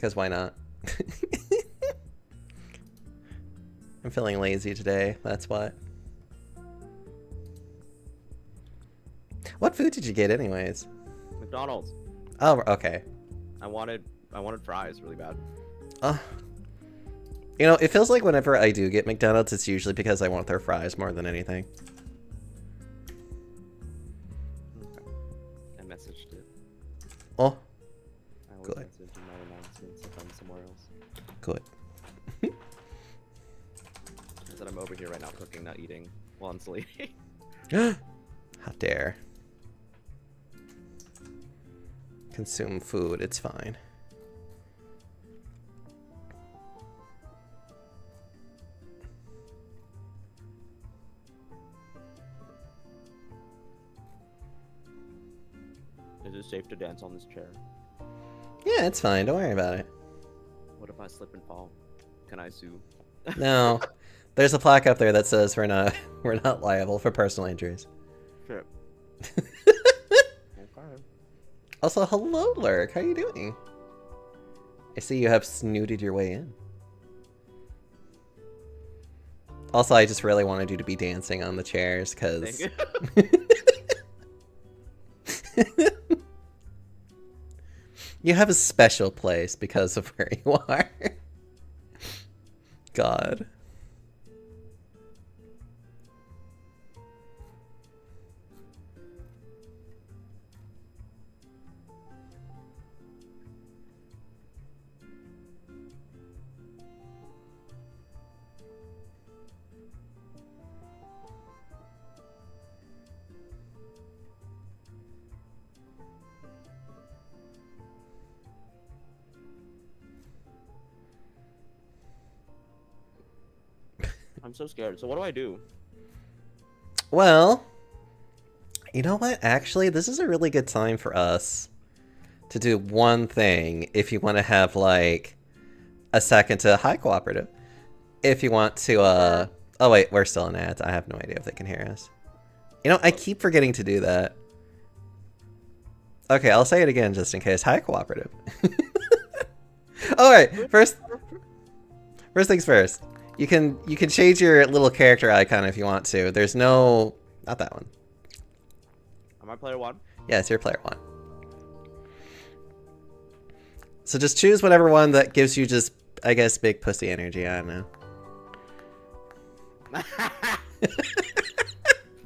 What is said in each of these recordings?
Because why not? I'm feeling lazy today, that's what. What food did you get anyways? McDonald's. Oh, okay. I wanted I wanted fries really bad. Uh, you know, it feels like whenever I do get McDonald's, it's usually because I want their fries more than anything. While I'm sleeping. How dare. Consume food, it's fine. Is it safe to dance on this chair? Yeah, it's fine, don't worry about it. What if I slip and fall? Can I sue? No. There's a plaque up there that says we're not we're not liable for personal injuries. Shit. okay. Also, hello Lurk, how you doing? I see you have snooted your way in. Also, I just really wanted you to be dancing on the chairs, because... You. You have a special place because of where you are. God. I'm so scared. So what do I do? Well, you know what? Actually, this is a really good time for us to do one thing if you want to have like a second to high cooperative. If you want to uh oh wait, we're still in ads. I have no idea if they can hear us. You know, I keep forgetting to do that. Okay, I'll say it again just in case. High cooperative. Alright, first first things first. You can you can change your little character icon if you want to. There's no not that one. Am I player one? Yeah, it's your player one. So just choose whatever one that gives you just I guess big pussy energy, I don't know.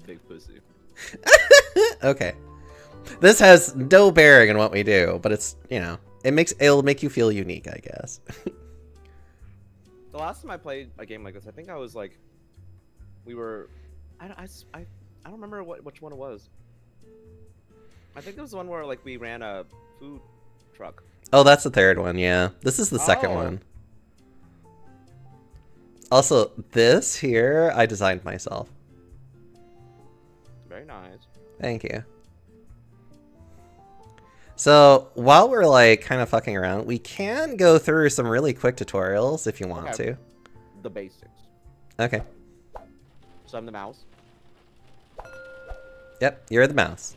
Big pussy. okay. This has no bearing on what we do, but it's you know, it makes it'll make you feel unique, I guess. The last time I played a game like this, I think I was like, we were, I, don't- i i don't remember what which one it was. I think it was the one where like we ran a food truck. oh, that's the third one, yeah. This is the second Oh. one. Also, this here I designed myself. Very nice. Thank you. So while we're like kind of fucking around, we can go through some really quick tutorials if you want Okay. The basics. Okay. So I'm the mouse. Yep, you're the mouse.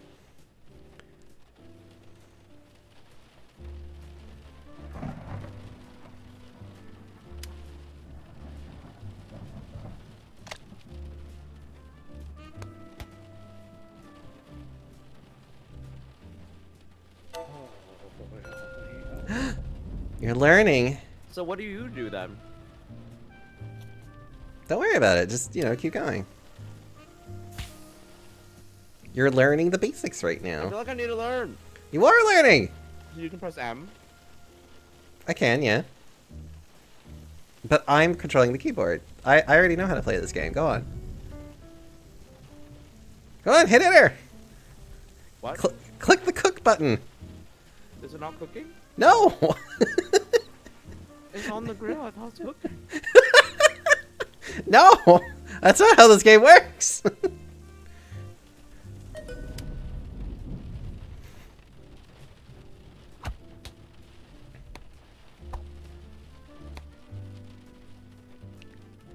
You're learning. So what do you do then? Don't worry about it. Just, you know, keep going. You're learning the basics right now. I feel like I need to learn. You are learning! You can press M. I can, yeah. But I'm controlling the keyboard. I, I already know how to play this game. Go on. Go on, hit enter! What? Cl click the cook button. Is it not cooking? No! It's on the grill. I thought it was cooking. no! That's not how this game works!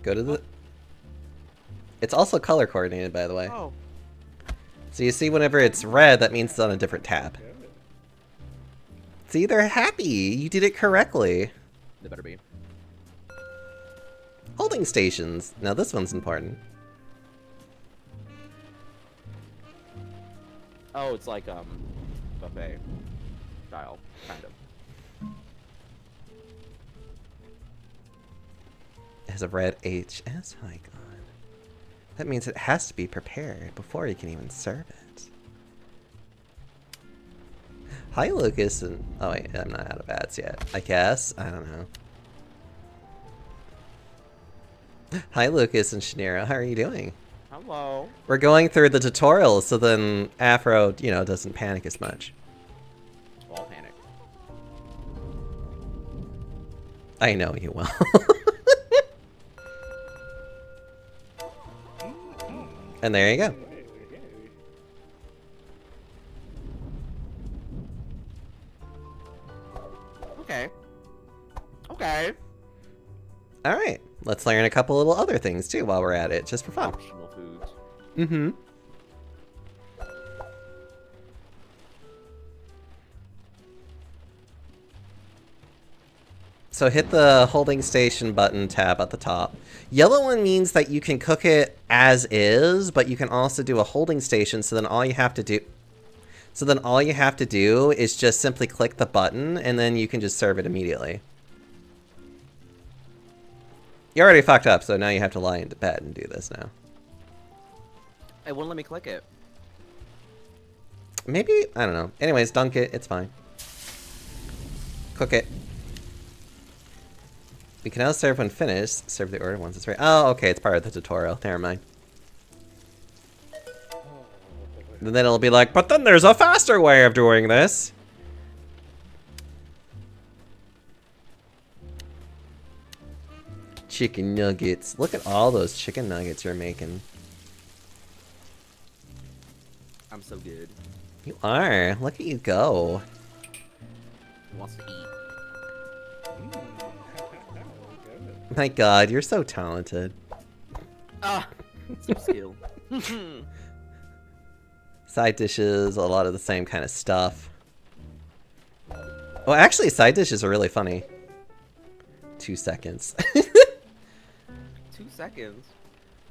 Go to the... It's also color coordinated, by the way. Oh. So you see whenever it's red, that means it's on a different tab. See, they're happy. You did it correctly. They better be. Holding stations. Now this one's important. Oh, it's like um buffet style, kind of. It has a red HS icon. That means it has to be prepared before you can even serve it. Hi, Lucas, and oh wait, I'm not out of ads yet. I guess I don't know. Hi, Lucas and Shanira. How are you doing? Hello. We're going through the tutorial, so then Afro, you know, doesn't panic as much. All panic. I know you will. Mm-hmm. and there you go. Okay. Okay. All right, let's learn a couple little other things too while we're at it, just for fun. Optional foods. Mm-hmm. So hit the holding station button tab at the top. Yellow one means that you can cook it as is, but you can also do a holding station, so then all you have to do so then all you have to do is just simply click the button and then you can just serve it immediately. You already fucked up, so now you have to lie into bed and do this now. It wouldn't let me click it. Maybe, I don't know. Anyways, dunk it, it's fine. Cook it. We can now serve when finished. Serve the order once it's ready. Oh, okay, it's part of the tutorial. Never mind. And then it'll be like, but then there's a faster way of doing this. Chicken nuggets. Look at all those chicken nuggets you're making. I'm so good. You are. Look at you go. Wants to eat? My god, you're so talented. Ah, some skill. Side dishes, a lot of the same kind of stuff. Oh, actually, side dishes are really funny. Two seconds. Two seconds.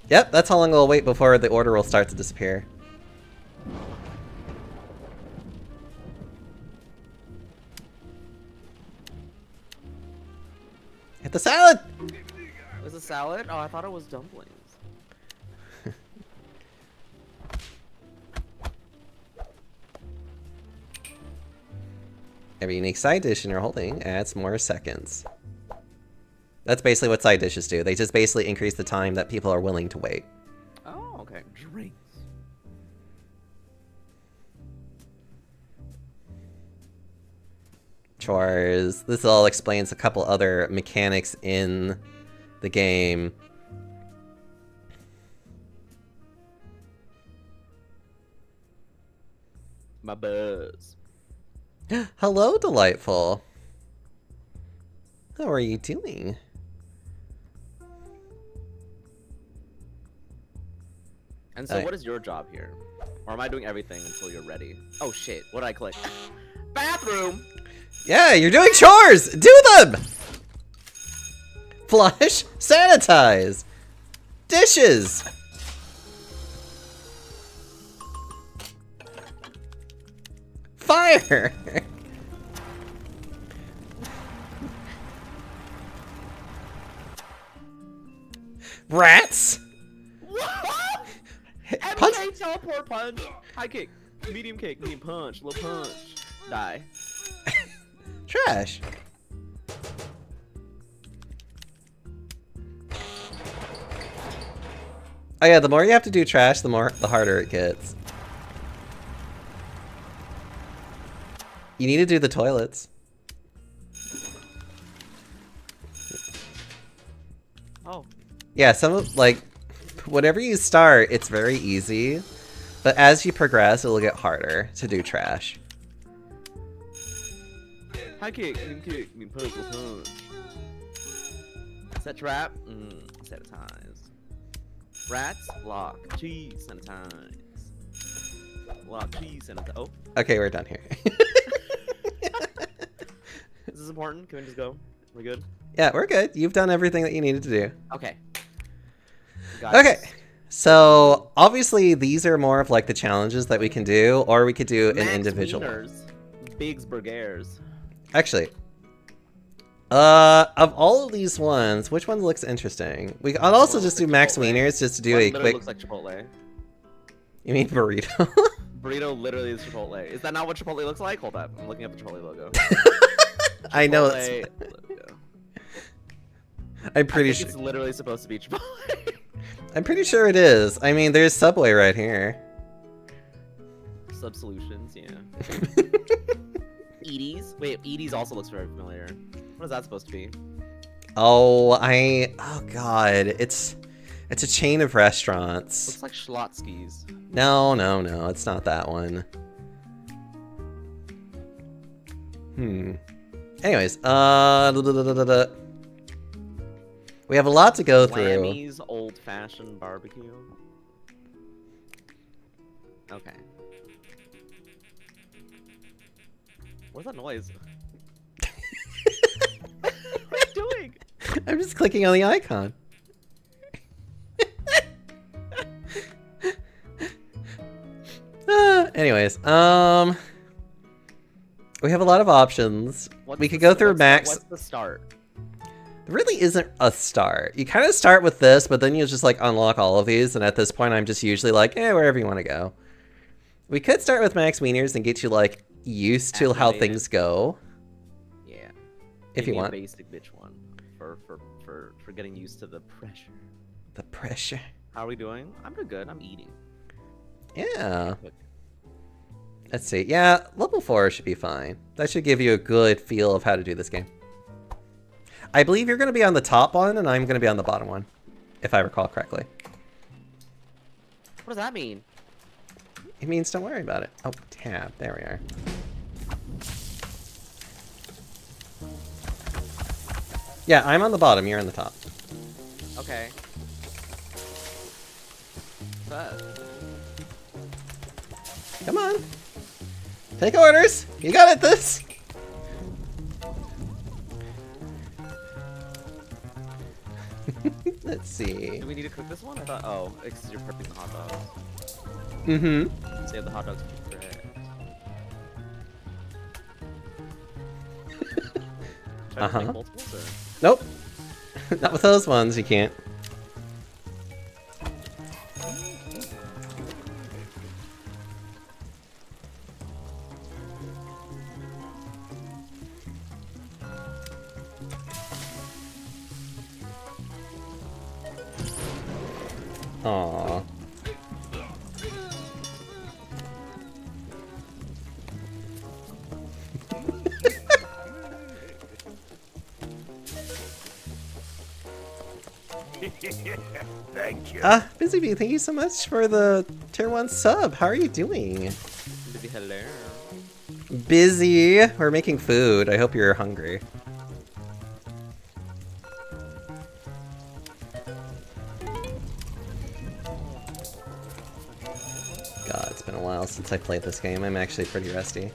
yep, that's how long we'll wait before the order will start to disappear. Hit the salad! Was it salad? Oh, I thought it was dumplings. Every unique side dish in your holding adds more seconds. That's basically what side dishes do. They just basically increase the time that people are willing to wait. Oh, okay. Drinks. chores. This all explains a couple other mechanics in the game. My buzz. Hello, Delightful. How are you doing? And so, what is your job here? Or am I doing everything until you're ready? Oh shit! What did I click? Bathroom. Yeah, you're doing chores! Do them! Flush, sanitize, dishes. Fire! Rats? Punch- MK teleport punch. High kick. Medium kick. Medium punch. Low punch. Die. Trash. Oh yeah, the more you have to do trash, the more the harder it gets. You need to do the toilets. Oh. Yeah, some of like whenever you start, it's very easy, but as you progress, it'll get harder to do trash. High kick. Medium kick. Medium punch. Low punch. Set trap. Mm, sanitize. Rats. Lock. Cheese. Sanitize. Lock. Cheese. Sanitize. Oh. Okay, we're done here. Is this important? Can we just go? We good? Yeah, we're good. You've done everything that you needed to do. Okay. Okay. So obviously these are more of like the challenges that we can do, or we could do an individual. Wieners, Biggs Burgers. Actually, uh, of all of these ones, which one looks interesting? We I'll also just do like Max Chipotle. Wieners just to do One a quick. looks like Chipotle. You mean burrito? Burrito literally is Chipotle. Is that not what Chipotle looks like? Hold up. I'm looking at the Chipotle logo. I know Chipotle it's. logo. I'm pretty sure. it's literally supposed to be Chipotle. I'm pretty sure it is. I mean, there's Subway right here. Sub Solutions, yeah. Edie's? Wait, Edie's also looks very familiar. What is that supposed to be? oh, I. Oh God, it's. It's a chain of restaurants. Looks like Schlotzsky's. No, no, no, it's not that one. Hmm. Anyways, uh, da, da, da, we have a lot to go through. Lammy's Old Fashioned Barbecue. Okay. What's that noise? what are you doing? I'm just clicking on the icon. Ah, anyways, um, we have a lot of options. What's we could go through max. what's the start? There really isn't a start. You kind of start with this, but then you just like unlock all of these, and at this point, I'm just usually like, eh, wherever you want to go. We could start with max wieners and get you like used to how things go, Yeah. if you want. basic bitch one for for for for getting used to the pressure. The pressure. How are we doing? I'm doing good. I'm eating. Yeah. Let's see. Yeah, level 4 should be fine. That should give you a good feel of how to do this game. I believe you're going to be on the top one, and I'm going to be on the bottom one, if I recall correctly. What does that mean? It means don't worry about it. Oh, tab. There we are. Yeah, I'm on the bottom. You're on the top. Okay. What's that? Come on. Take orders. You got it, this. Let's see. Do we need to cook this one? I thought. Oh, it's 'cause you're prepping the hot dogs. Mm-hmm. Save the hot dogs for bread. Should I just make Uh-huh. Nope. Not with those ones, you can't. Aww. Thank you. Ah, Busy Bee, thank you so much for the tier 1 sub. How are you doing? Maybe hello. Busy. We're making food. I hope you're hungry. Since I played this game. I'm actually pretty rusty.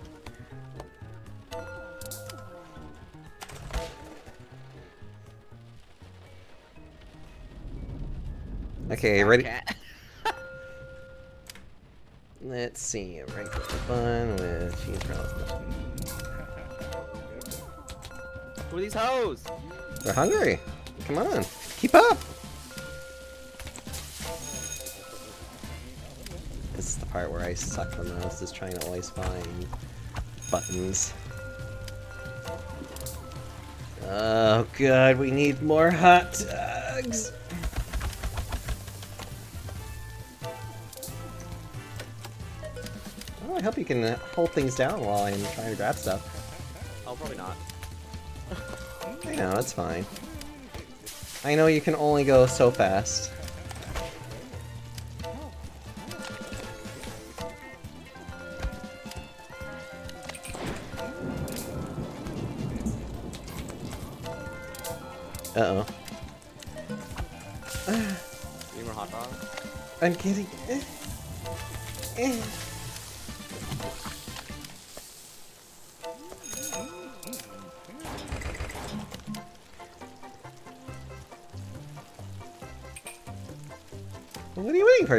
Okay, ready? Let's see, a regular bun with cheese rolls. Who are these hoes? They're hungry. Come on, keep up. Part where I suck the most, is trying to always find buttons. Oh god, we need more hot dogs. Oh, I hope you can uh, hold things down while I'm trying to grab stuff. Oh, probably not. I know, it's fine. I know you can only go so fast.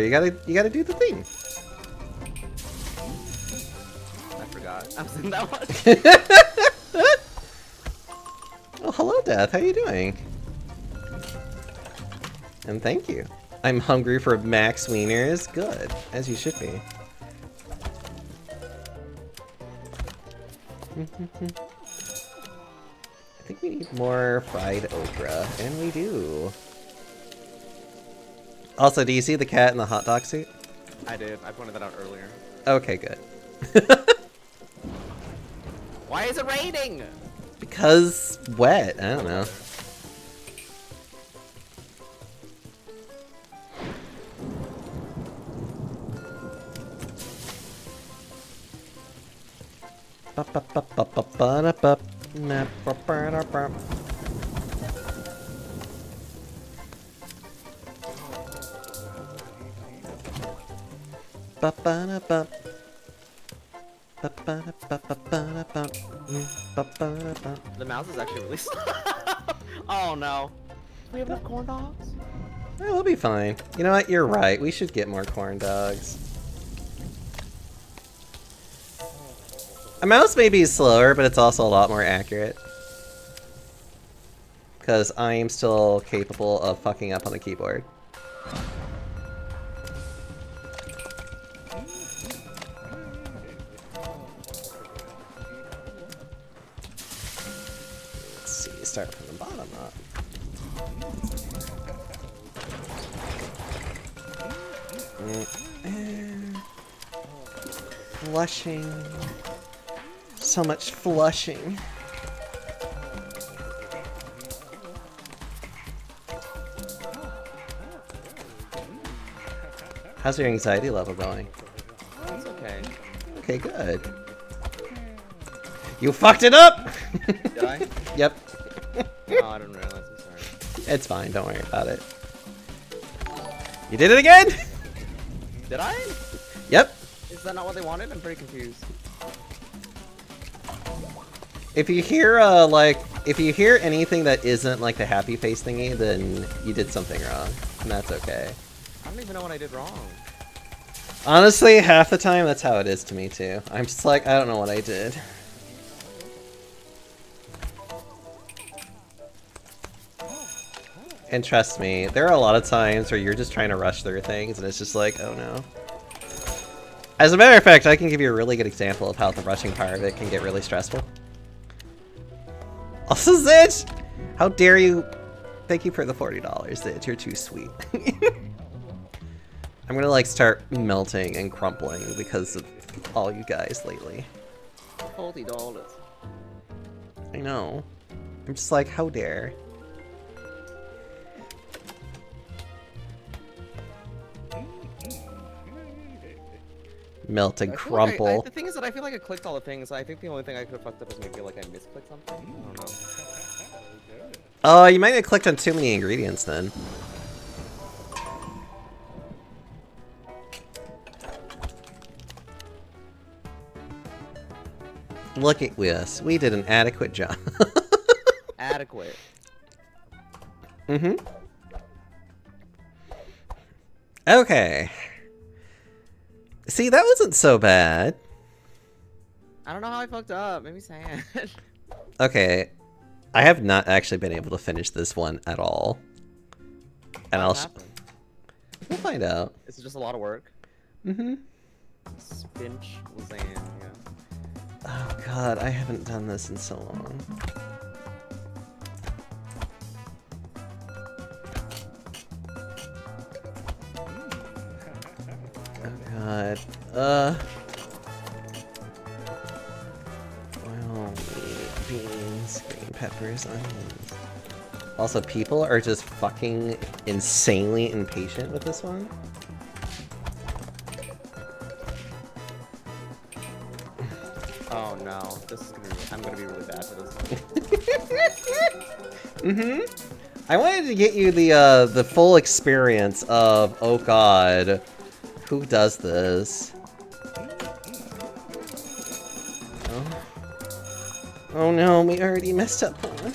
You waiting for? You gotta, you gotta do the thing. I forgot. I was in that one. oh, hello, Death. How you doing? And thank you. I'm hungry for Max Wieners. Good, as you should be. I think we need more fried okra, and we do. Also, do you see the cat in the hot dog suit? I did. I pointed that out earlier. Okay, good. Why is it raining? because wet, I don't know. The mouse is actually really slow. oh no. Do we have enough corn dogs? Eh, We'll be fine. You know what? You're right. We should get more corn dogs. A mouse may be slower, but it's also a lot more accurate. Because I am still capable of fucking up on the keyboard. So much flushing. How's your anxiety level going? It's okay. Okay, good. You fucked it up! Did I? yep. Oh, I didn't realize. I'm sorry. It's fine, don't worry about it. You did it again? Did I? Yep. Is that not what they wanted? I'm pretty confused. If you hear, uh, like, if you hear anything that isn't, like, the happy face thingy, then you did something wrong. And that's okay. I don't even know what I did wrong. Honestly, half the time, that's how it is to me, too. I'm just like, I don't know what I did. And trust me, there are a lot of times where you're just trying to rush through things, and it's just like, oh no. As a matter of fact, I can give you a really good example of how the rushing part of it can get really stressful. Also, Zitch! How dare you... Thank you for the $40, Zitch. You're too sweet. I'm gonna, like, start melting and crumpling because of all you guys lately. Forty dollars. I know. I'm just like, how dare. Melt and crumple. the thing is that I feel like I clicked all the things. I think the only thing I could have fucked up is maybe like I misclicked something. I don't know. Oh, you might have clicked on too many ingredients then. Look at this. We did an adequate job. Adequate. mm-hmm. Okay. See, that wasn't so bad. I don't know how I fucked up. Made me sad. Okay. I have not actually been able to finish this one at all. And I'll... We'll find out. This is just a lot of work. Mm-hmm. Spinch lasagna. Yeah. Oh god, I haven't done this in so long. God. Uh. Oil, beans, green peppers, onions. Also, people are just fucking insanely impatient with this one. Oh no, this is gonna be. I'm gonna be really bad for this. One. Mm-hmm. I wanted to get you the uh, the full experience of oh god, who does this? Oh, oh no, we already messed up one.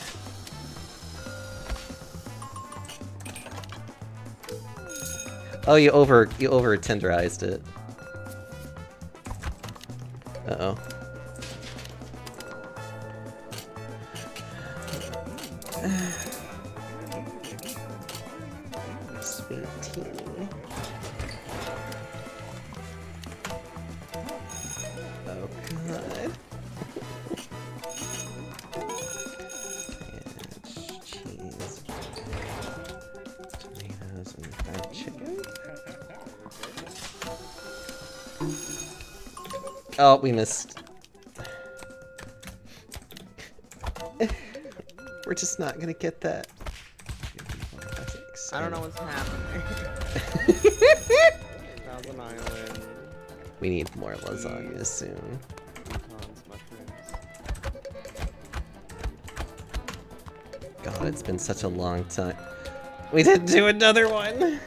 Oh, you over you over tenderized it. Uh oh. We missed. We're just not gonna get that. I don't know what's happening. Thousand Island. We need more lasagna soon. God, it's been such a long time. We didn't do another one!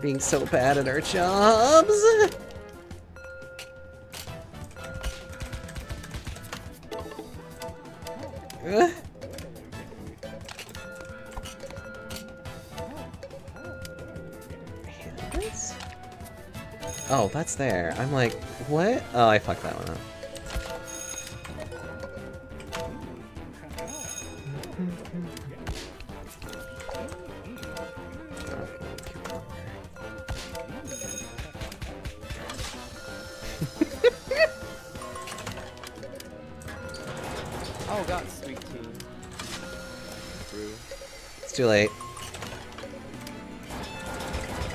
Being so bad at our jobs! Oh, that's there. I'm like, what? Oh, I fucked that one up.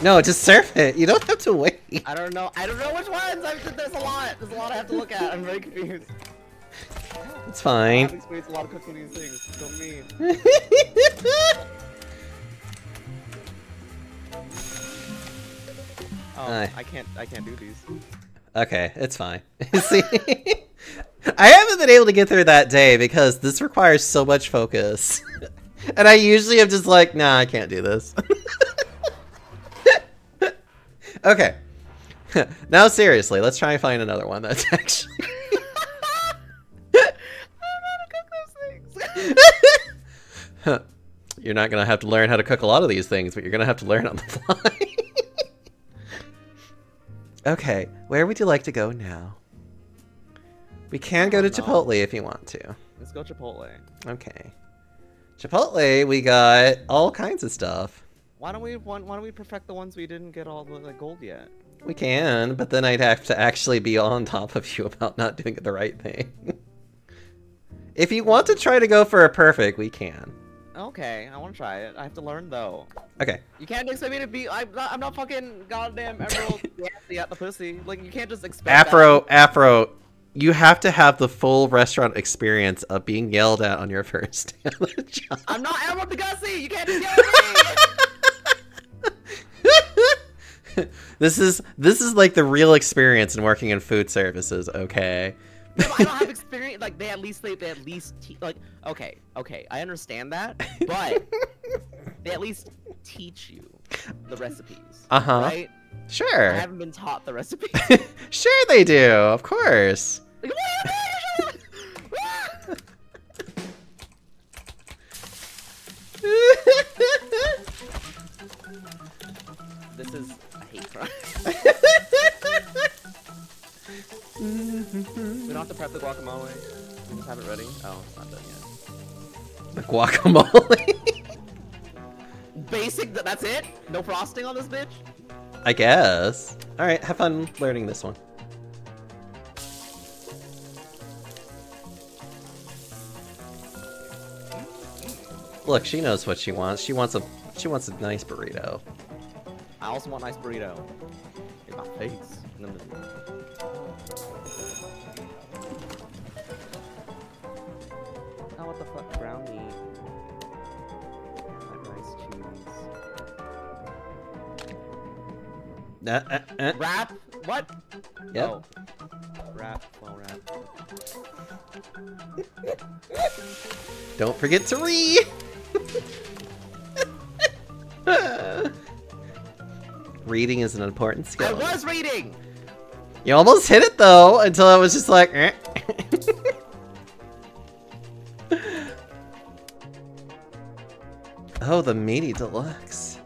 No, just surf it. You don't have to wait. I don't know. I don't know which ones. I, there's a lot. There's a lot I have to look at. I'm very confused. It's fine. a lot of things. So mean. Oh. I can't. I can't do these. okay, it's fine. See? I haven't been able to get through that day because this requires so much focus. and I usually am just like, nah, I can't do this. Okay. now seriously, let's try and find another one that's actually You're not gonna have to learn how to cook a lot of these things, but you're gonna have to learn on the fly. okay, where would you like to go now? We can go to know. Chipotle if you want to. Let's go Chipotle. Okay. Chipotle, we got all kinds of stuff. Why don't we? Why, why don't we perfect the ones we didn't get all the like, gold yet? We can, but then I'd have to actually be on top of you about not doing the right thing. if you want to try to go for a perfect, we can. Okay, I want to try it. I have to learn though. Okay. You can't expect me to be. I'm not, I'm not fucking goddamn Emerald Nancy at the pussy. Like you can't just expect. Afro, Afro, you have to have the full restaurant experience of being yelled at on your first day on the job. I'm not Emeril Lagasse. You can't just yell at me. this is this is like the real experience in working in food services, okay? No, I don't have experience. Like they at least they, they at least te- like okay okay I understand that, but they at least teach you the recipes. Uh-huh. Right? Sure. I haven't been taught the recipes. sure they do, of course. Like, what are you doing? this is a hate we don't have to prep the guacamole. We just have it ready. Oh, it's not done yet. the guacamole. Basic. That's it. No frosting on this bitch. I guess. All right, have fun learning this one. Look, she knows what she wants. She wants a she wants a nice burrito. I also want nice burrito. In my face. And then the- Oh, what the fuck? Meat. Nice cheese. Uh, uh, uh. Wrap? What? Yep. Oh. Wrap. Well, wrap. Don't forget to read. Reading is an important skill. I was reading! You almost hit it though, until I was just like. eh. Oh, the meaty deluxe.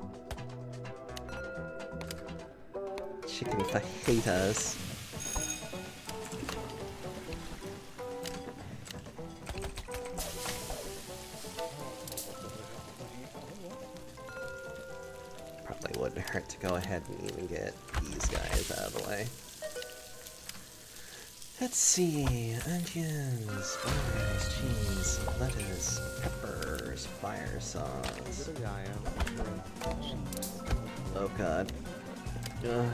Chicken fajitas. Probably wouldn't hurt to go ahead and even get these guys out of the way. Let's see, onions, onions, cheese, lettuce, peppers, fire sauce. Little guy, cheese. Oh god. Ugh.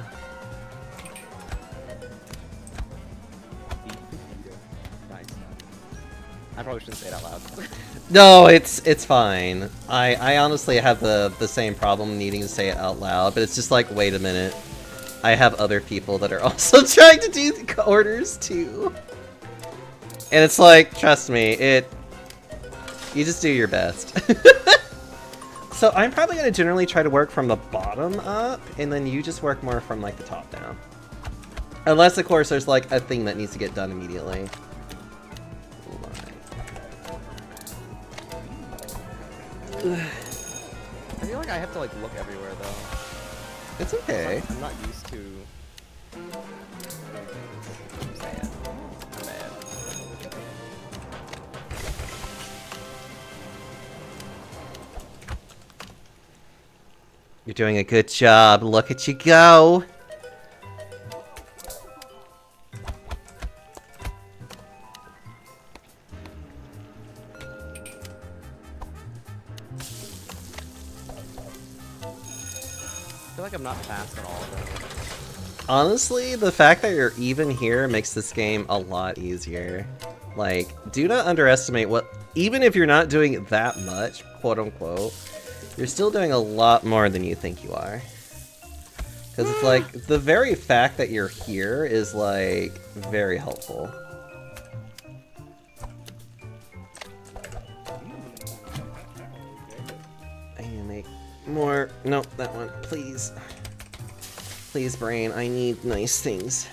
I probably shouldn't say it out loud. No, it's it's fine. I I honestly have the the same problem needing to say it out loud, but it's just like, wait a minute. I have other people that are also trying to do the orders too. And it's like, trust me, it you just do your best. so I'm probably gonna generally try to work from the bottom up, and then you just work more from like the top down. Unless of course there's like a thing that needs to get done immediately. I feel like I have to like look everywhere though. It's okay. I'm not used to. doing things. Say. I'm bad. You're doing a good job. Look at you go. Honestly, the fact that you're even here makes this game a lot easier. Like, do not underestimate what, even if you're not doing that much, quote unquote, you're still doing a lot more than you think you are. Because it's like, the very fact that you're here is like, very helpful. Please, brain, I need nice things.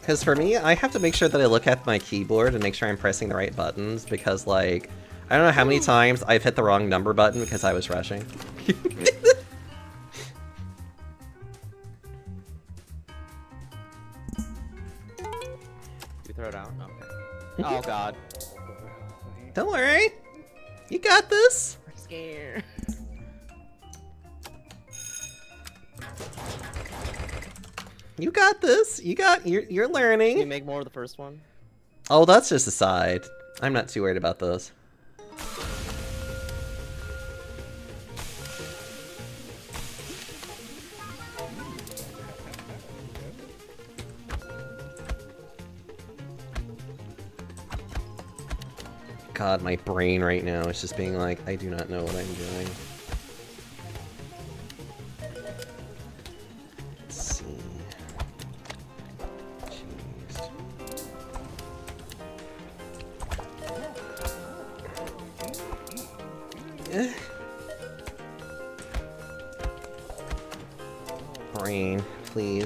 Because for me, I have to make sure that I look at my keyboard and make sure I'm pressing the right buttons because, like, I don't know how many times I've hit the wrong number button because I was rushing. got this. You got, you're, you're Can you make more of the first one? Oh, that's just a side. I'm not too worried about those. God, my brain right now is just being like, I do not know what I'm doing.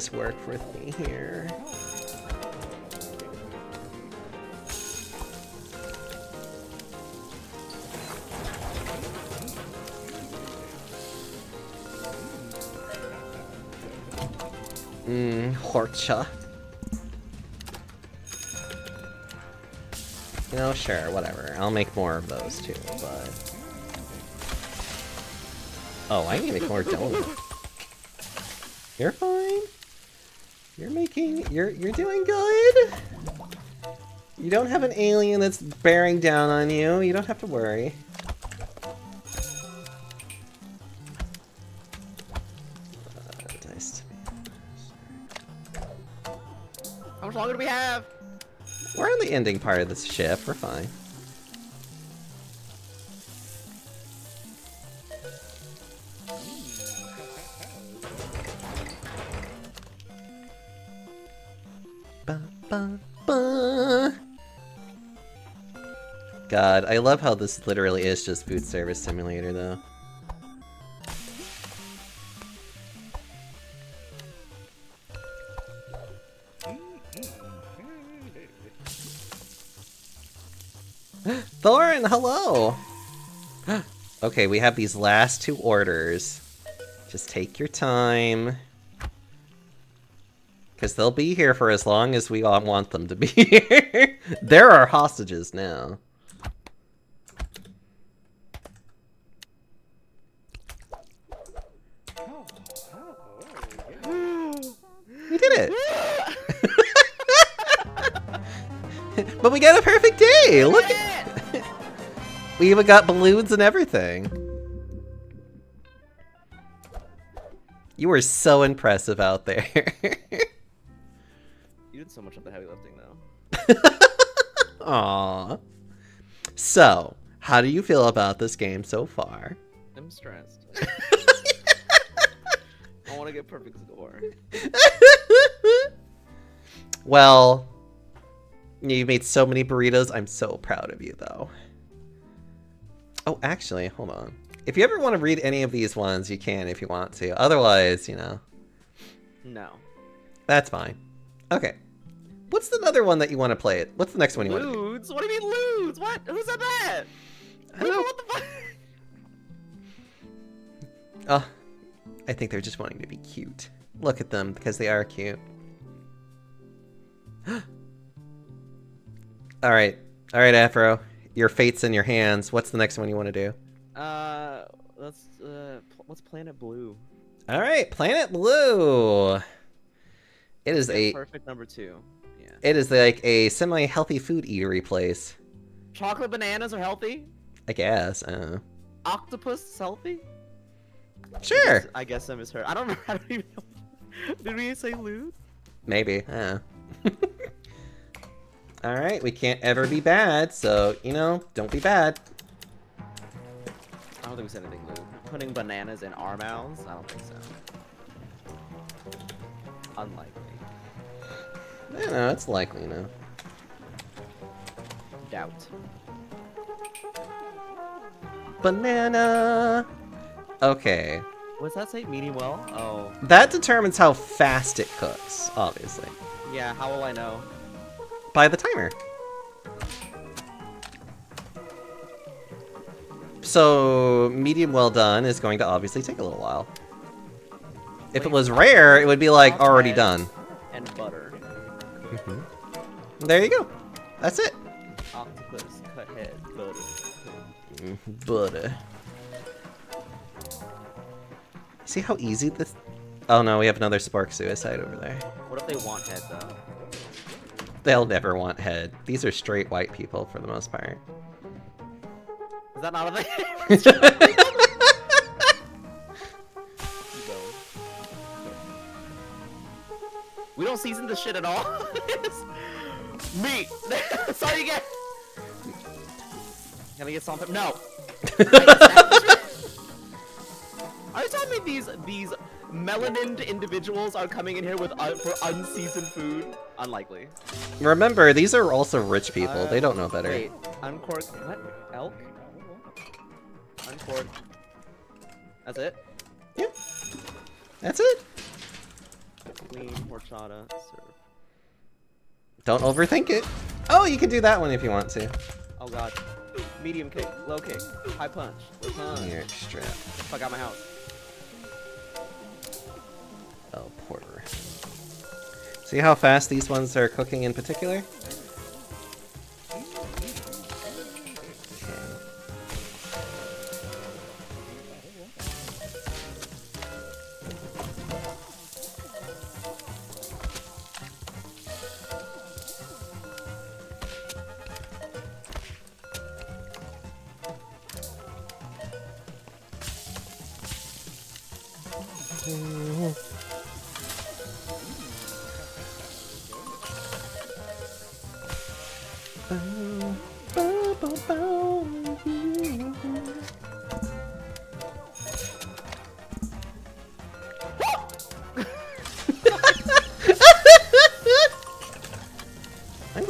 Please work with me here. Mmm, Horcha. You know, sure, whatever. I'll make more of those too, but... Oh, I need to make more donuts. You're fine. You're making... You're, you're doing good. You don't have an alien that's bearing down on you. You don't have to worry. Uh, How much longer do we have? We're on the ending part of this ship. We're fine. God, I love how this literally is just food service simulator, though. Thorin, hello! okay, we have these last two orders. Just take your time. Because they'll be here for as long as we all want them to be here. there are hostages now. We even got balloons and everything. You were so impressive out there. You did so much of the heavy lifting, though. Aww. So, how do you feel about this game so far? I'm stressed. I want to get perfect score. well, you made so many burritos. I'm so proud of you, though. Oh, actually, hold on. If you ever want to read any of these ones, you can if you want to. Otherwise, you know, No. that's fine. Okay. What's the another one that you want to play it? What's the next one you want? Ludes? What do you mean ludes? What? Who said that? I don't know. What the fuck? Oh, I think they're just wanting to be cute. Look at them, because they are cute. Alright. Alright, Afro. Your fate's in your hands. What's the next one you want to do? Uh, let's uh, what's Planet Blue? Alright, Planet Blue! It is a perfect number two. Yeah. it is like a semi-healthy food eatery place. Chocolate bananas are healthy. I guess. I. Octopus is healthy. Sure. I guess I misheard. I don't know. I don't even know. Did we say lewd? Maybe. I. Alright, we can't ever be bad, so, you know, don't be bad. I don't think we said anything lewd. Putting bananas in our mouths? I don't think so. Unlikely. I don't know, it's likely, you know. Doubt. Banana! Okay. What's that say? Medium well? Oh. That determines how fast it cooks, obviously. Yeah, how will I know? By the timer. So, medium well done is going to obviously take a little while. If it was rare, it would be like already done. And butter. Mm-hmm. There you go. That's it. Octopus, cut head, butter. Butter. See how easy this... Oh no, we have another Spark Suicide over there. What if they want head though? They'll never want head. These are straight white people for the most part. Is that not a thing? we don't season this shit at all. Meat. That's all you get. Can I get something? No. melanined individuals are coming in here with uh, for unseasoned food? Unlikely. Remember, these are also rich people. Uh, they don't know better. Wait, uncork. What? Elk? Uncork. That's it? Yep. That's it. Clean horchata serve. Don't overthink it. Oh, you can do that one if you want to. Oh god. Medium kick, low kick, high punch, punch. Here, strap. Fuck out my house. Oh, porter. See how fast these ones are cooking in particular?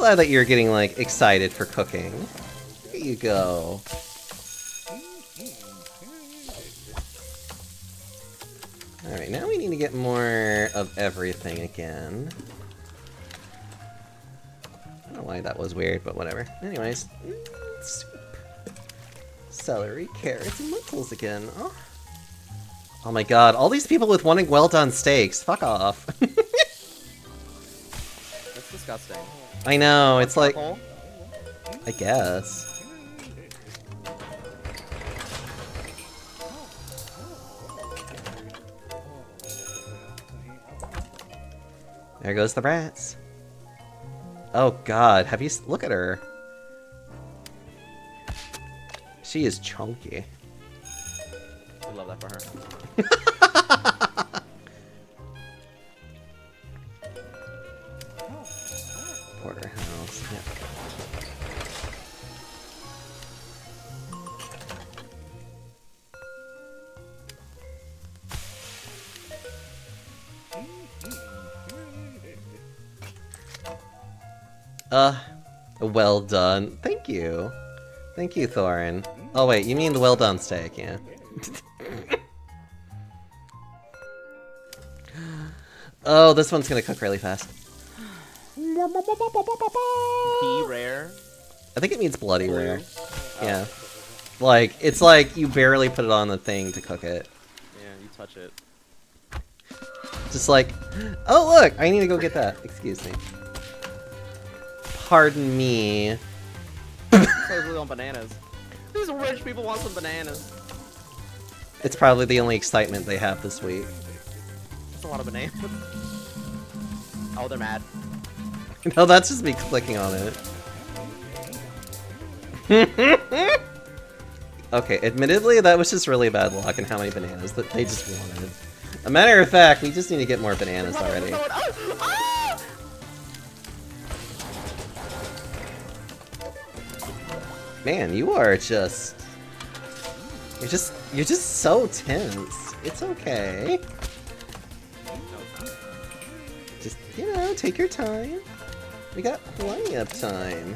Glad that you're getting like excited for cooking. There you go. Alright, now we need to get more of everything again. I don't know why that was weird, but whatever. Anyways. Mm, soup. Celery, carrots, and lentils again. Oh. oh my god, all these people with wanting well done steaks. Fuck off. Disgusting. I know, it's like, I guess. There goes the rats. Oh god, have you s- look at her. She is chunky. I love that for her. Well done. Thank you. Thank you, Thorin. Oh wait, you mean the well done steak, yeah. oh, this one's gonna cook really fast. Be rare. I think it means bloody Blue. rare. Oh, Yeah. Like, it's like you barely put it on the thing to cook it. Yeah, you touch it. Just like, oh look, I need to go get that. Excuse me. Pardon me. On bananas. These rich people want some bananas. It's probably the only excitement they have this week. That's a lot of bananas. Oh, they're mad. No, that's just me clicking on it. okay, admittedly, that was just really bad luck and how many bananas that they just wanted. A matter of fact, we just need to get more bananas already. Man, you are just... You're just... You're just so tense. It's okay. Just, you know, take your time. We got plenty of time.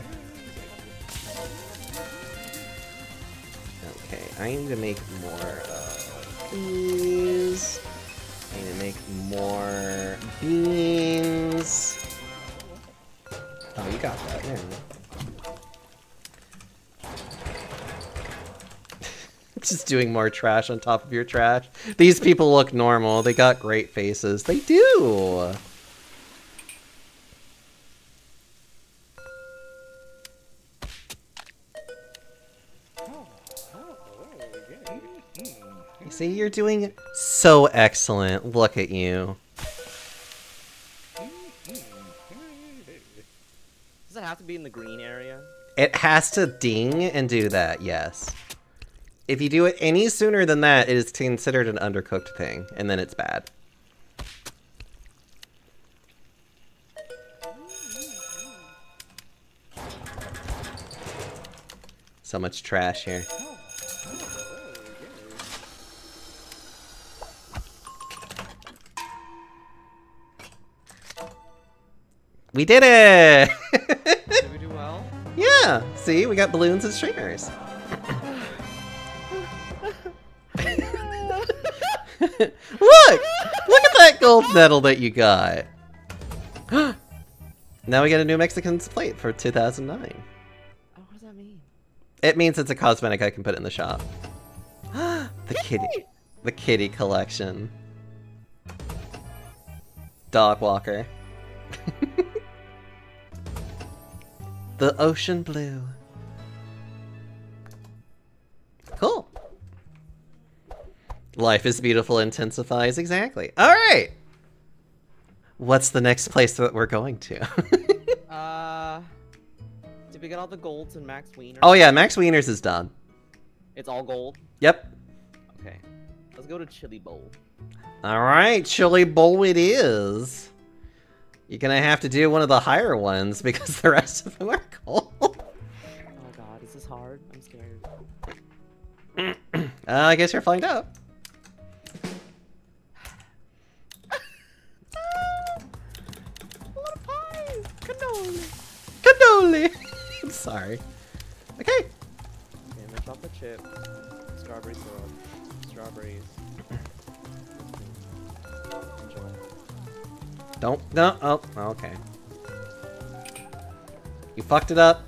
Okay, I need to make more of these. I need to make more beans. Oh, you got that. There. Just doing more trash on top of your trash. These people look normal. They got great faces. They do. See, you're doing so excellent. Look at you. Does it have to be in the green area? It has to ding and do that, yes. If you do it any sooner than that, it is considered an undercooked thing, and then it's bad. So much trash here. We did it! Did we do well? Yeah, see, we got balloons and streamers. look! Look at that gold medal that you got. now we get a new Mexican's plate for 2009. Oh, what does that mean? It means it's a cosmetic I can put in the shop. the kitty. The kitty collection. Dog walker. the ocean blue. Cool. Life is beautiful intensifies exactly. All right. What's the next place that we're going to? Uh, did we get all the golds in Max Wiener? oh yeah, Max Wieners is done. It's all gold? Yep. Okay. Let's go to Chili Bowl. All right, Chili Bowl it is. You're gonna have to do one of the higher ones because the rest of them are cold. uh, Oh god, is this hard? I'm scared. Uh, I guess you'll find out. Cannoli. I'm sorry. Okay. Okay, my chocolate chip, strawberry syrup, strawberries. Enjoy. Don't. No. Oh. Okay. You fucked it up.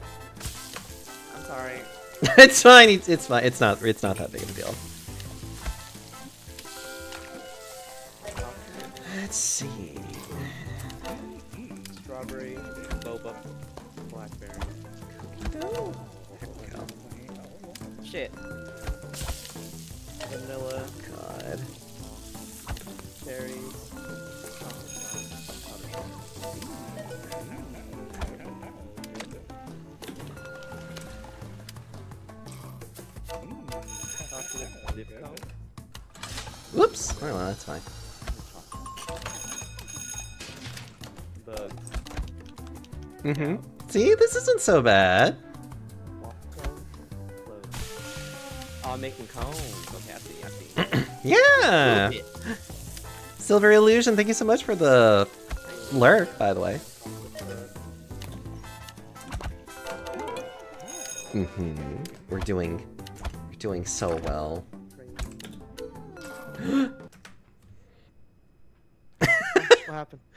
I'm Sorry. it's fine. It's, it's fine. It's not. It's not that big of a deal. Let's see. Shit. Vanilla, God. cherries. Chocolate. Whoops. Oh, well, that's fine. Bugs. Mm-hmm. See, this isn't so bad. Making cones. I see, I see. Yeah. Silver Illusion, thank you so much for the lurk, by the way. Mm-hmm. We're doing, we're doing so well. what happened?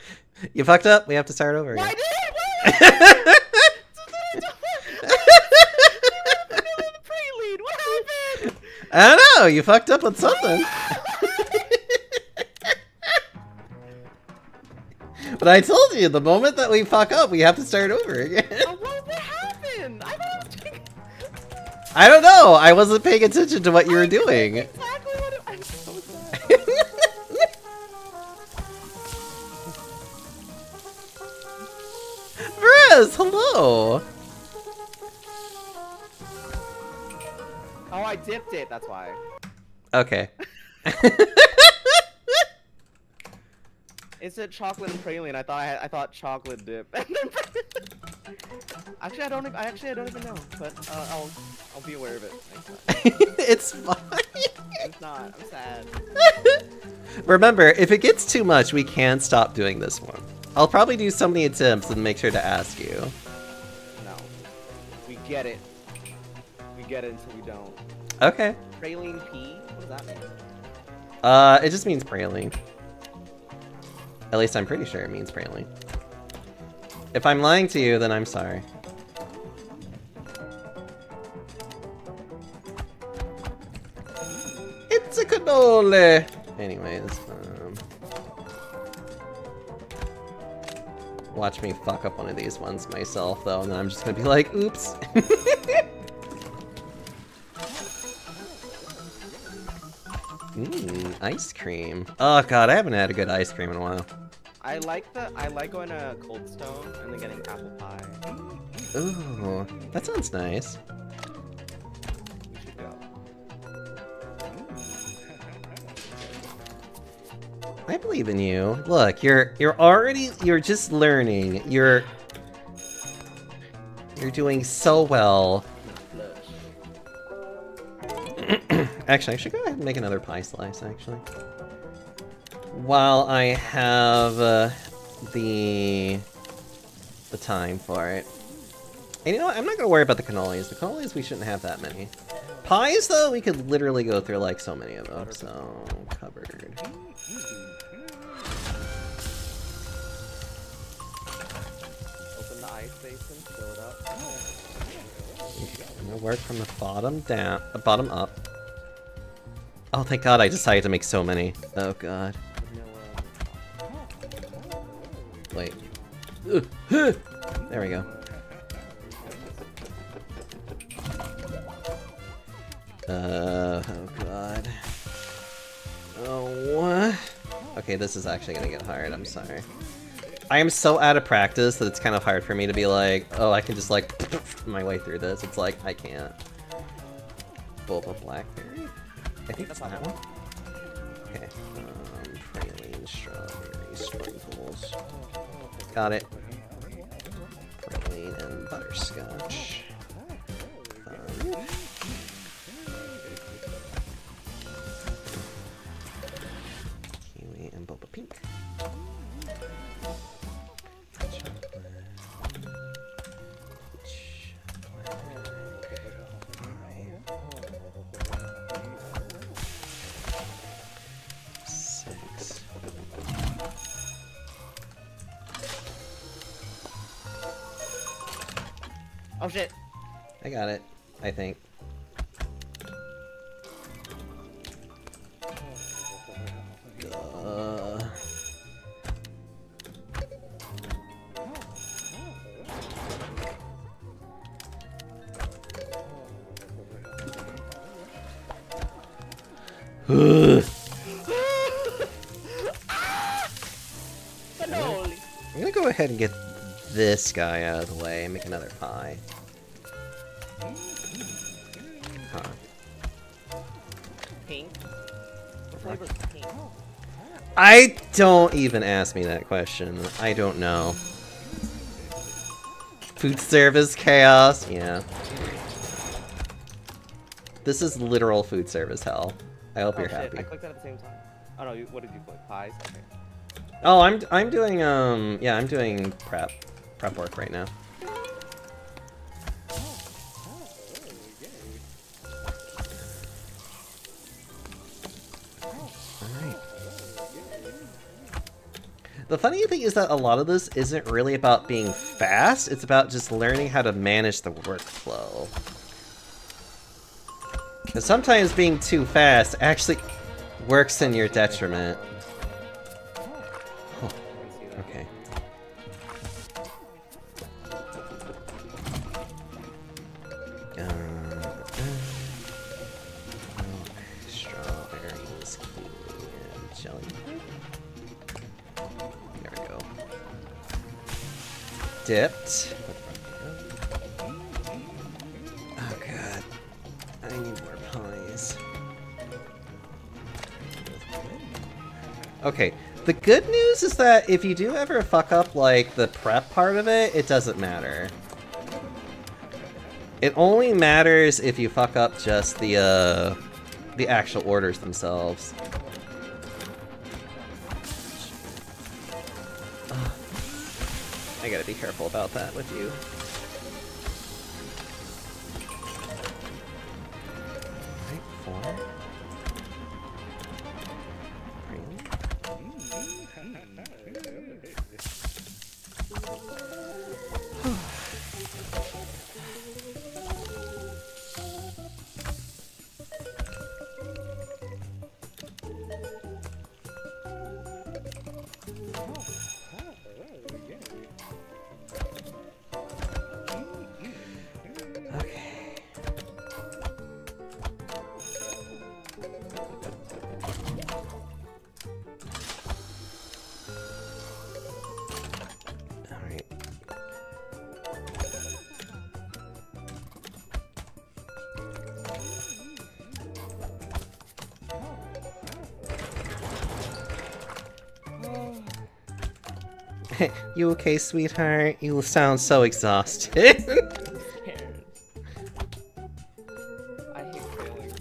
You fucked up. We have to start over I again. I don't know. You fucked up on something. but I told you, the moment that we fuck up, we have to start over again. Oh, what, happened? I thought I I don't know. I wasn't paying attention to what you were doing. dipped it, that's why. Okay. It said chocolate and praline. I thought I, had, I thought chocolate dip. actually, I don't. I actually I don't even know, but uh, I'll I'll be aware of it. It's fine. It's not. I'm sad. Remember, if it gets too much, we can stop doing this one. I'll probably do so many attempts and make sure to ask you. No, we get it. We get it until we don't. Okay. Praline P. What does that mean? Uh, it just means praline. At least I'm pretty sure it means praline. If I'm lying to you, then I'm sorry. It's a cannoli! Anyways, um... Watch me fuck up one of these ones myself, though, and then I'm just gonna be like, oops. Mmm, ice cream. Oh god, I haven't had a good ice cream in a while. I like the. I like going to Cold Stone and then getting apple pie. Ooh, that sounds nice. We should go. I believe in you. Look, you're you're already you're just learning. You're you're doing so well. actually, I should go ahead and make another pie slice. Actually, while I have uh, the the time for it. And you know what? I'm not gonna worry about the cannolis. The cannolis we shouldn't have that many. Pies though, we could literally go through like so many of them. So covered. Work from the bottom down, the bottom up. Oh, thank God! I decided to make so many. Oh God. Wait. There we go. Uh, oh God. Oh, what? Okay, this is actually gonna get hard. I'm sorry. I am so out of practice that it's kind of hard for me to be like, oh, I can just like my way through this. It's like I can't. Boba blackberry. I think that's that one. Okay. Um, praline, strawberry, sprinkles. Got it. Praline and butterscotch. Um, kiwi and boba pink. Got it. I think. Uh, Ugh. I'm gonna go ahead and get this guy out of the way and make another pie. I don't even ask me that question. I don't know. Food service chaos? Yeah. This is literal food service hell. I hope Oh, you're shit, happy. I clicked that at the same time. Oh no, you, what did you click? Pies? Okay. Oh, I'm I'm doing um yeah, I'm doing prep prep work right now. The funny thing is that a lot of this isn't really about being fast, it's about just learning how to manage the workflow. 'Cause sometimes being too fast actually works in your detriment. That. Okay. Dipped. Oh god. I need more pies. Okay, the good news is that if you do ever fuck up, like, the prep part of it, it doesn't matter. It only matters if you fuck up just the, uh, the actual orders themselves. Careful about that with you. You okay, sweetheart? You sound so exhausted. I hate failing.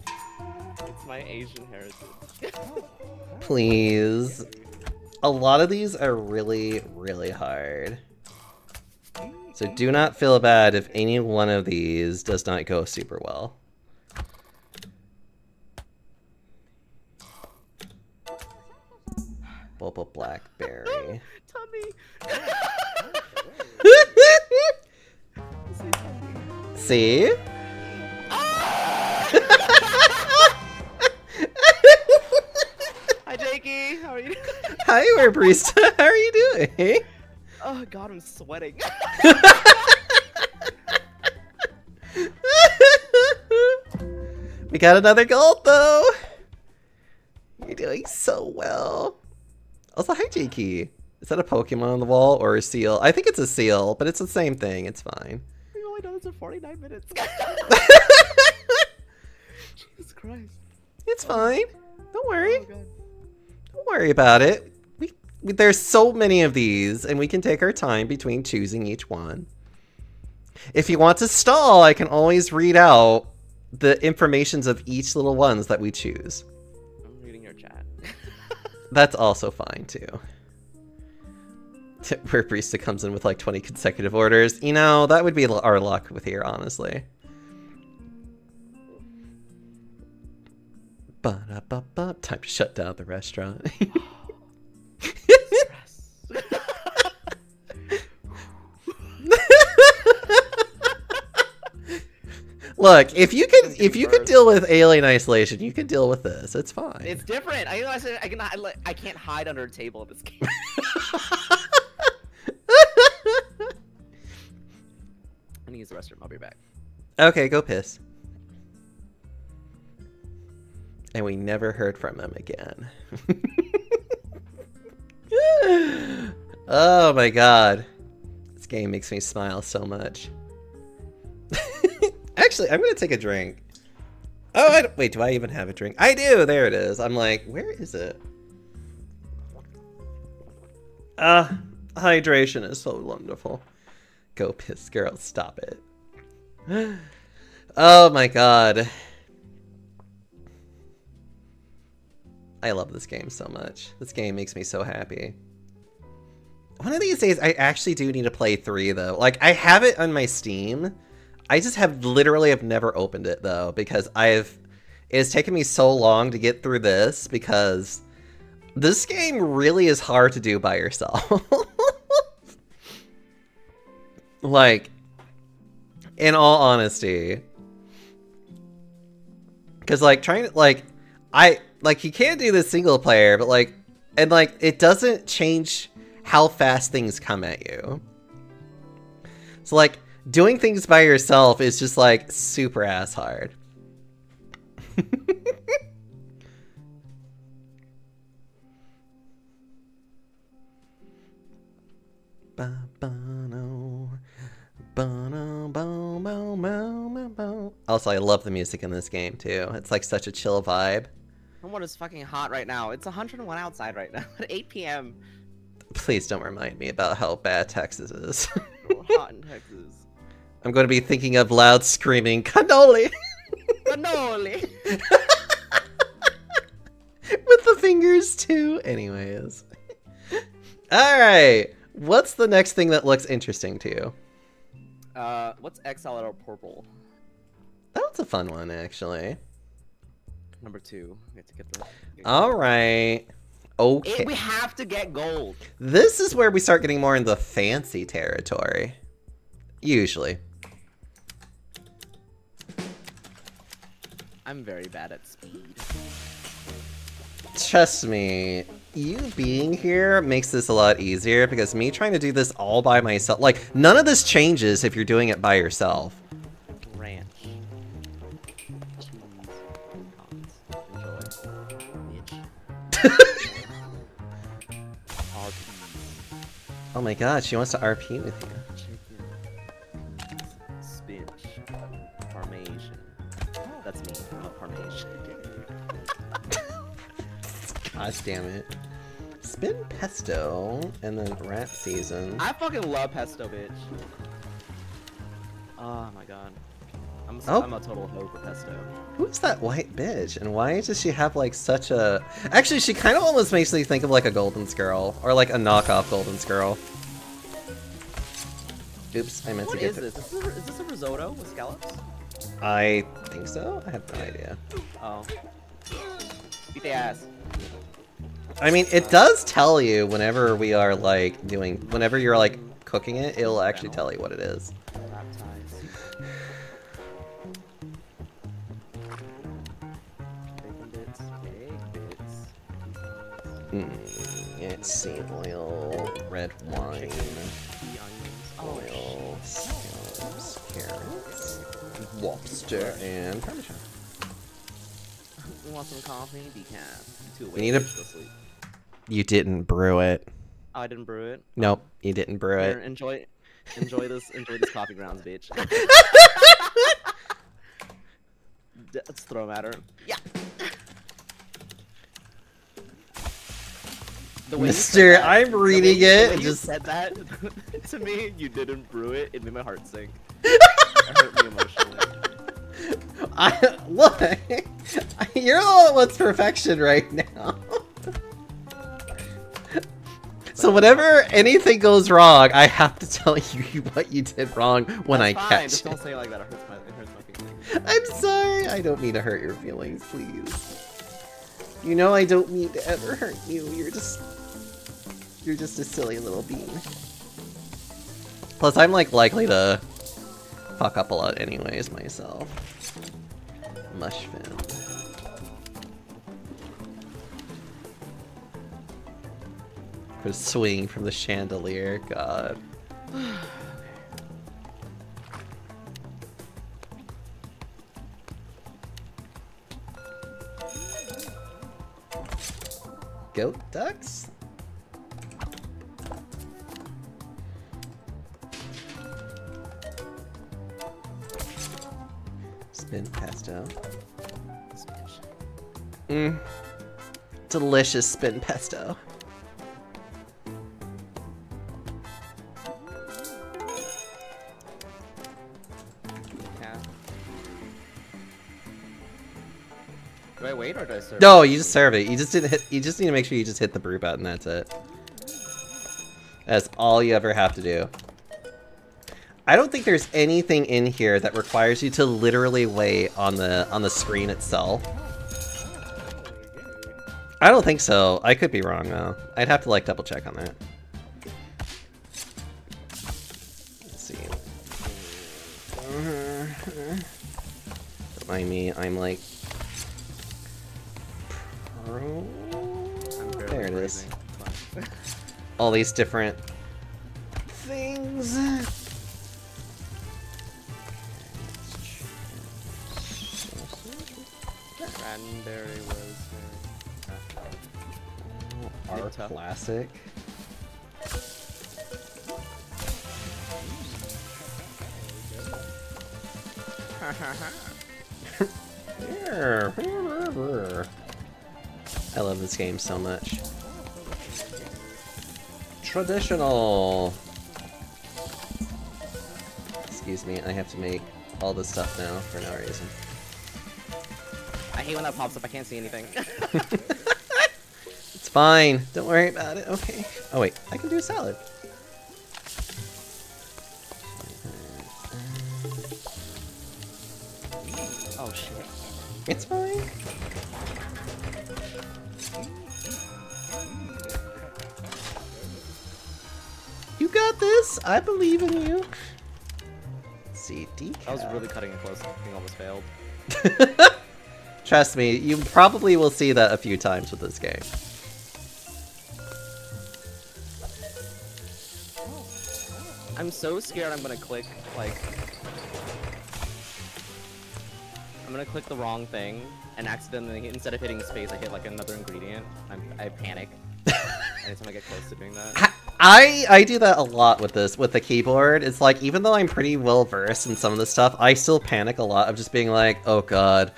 It's my Asian heritage. Please. A lot of these are really, really hard. So do not feel bad if any one of these does not go super well. I'm sweating. we got another gold though. You're doing so well. Also, hi Jakey. Is that a Pokemon on the wall or a seal? I think it's a seal, but it's the same thing. It's fine. we only done this for 49 minutes. Jesus Christ. It's fine. Don't worry. Oh, Don't worry about it. There's so many of these, and we can take our time between choosing each one. If you want to stall, I can always read out the informations of each little ones that we choose. I'm reading your chat. That's also fine too. Where Barista comes in with like 20 consecutive orders. You know, that would be our luck with here, honestly. Ba-da-ba-ba. Time to shut down the restaurant. Look, if you can, if you can deal with alien isolation, you can deal with this. It's fine. It's different. I know I said I can, I, I can't hide under a table in this game. I need to use the restroom. I'll be back. okay, go piss. And we never heard from him again. oh my god. This game makes me smile so much. Actually, I'm gonna take a drink. Oh, I wait, do I even have a drink? I do! There it is. I'm like, where is it? Ah, hydration is so wonderful. Go piss, girl. Stop it. Oh my god. I love this game so much. This game makes me so happy. One of these days, I actually do need to play 3, though. Like, I have it on my Steam. I just have literally have never opened it, though, because I've... It has taken me so long to get through this, because this game really is hard to do by yourself. like, in all honesty. Because, like, trying to, like, I, like, you can't do this single player, but, like, and, like, it doesn't change how fast things come at you. So, like, doing things by yourself is just, like, super ass hard. Also, I love the music in this game too. It's like such a chill vibe. Someone is fucking hot right now. It's 101 outside right now at 8 p.m. Please don't remind me about how bad Texas is. Hot in Texas. I'm going to be thinking of loud screaming cannoli Cannoli. with the fingers too. Anyways. All right. What's the next thing that looks interesting to you? Uh, what's XL or purple? That was a fun one, actually. Number two. We have to get the. All right. Okay. Eh, we have to get gold. This is where we start getting more in the fancy territory. Usually. I'm very bad at speed. Trust me, you being here makes this a lot easier because me trying to do this all by myself, like, none of this changes if you're doing it by yourself. Ranch. Cheese. Enjoy. RP. Oh my god, she wants to RP with you. Gosh damn it. Spin pesto and then rat season. I fucking love pesto, bitch. Oh my god. I'm, Oh. am a total hoe for pesto. Who's that white bitch? And why does she have like such a... Actually, she kind of almost makes me think of like a Golden Girl. Or like a knockoff Golden Girl. Oops, I meant What to get is this? Is this, a, is this a risotto with scallops? I think so? I have no idea. Oh. Beat the ass. I mean, it does tell you whenever we are like doing... Whenever you're like cooking it, it'll actually tell you what it is. Baptized. Bacon bits. Egg bits. Mm, it's seed oil, red wine, oil, scallops, carrots, lobster, and parmesan. We want some coffee, decaf. We need a-. You didn't brew it. I didn't brew it. Nope, you didn't brew Here, it. enjoy, enjoy this, enjoy this coffee grounds, bitch. Let's throw 'em at her. Yeah. The way you said Mister, that- I'm the way- reading the it way you just- said that to me. You didn't brew it. It made my heart sink. it hurt me emotionally. I look. You're the one that wants perfection right now. So whenever anything goes wrong, I have to tell you what you did wrong when That's I fine. catch Just it. don't say it like that. It hurts my, it hurts my feelings. I'm sorry. I don't mean to hurt your feelings, please. You know I don't mean to ever hurt you. You're just you're just a silly little bean. Plus I'm like likely to fuck up a lot anyways myself. Mushfin. For swinging from the chandelier, god. Goat ducks? Spin pesto. Mmm. Delicious spin pesto. Do I wait or do I serve? No, you just serve it. You just didn't hit. You just need to make sure you just hit the brew button. That's it. That's all you ever have to do. I don't think there's anything in here that requires you to literally wait on the on the screen itself. I don't think so. I could be wrong though. I'd have to like double check on that. Let's see. Uh-huh. Don't mind me. I'm like. There it is. breathing. All these different things. Cranberry was. Our classic. I love this game so much. Traditional. Excuse me, I have to make all this stuff now for no reason. I hate when that pops up. I can't see anything. It's fine. Don't worry about it. Okay. Oh wait, I can do a salad. oh shit. It's fine. Got this. I believe in you. Let's see, decaf. I was really cutting it close. Thing almost failed. Trust me, you probably will see that a few times with this game. I'm so scared I'm gonna click, like... I'm gonna click the wrong thing, and accidentally, instead of hitting space, I hit like another ingredient. I'm, I panic. Anytime I get close to doing that. I I do that a lot with this with the keyboard. It's like even though I'm pretty well versed in some of the stuff, I still panic a lot of just being like, "Oh god,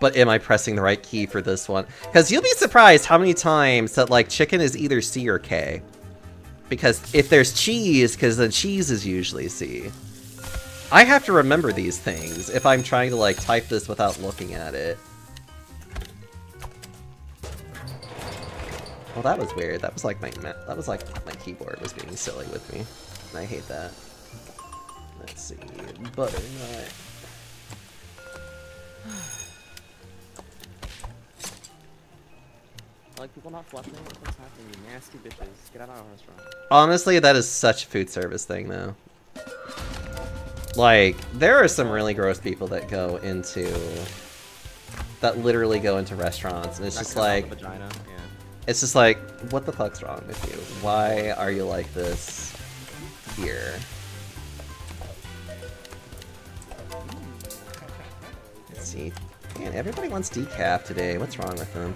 but am I pressing the right key for this one?" Cuz you'll be surprised how many times that like chicken is either C or K. Because if there's cheese, cuz the cheese is usually C. I have to remember these things if I'm trying to like type this without looking at it. Well, that was weird. That was like my that was like my keyboard was being silly with me. I hate that. Let's see, butternut. Like people not flushing? What's happening? You nasty bitches. Get out of our restaurant. Honestly, that is such a food service thing, though. Like, there are some really gross people that go into that literally go into restaurants, and it's Not just like. It's just like, what the fuck's wrong with you? Why are you like this here? Let's see. Man, everybody wants decaf today. What's wrong with them?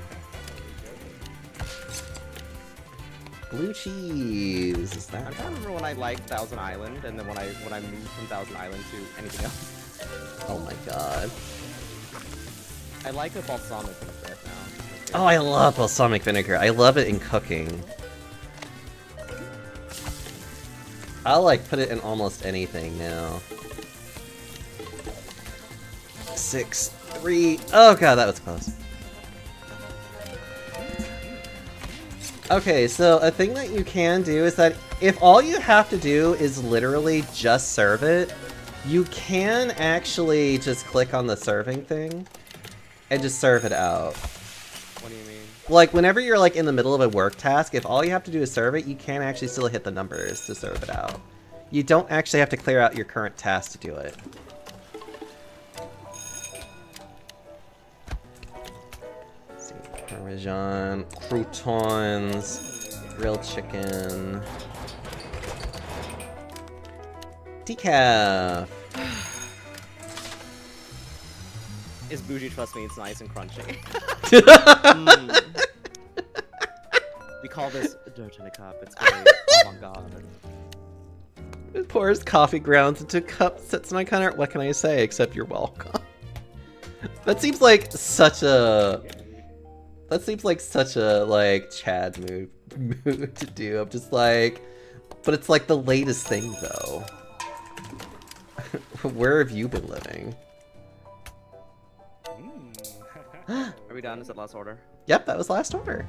Blue cheese. Is that? I'm trying to remember when I liked Thousand Island, and then when I when I moved from Thousand Island to anything else. Oh my god. I like a balsamic vinaigrette now. Oh, I love balsamic vinegar. I love it in cooking. I'll like put it in almost anything now. Six, three. Oh god, that was close. Okay, so a thing that you can do is that if all you have to do is literally just serve it, you can actually just click on the serving thing and just serve it out. What do you mean? Like, whenever you're, like, in the middle of a work task, if all you have to do is serve it, you can actually still hit the numbers to serve it out. you don't actually have to clear out your current task to do it. Let's see, Parmesan, croutons, grilled chicken, decaf. Is bougie trust me, it's nice and crunchy. Mm. We call this dirt in a cup. It's very avant-garde. It pours coffee grounds into a cup, sits in my counter. What can I say except you're welcome? that seems like such a. That seems like such a like Chad move move to do. I'm just like, but it's like the latest thing though. Where have you been living? Are we done? Is that last order? Yep, that was last order.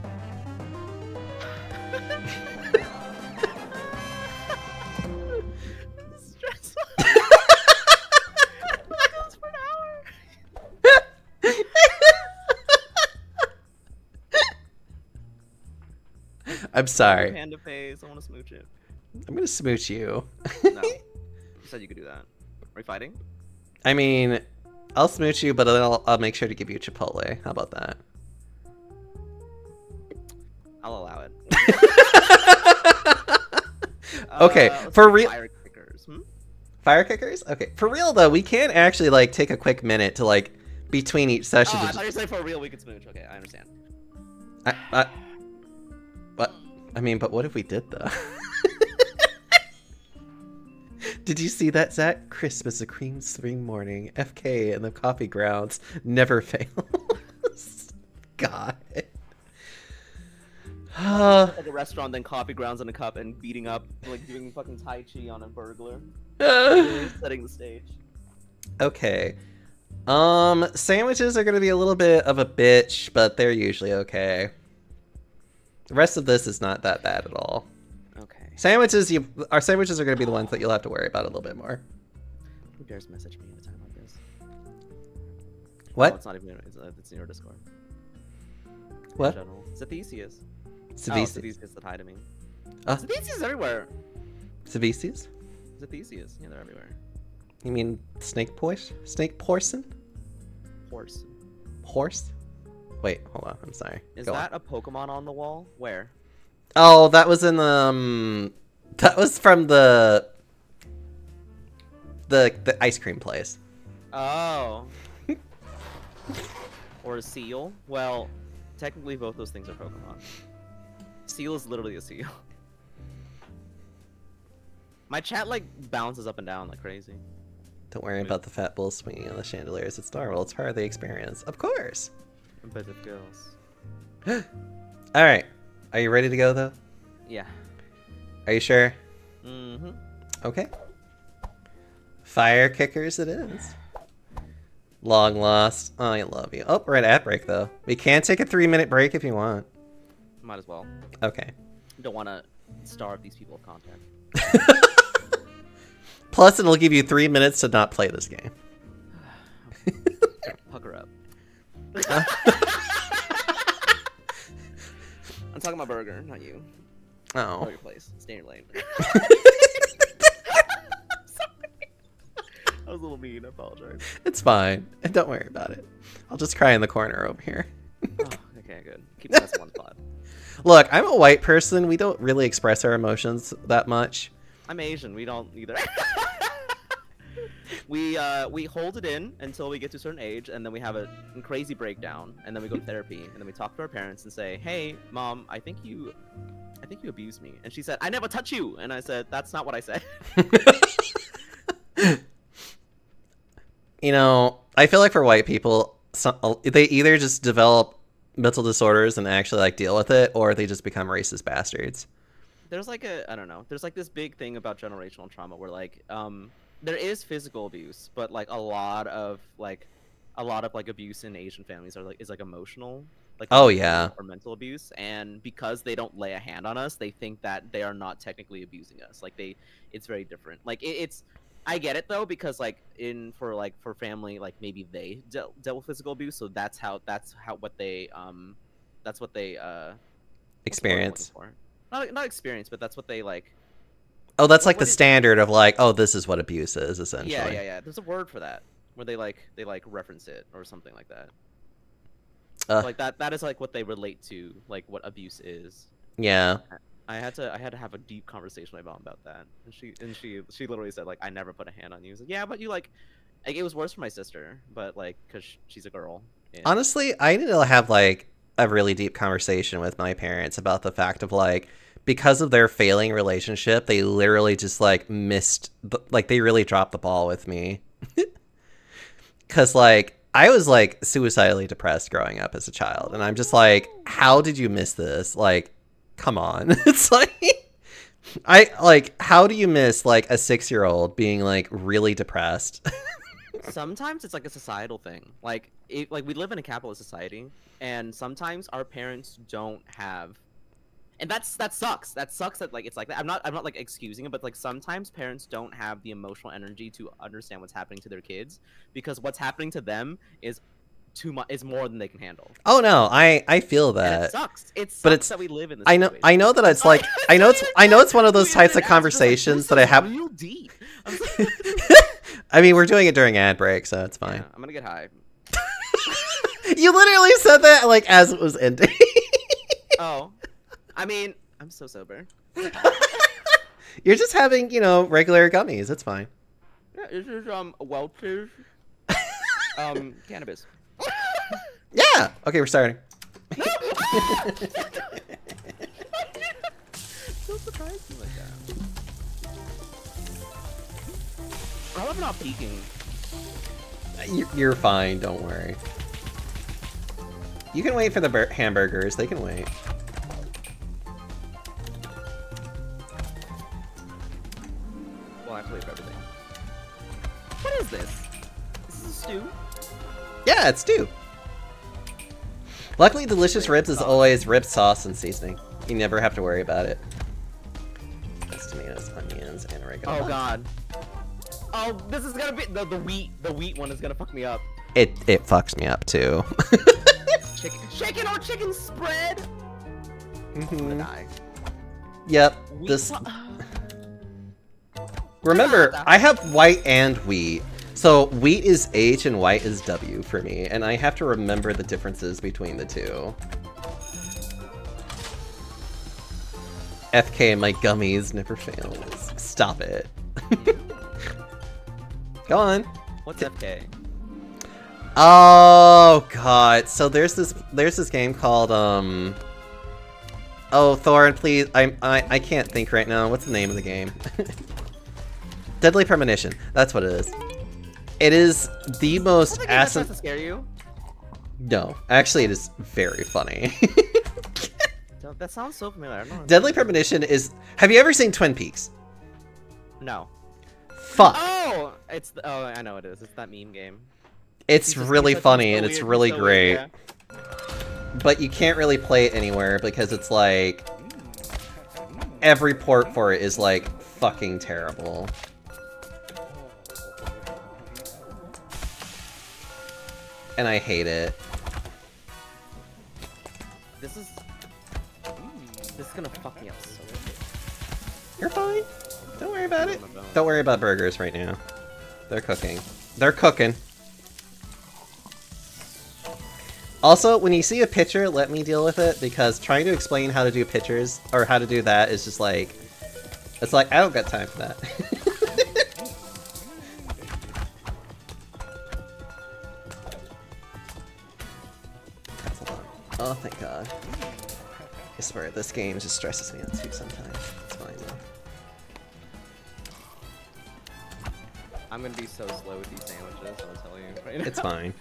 Stressful. Goes for an hour. I'm sorry. Panda face. I want to smooch it. I'm gonna smooch you. No. you said you could do that. Are we fighting? I mean, I'll smooch you, but then I'll, I'll make sure to give you Chipotle. How about that? I'll allow it. Okay, Uh, for real- Fire kickers. Hmm? Fire kickers? Okay. For real though, we can actually like take a quick minute to like between each session. Oh, I thought you saying for real we could smooch. Okay, I understand. I, I, but I mean, but what if we did though? did you see that, Zach? Crisp as a cream spring morning. FK and the coffee grounds never fails. God. Uh, Like a restaurant, then coffee grounds in a cup and beating up, like doing fucking Tai Chi on a burglar. uh, Setting the stage. okay. Um, sandwiches are gonna be a little bit of a bitch, but they're usually okay. The rest of this is not that bad at all. Sandwiches, you our sandwiches are gonna be the ones that you'll have to worry about a little bit more. Who dares message me at a time like this? Oh, What? it's not even. It's, uh, it's in your Discord. What? It's a Theseus. It's Oh, a it's a Theseus. Theseus that hi to me. It's a Theseus everywhere. Theseus? Theseus. Yeah, they're everywhere. You mean snake portion? Snake portion? Horse. Horse? Wait, hold on. I'm sorry. Is Go on. that a Pokemon on the wall? Where? Oh, that was in the. Um, that was from the. The the ice cream place. Oh. or a seal? Well, technically both those things are Pokemon. Seal is literally a seal. My chat like bounces up and down like crazy. Don't worry about the fat bull swinging on the chandeliers. It's normal. It's part of the experience. Of course. But it girls. All right. Are you ready to go though? Yeah. Are you sure? Mm-hmm. Okay. Fire kickers it is. Long lost. Oh, I love you. Oh, we're at ad break though. We can take a three minute break if you want. Might as well. Okay. Don't want to starve these people of content. Plus, it'll give you three minutes to not play this game. Pucker up. I'm talking about burger, not you. Oh. Know your place. Stay in your lane. Sorry. I was a little mean. I apologize. It's fine. And don't worry about it. I'll just cry in the corner over here. Oh, okay, good. Keep the best one spot. Look, I'm a white person. We don't really express our emotions that much. I'm Asian. We don't either. we uh we hold it in until we get to a certain age, and then we have a crazy breakdown, and then we go to therapy, and then we talk to our parents and say, "Hey, mom, I think you, I think you abused me," and she said, "I never touch you," and I said, "That's not what I said." You know, I feel like for white people, some, they either just develop mental disorders and actually like deal with it, or they just become racist bastards. there's like a I don't know. There's like this big thing about generational trauma where like um there is physical abuse, but like a lot of like a lot of like abuse in Asian families are like is like emotional. Like Oh, yeah. or mental abuse, and because they don't lay a hand on us, they think that they are not technically abusing us. Like they, it's very different. Like it, it's, I get it though because like in for like for family like maybe they dealt, dealt with physical abuse, so that's how that's how what they um, that's what they uh what's the word I'm looking Experience. Not not experience, but that's what they like. Oh, that's like What the standard of like, oh, this is what abuse is essentially. Yeah, yeah, yeah. There's a word for that where they like they like reference it or something like that. Uh. Like that that is like what they relate to, like what abuse is. Yeah. I had to I had to have a deep conversation with my mom about that, and she and she she literally said like I never put a hand on you. I was like, yeah, but you like, like it was worse for my sister, but like because she's a girl. Honestly, I need to have like a really deep conversation with my parents about the fact of like because of their failing relationship, they literally just like missed the, like they really dropped the ball with me. Cuz like I was like suicidally depressed growing up as a child and I'm just like how did you miss this? Like come on. it's like I like how do you miss like a 6-year-old being like really depressed? sometimes it's like a societal thing. Like it, like we live in a capitalist society, and sometimes our parents don't have, and that's that sucks. That sucks that like it's like that. I'm not I'm not like excusing it, but like sometimes parents don't have the emotional energy to understand what's happening to their kids because what's happening to them is too much is more than they can handle. oh no, I I feel And that. it sucks. It sucks but it's- that we live in this. I know situation. I know that it's like I know it's I know it's one of those types of conversations that I have Real deep. I mean we're doing it during ad break so it's fine. Yeah, I'm gonna get high. You literally said that like as it was ending. Oh, I mean, I'm so sober. You're just having, you know, regular gummies. It's fine. Yeah, this is um Welch's um cannabis. Yeah. Okay, we're starting. Don't surprise me like that. I love not peeking. You're, you're fine. Don't worry. You can wait for the bur- hamburgers. They can wait. Yeah, it's stew. Luckily, delicious ribs is always rib sauce and seasoning. You never have to worry about it. That's tomatoes, onions, and oregano. Oh God. Oh, this is gonna be the the wheat. The wheat one is gonna fuck me up. It it fucks me up too. Chicken, chicken or chicken spread. Mhm. die. Yep. Wheat This remember, I have white and wheat. So wheat is H and white is W for me, and I have to remember the differences between the two. FK, my gummies never fails. Stop it. Go on. What's FK? Oh god. So there's this there's this game called um Oh Thorin, please I I I can't think right now. What's the name of the game? Deadly Premonition. That's what it is. It is the most Is that game that to scare you? No, actually it is very funny. That- sounds so familiar. I don't know. Deadly Premonition is Have you ever seen Twin Peaks? No. Fuck. Oh, it's the, oh I know it is. It's that meme game. It's really funny so and it's really so great. weird, But you can't really play it anywhere because it's like mm. every port for it is like fucking terrible. And I hate it. This is this is gonna fuck me up so bad. You're fine. Don't worry about it. Don't worry about burgers right now. They're cooking. They're cooking. Also, when you see a picture, let me deal with it because trying to explain how to do pictures or how to do that is just like it's like I don't got time for that. Oh, thank God. I swear, this game just stresses me out too sometimes. It's fine though. I'm gonna be so slow with these sandwiches. I'll tell you. Right now. It's fine.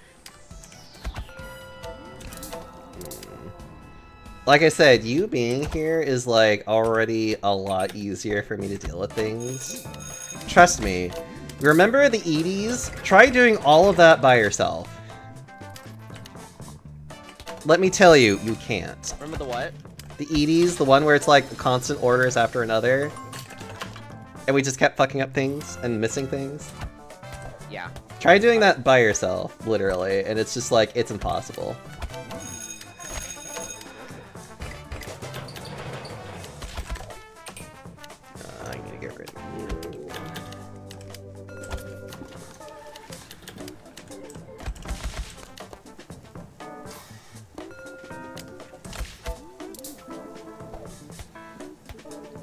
Hmm. Like I said, you being here is like already a lot easier for me to deal with things. Trust me. Remember the Edie's? Try doing all of that by yourself. Let me tell you, you can't. Remember the what? The Edie's, the one where it's like constant orders after another. And we just kept fucking up things and missing things. Yeah. Try doing that by yourself, literally, and it's just like, it's impossible.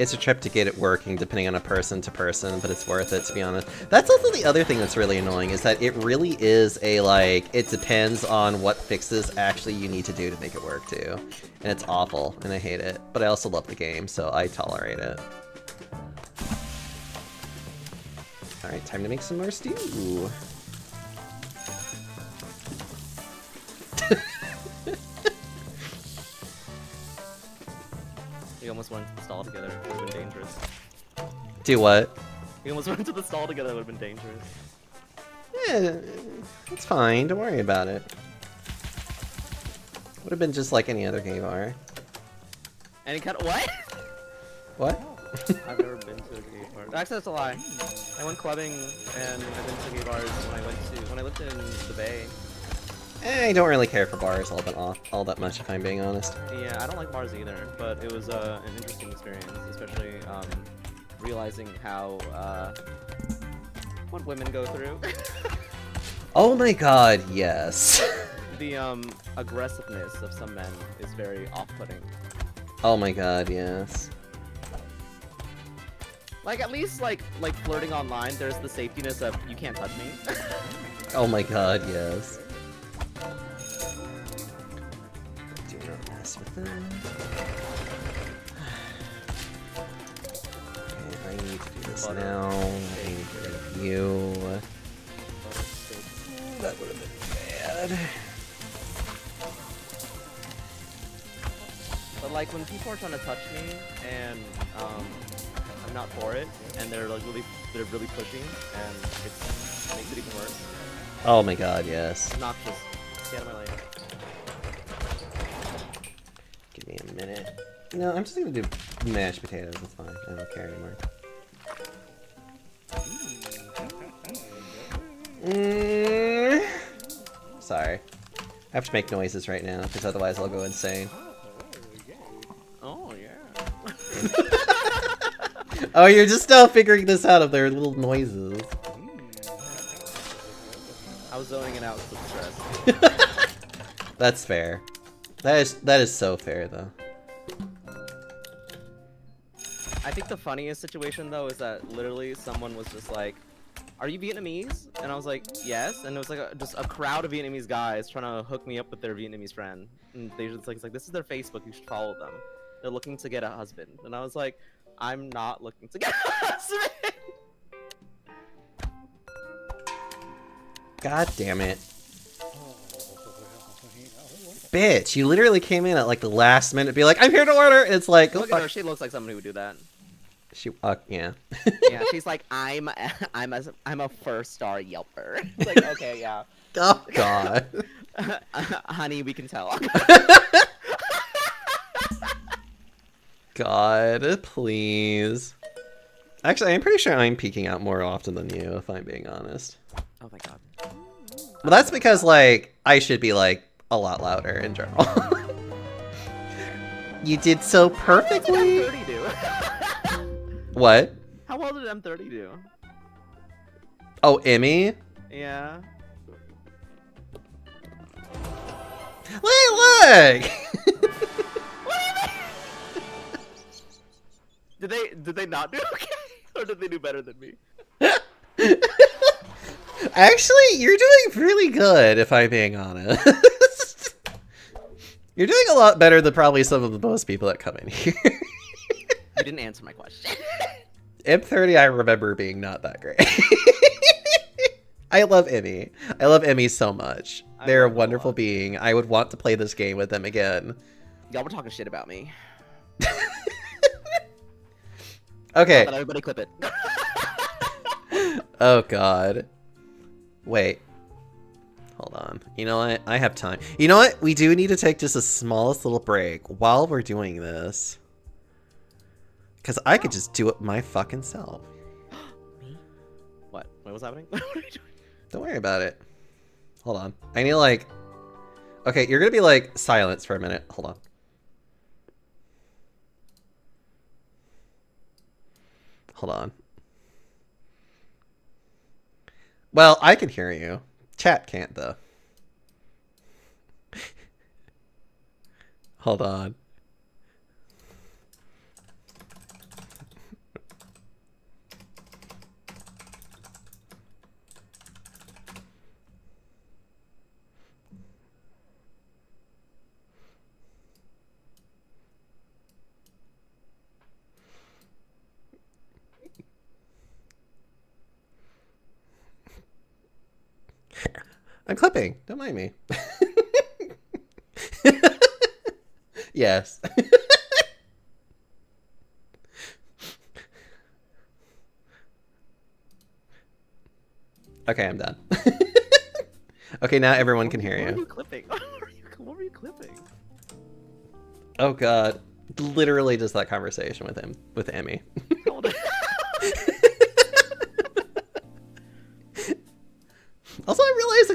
It's a trip to get it working depending on a person to person, but it's worth it to be honest. That's also the other thing that's really annoying is that it really is a like, it depends on what fixes actually you need to do to make it work too. And it's awful and I hate it, but I also love the game, so I tolerate it. Alright, time to make some more stew. almost went to the stall together. It would have been dangerous. Do what? We almost went to the stall together. It would have been dangerous. Yeah, it's fine, don't worry about it. Would have been just like any other gay bar. Any kind of what? What? I've never been to a gay bar. Actually, that's a lie. I went clubbing and I've been to gay bars when I went to when I lived in the Bay. Eh, I don't really care for bars all that off, all that much, if I'm being honest. Yeah, I don't like bars either, but it was uh, an interesting experience, especially um, realizing how uh, what women go through. Oh my god, yes. the um, aggressiveness of some men is very off-putting. oh my god, yes. Like at least like like flirting online, there's the safetiness of you can't touch me. Oh my god, yes. Mess with them. Okay, I need to do this Butter. now. I need to get rid of you. That would have been bad. But like when people are trying to touch me and um, I'm not for it, and they're like really, they're really pushing, and it makes it even worse. Oh my god, yes. Obnoxious. Get out of my lane. Give me a minute. Know, I'm just gonna do mashed potatoes. It's fine. I don't care anymore. Mm. Sorry. I have to make noises right now, because otherwise I'll go insane. Oh yeah. Oh, you're just now figuring this out of their little noises. I was zoning it out with stress. That's fair. That is that is so fair though. I think the funniest situation though is that literally someone was just like, "Are you Vietnamese?" And I was like, "Yes." And it was like a, just a crowd of Vietnamese guys trying to hook me up with their Vietnamese friend. And they just like, it's like, "This is their Facebook. You should follow them. They're looking to get a husband." And I was like, "I'm not looking to get a husband." God damn it. Bitch, you literally came in at like the last minute, be like, "I'm here to order." It's like, Look at her. She looks like someone who would do that. She, uh, yeah. Yeah, she's like, "I'm, a, I'm a, I'm a first star Yelper." It's like, okay, yeah, oh God. honey, we can tell. God, please. Actually, I'm pretty sure I'm peeking out more often than you, if I'm being honest. oh my god. Well, that's because, like, I should be, like, a lot louder in general. you did so perfectly. M30 do? What? How well did M30 do? Oh, Emmy? Yeah. Wait, look! Did they did they not do okay? Or did they do better than me? Actually, you're doing really good, if I'm being honest. You're doing a lot better than probably some of the most people that come in here. You didn't answer my question. M30, I remember being not that great. I love Emmy. I love Emmy so much. I They're a her a wonderful being. I would want to play this game with them again. Y'all were talking shit about me. Okay. Let everybody clip it. Oh god. Wait. Hold on. You know what? I have time. You know what? We do need to take just the smallest little break while we're doing this. Because I could just do it my fucking self. what? What was happening? what are you doing? Don't worry about it. Hold on. I need like... Okay, you're gonna be like silence for a minute. Hold on. Hold on. Well, I can hear you. Chat can't, though. Hold on. I'm clipping. Don't mind me. yes. okay, I'm done. okay, now everyone can hear What were you. you clipping? What you, what were you clipping? Oh god. Literally just that conversation with him, with Emmy.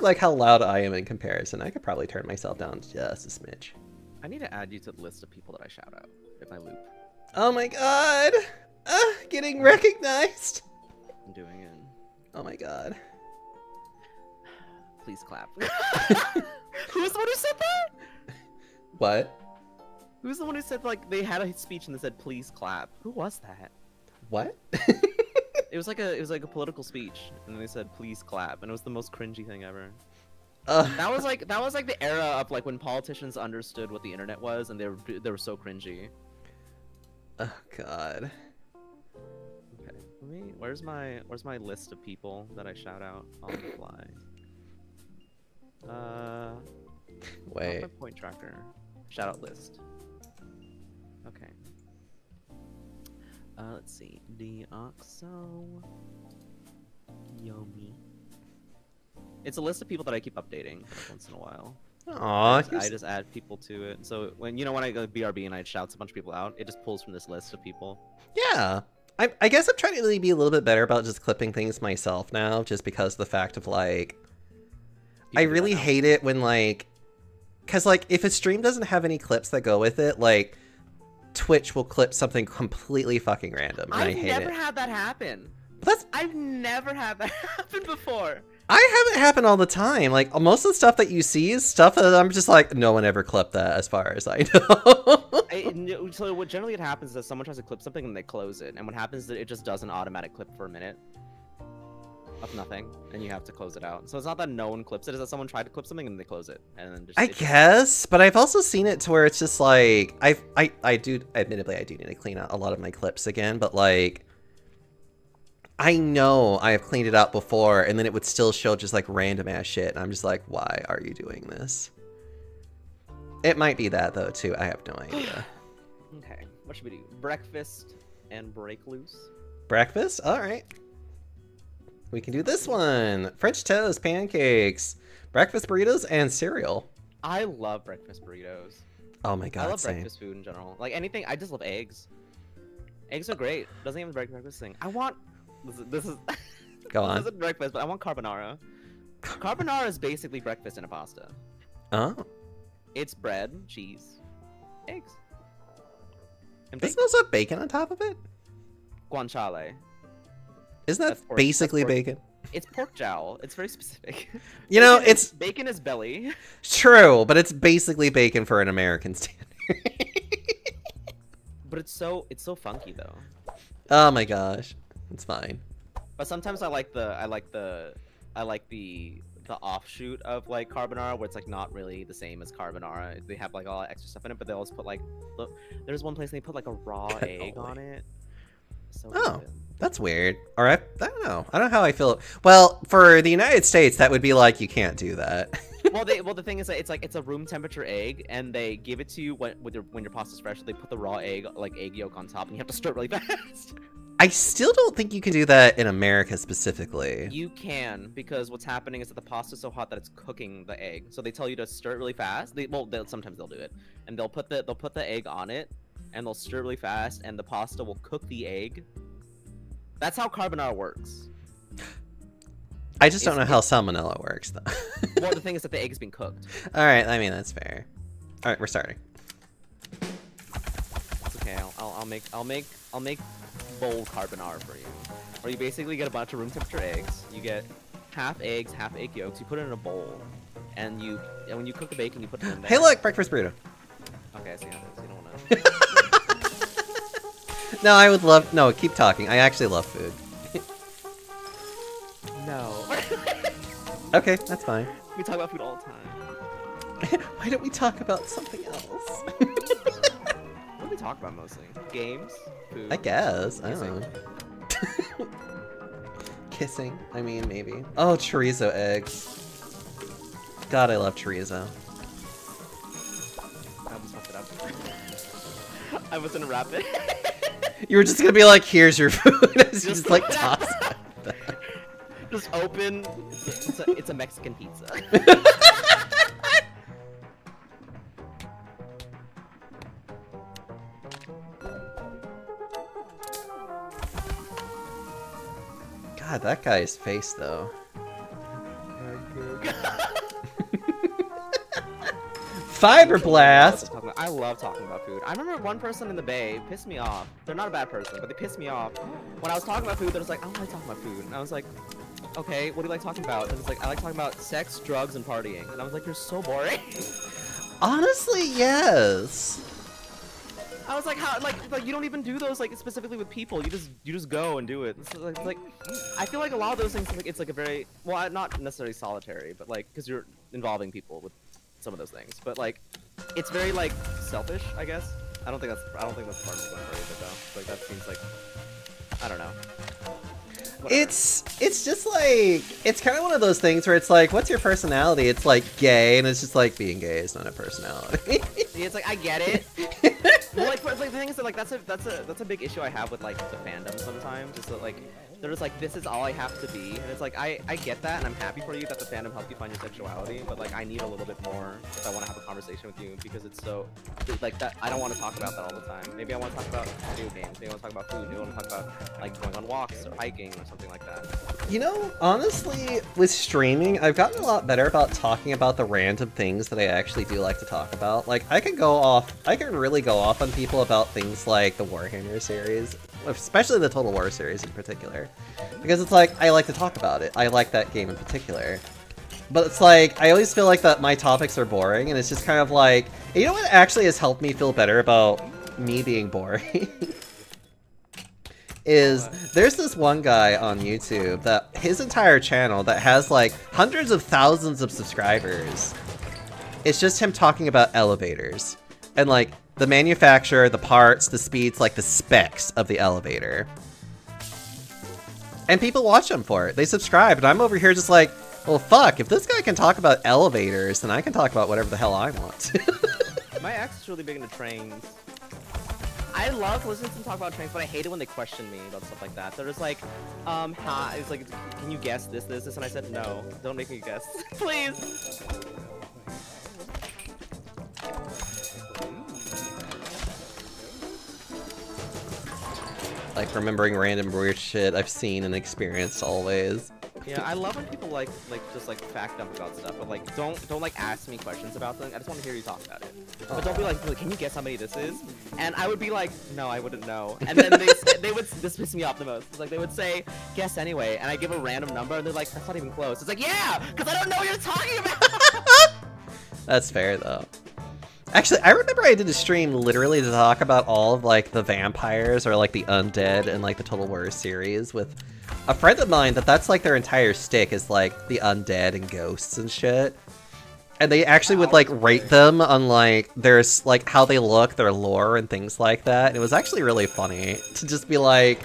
Hold on. Also, I'm realizing like how loud I am in comparison. I could probably turn myself down just a smidge. I need to add you to the list of people that I shout out if I loop. Oh my god! Uh, getting recognized! I'm doing it. Oh my god. Please clap. Who's the one who said that? What? Who's the one who said like they had a speech and they said please clap? Who was that? What? It was like a it was like a political speech and then they said please clap and it was the most cringy thing ever. uh, That was like that was like the era of like when politicians understood what the internet was and they were they were so cringy. oh god. Okay, let me. Where's my Where's my list of people that I shout out on the fly? Uh, Wait. point tracker. Shout out list. Okay. Uh, let's see. Diaxo. Yomi. It's a list of people that I keep updating once in a while. Aw, I you're just add people to it. So when you know when I go to BRB and I shouts a bunch of people out, it just pulls from this list of people. Yeah. I, I guess I'm trying to really be a little bit better about just clipping things myself now, just because of the fact of like, I People that really hate it when like, because like if a stream doesn't have any clips that go with it, like Twitch will clip something completely fucking random, and i I've hate never it. had that happen. That's I've never had that happen before. I have it happen all the time. Like most of the stuff that you see is stuff that I'm just like, no one ever clipped that, as far as I know. I, so what generally it happens is someone tries to clip something and they close it, and what happens is that it just does an automatic clip for a minute of nothing, and you have to close it out. So it's not that no one clips it; it's that someone tried to clip something and they close it, and then just. I guess, but I've also seen it to where it's just like I I I do admittedly I do need to clean out a lot of my clips again, but like I know I have cleaned it out before and then it would still show just like random ass shit and I'm just like why are you doing this? It might be that though too. I have no idea. Okay, what should we do? Breakfast and break loose. Breakfast? All right. We can do this one. French toast, pancakes, breakfast burritos and cereal. I love breakfast burritos. Oh my god, I love same. breakfast food in general. Like anything, I just love eggs. Eggs are great. Doesn't even break breakfast thing. I want. This is. This is Go This on. isn't breakfast, but I want carbonara. Carbonara is basically breakfast in a pasta. Oh. It's bread, cheese, eggs, and Isn't also have bacon on top of it? Guanciale. Isn't that pork- basically bacon? It's pork jowl. It's very specific. You know, Bacon is- it's bacon is belly. true, but it's basically bacon for an American standard. But it's so it's so funky though. oh my gosh. It's fine. But sometimes I like the I like the I like the the offshoot of like carbonara where it's like not really the same as carbonara. They have like all that extra stuff in it, but they always put like look. There's one place they put like a raw egg on it. So Oh. good. That's weird. Or I, I don't know. I don't know how I feel. Well, for the United States, that would be like you can't do that. well, they well the thing is that it's like it's a room temperature egg, and they give it to you when with your when your pasta's fresh. They put the raw egg like egg yolk on top, and you have to stir it really fast. I still don't think you can do that in America specifically. You can because what's happening is that the pasta's so hot that it's cooking the egg. So they tell you to stir it really fast. They well, they'll, sometimes they'll do it, and they'll put the they'll put the egg on it, and they'll stir really fast, and the pasta will cook the egg. That's how carbonara works. I just don't know how salmonella works, though. well, the thing is that the egg's been cooked. All right, I mean that's fair. All right, we're starting. It's okay. I'll, I'll, I'll make I'll make I'll make bowl carbonara for you, where you basically get a bunch of room temperature eggs. You get half eggs, half egg yolks. You put it in a bowl, and you and when you cook the bacon, you put it in there. Hey, look, breakfast burrito. Okay, I see how it is. You don't want to. No, I would love. No, keep talking. I actually love food. no. Okay, that's fine. we talk about food all the time. Why don't we talk about something else? What do we talk about mostly? Games, food. I guess. I don't Kissing. know. Kissing. I mean, maybe. Oh, chorizo eggs. God, I love chorizo. I just fucked it up. I was gonna wrap it. You were just gonna be like, "Here's your food," you Just like toss. it. just open. It's a, it's a, it's a Mexican pizza. God, that guy's face though. Fiber blast. I love talking about food. I remember one person in the Bay pissed me off. They're not a bad person, but they pissed me off. When I was talking about food, they was like, I don't like talking about food. And I was like, okay, what do you like talking about? And it's like, I like talking about sex, drugs, and partying. And I was like, you're so boring. Honestly, yes. I was like, how, like, like you don't even do those like specifically with people. You just, you just go and do it. It's like, it's like, I feel like a lot of those things, like, it's like a very, well, not necessarily solitary, but like, because you're involving people with some of those things. But like, it's very like selfish, I guess. I don't think that's, I don't think that's part of the of it though. Like that seems like, I don't know. Whatever. It's it's just like it's kind of one of those things where it's like, what's your personality? It's like gay, and it's just like being gay is not a personality. See, it's like I get it. well, like, like the thing is that like that's a that's a that's a big issue I have with like the fandom sometimes. Is that like they're just like this is all I have to be, and it's like I I get that, and I'm happy for you that the fandom helped you find your sexuality, but like I need a little bit more if I want to have a conversation with you because it's so like that. I don't want to talk about that all the time. Maybe I want to talk about video games. Maybe I want to talk about food. Maybe I want to talk about like going on walks or hiking or something like that. You know, honestly, with streaming, I've gotten a lot better about talking about the random things that I actually do like to talk about. Like, I can go off, I can really go off on people about things like the Warhammer series, especially the Total War series in particular. Because it's like, I like to talk about it. I like that game in particular. But it's like, I always feel like that my topics are boring, and it's just kind of like, you know what actually has helped me feel better about me being boring? is there's this one guy on YouTube that his entire channel that has like hundreds of thousands of subscribers. It's just him talking about elevators and like the manufacturer, the parts, the speeds, like the specs of the elevator. And people watch them for it. They subscribe, and I'm over here just like, well, fuck. If this guy can talk about elevators, then I can talk about whatever the hell I want. My ex is really big into trains. I love listening to them talk about trains, but I hate it when they question me about stuff like that. They're just like, um, hi. It's like, can you guess this, this, this? And I said, no, don't make me guess, please. Like remembering random weird shit I've seen and experienced always. Yeah, I love when people like, like just like fact dump about stuff, but like don't, don't like ask me questions about them. I just want to hear you talk about it. But don't be like, can you guess how many this is? And I would be like, no, I wouldn't know. And then they, they would, this pissed me off the most. It's like they would say, guess anyway, and I give a random number, and they're like, that's not even close. It's like, yeah, because I don't know what you're talking about. That's fair though. Actually, I remember I did a stream literally to talk about all of like the vampires or like the undead and like the Total War series with a friend of mine that that's like their entire stick is like the undead and ghosts and shit. And they actually would like rate them on like there's like how they look, their lore and things like that. And it was actually really funny to just be like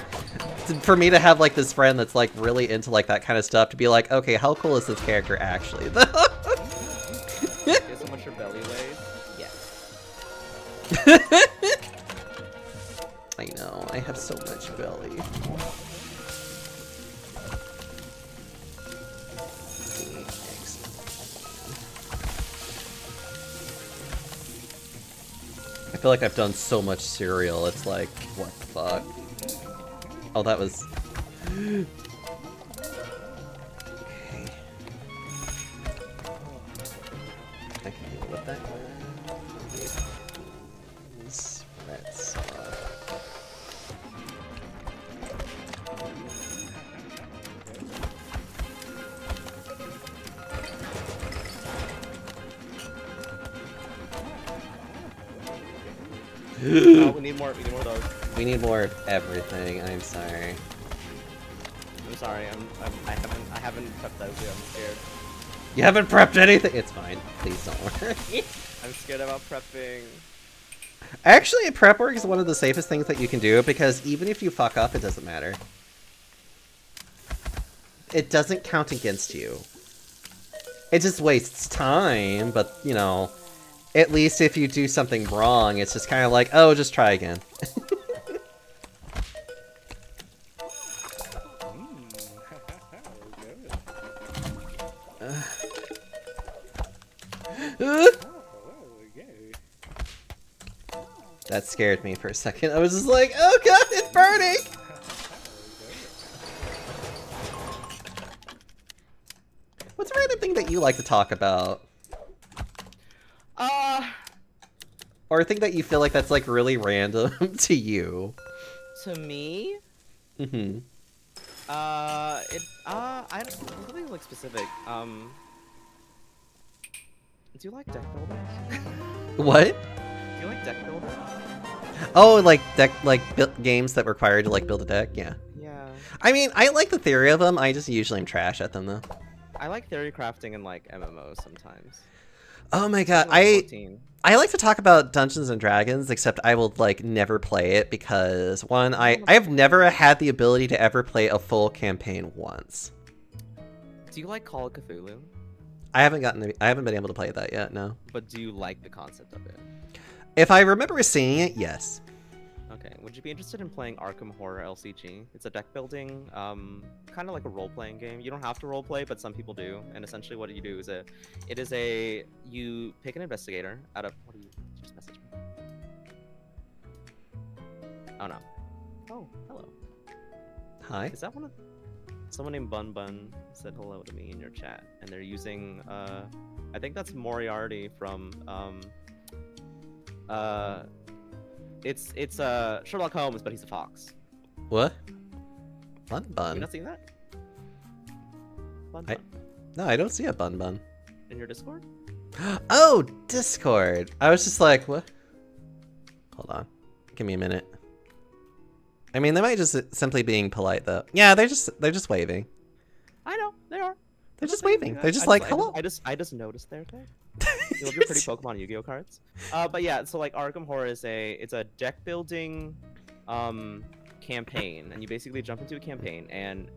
to, for me to have like this friend that's like really into like that kind of stuff to be like, okay, how cool is this character actually? Guess I know, I have so much belly. I feel like I've done so much cereal, it's like, what the fuck? Oh, that was... Oh, we need more. We need more of those. We need more of everything. I'm sorry. I'm sorry. I'm, I'm I haven't I haven't prepped those yet. I'm scared. You haven't prepped anything. It's fine. Please don't worry. I'm scared about prepping. Actually, prep work is one of the safest things that you can do because even if you fuck up, it doesn't matter. It doesn't count against you. It just wastes time, but, you know, at least if you do something wrong, it's just kind of like, oh, just try again. That scared me for a second. I was just like, oh god, it's burning! What's a random thing that you like to talk about? Uh, Or a thing that you feel like that's like really random to you? to me, hmm uh, it uh, I don't something like specific. Um, do you like deck builders? What? do you like deck builders? Oh, like deck, like games that require you to like build a deck. Yeah. Yeah. I mean, I like the theory of them. I just usually am trash at them though. I like theory crafting and like MMOs sometimes. Oh my god, I 14. I like to talk about Dungeons and Dragons, except I will like never play it because one, I I have never had the ability to ever play a full campaign once. Do you like Call of Cthulhu? I haven't gotten to, I haven't been able to play that yet. No. But do you like the concept of it? If I remember seeing it, yes. Okay. Would you be interested in playing Arkham Horror LCG? It's a deck building, um, kind of like a role playing game. You don't have to role play, but some people do. And essentially, what you do is a, it is a you pick an investigator out of what do you just message me? Oh no. Oh, hello. Hi. Is that one of someone named Bun Bun said hello to me in your chat, and they're using uh, I think that's Moriarty from um, uh, it's it's uh Sherlock Holmes, but he's a fox. What? Bun Have you bun. not seen that? Bun I- Bun No, I don't see a bun bun. in your Discord? Oh, Discord. I was just like, what? Hold on. Give me a minute. I mean, they might just simply being polite though. Yeah, they're just they're just waving. I know they are. They're just waving. They're just I like, I hello. I just I just noticed their thing. You love your pretty Pokemon Yu-Gi-Oh cards. Uh, but yeah, so like Arkham Horror is a it's a deck building um campaign, and you basically jump into a campaign, and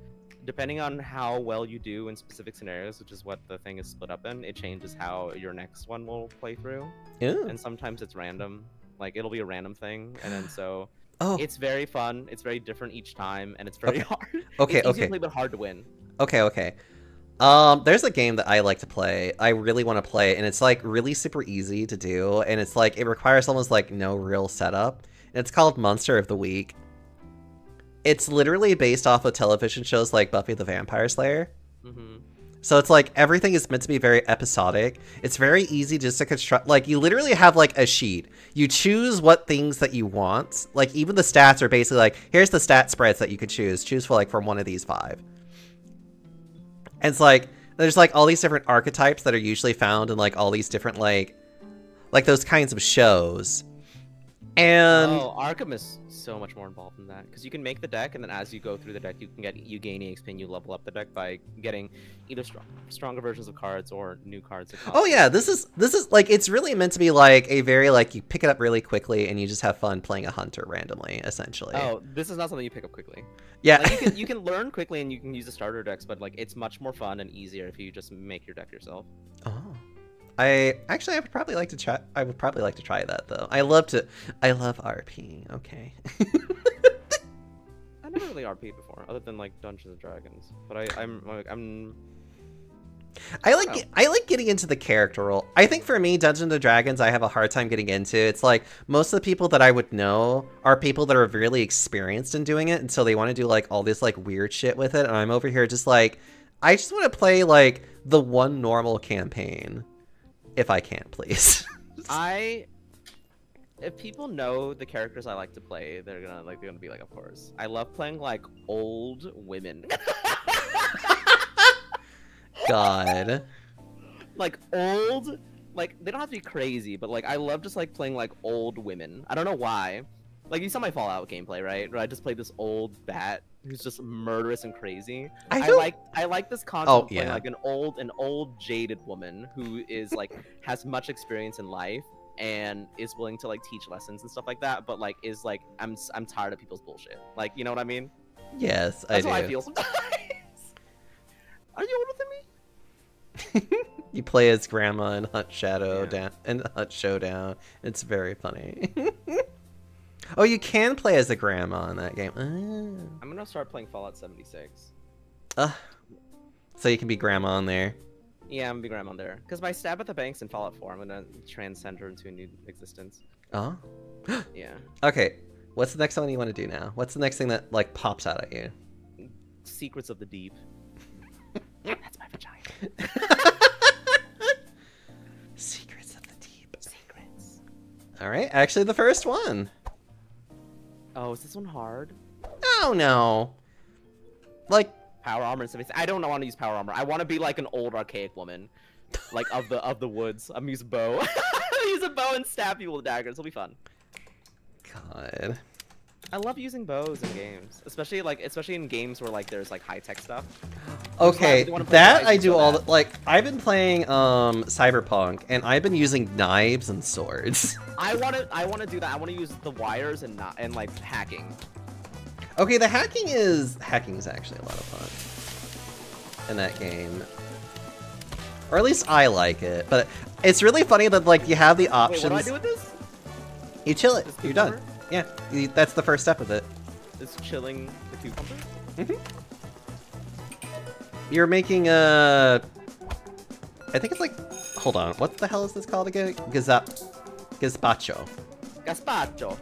depending on how well you do in specific scenarios, which is what the thing is split up in, it changes how your next one will play through. Ooh. And sometimes it's random, like it'll be a random thing, and then so Oh, it's very fun. It's very different each time, and it's very Okay. hard. Okay, it's okay. play, but hard to win. okay, okay. Um, there's a game that I like to play. I really want to play, and it's like really super easy to do, and it's like it requires almost like no real setup. And it's called Monster of the Week. It's literally based off of television shows like Buffy the Vampire Slayer. hmm So it's like everything is meant to be very episodic. It's very easy just to construct. Like you literally have like a sheet. You choose what things that you want. Like even the stats are basically like here's the stat spreads that you could choose. Choose for like from one of these five. And it's like there's like all these different archetypes that are usually found in like all these different like like those kinds of shows. And oh, Arkham is so much more involved in that because you can make the deck, and then as you go through the deck, you can get you gain EXP and you level up the deck by getting either strong, stronger versions of cards or new cards. Oh yeah, this is this is like it's really meant to be like a very like you pick it up really quickly and you just have fun playing a hunter randomly, essentially. Oh, this is not something you pick up quickly. yeah. Like, you can you can learn quickly and you can use the starter decks, but like it's much more fun and easier if you just make your deck yourself. oh. I actually I would probably like to try I would probably like to try that though. I love to I love RP. Okay. I never really RP'd before, other than like Dungeons and Dragons. But I I'm like, I'm I like Oh. I like getting into the character role. I think for me, Dungeons and Dragons, I have a hard time getting into. It's like most of the people that I would know are people that are really experienced in doing it, and so they want to do like all this like weird shit with it. And I'm over here just like, I just want to play like the one normal campaign, if I can, please. I if people know the characters I like to play, they're gonna like they're gonna be like, of course. I love playing like old women. God. like old like they don't have to be crazy, but like I love just like playing like old women. I don't know why. Like you saw my Fallout gameplay, right? Where I just played this old bat who's just murderous and crazy. I I, like I like this concept Oh, of playing yeah. like an old an old jaded woman who is like has much experience in life and is willing to like teach lessons and stuff like that, but like is like I'm I'm tired of people's bullshit. Like you know what I mean? Yes, I That's do. how I feel sometimes. Are you older than me? you play as grandma in Hunt Shadow Yeah. down and Hunt Showdown. It's very funny. oh, you can play as a grandma in that game. Ah. I'm gonna start playing Fallout 76. Ah. so you can be grandma on there. Yeah, I'm gonna be grandma on there. Because by stab at the banks in Fallout 4, I'm gonna transcend her into a new existence. Oh. Yeah. Okay. What's the next one you want to do now? What's the next thing that like pops out at you? Secrets of the Deep. That's my vagina. Secrets of the Deep. Secrets. All right. Actually, the first one. Oh, is this one hard? Oh no. Like Power armor and stuff. I don't want to use power armor. I want to be like an old archaic woman, like of the of the woods. I'm use a bow. use a bow and stab people with daggers. It'll be fun. God. I love using bows in games, especially like especially in games where like there's like high tech stuff. Okay, wanna that I do all bad. the, like I've been playing um Cyberpunk and I've been using knives and swords. I want to I want to do that. I want to use the wires and not and like hacking. Okay, the hacking is hacking is actually a lot of fun in that game. Or at least I like it. But it's really funny that like you have the Wait, options. what do I do with this? You chill it. You're done. cucumber? Yeah, that's the first step of it. Is chilling the cucumber? Mm -hmm. You're making a. I think it's like. Hold on. What the hell is this called again? Gazap. Gazpacho. Gazpacho.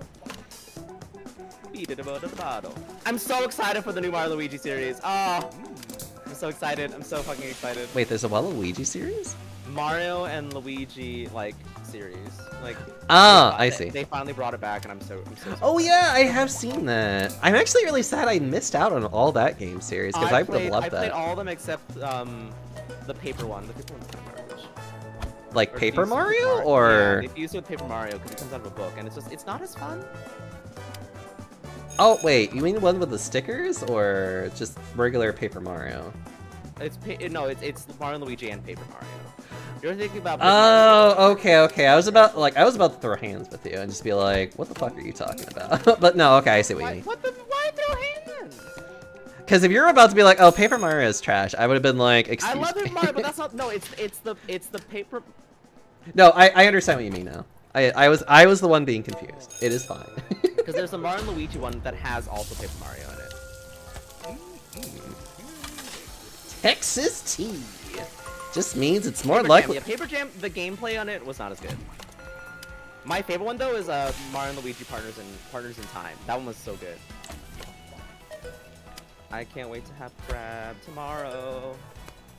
I'm so excited for the new Mario Luigi series. Oh, I'm so excited. I'm so fucking excited. Wait, there's a Waluigi series? Mario and Luigi like series. Like Ah, they- I see. They finally brought it back, and I'm so I'm so. Oh yeah, I have seen that. I'm actually really sad I missed out on all that game series because I, would played, have loved I played that. all of them except um the paper one. The paper one's kind of garbage. Like Or Paper Mario, Yeah, or they fused it with Paper Mario because it comes out of a book, and it's just it's not as fun. oh wait, you mean the one with the stickers, or just regular Paper Mario? It's pa- no, it's it's Mario and Luigi and Paper Mario. You're thinking about. Oh, okay, okay. I was about like I was about to throw hands with you and just be like, "What the fuck are you talking about?" but no, okay, I see what you mean. what the? Why throw hands? Because if you're about to be like, "Oh, Paper Mario is trash," I would have been like, "Excuse me." I love me." Paper Mario, but that's not. No, it's it's the it's the paper. no, I, I understand what you mean now. I I was I was the one being confused. It is fine. Because there's a Mario and Luigi one that has also Paper Mario in it. Texas tea just means it's more Paper likely. Jam, yeah, Paper Jam. The gameplay on it was not as good. My favorite one though is uh, Mario and Luigi Partners in Partners in Time. That one was so good. I can't wait to have crab tomorrow.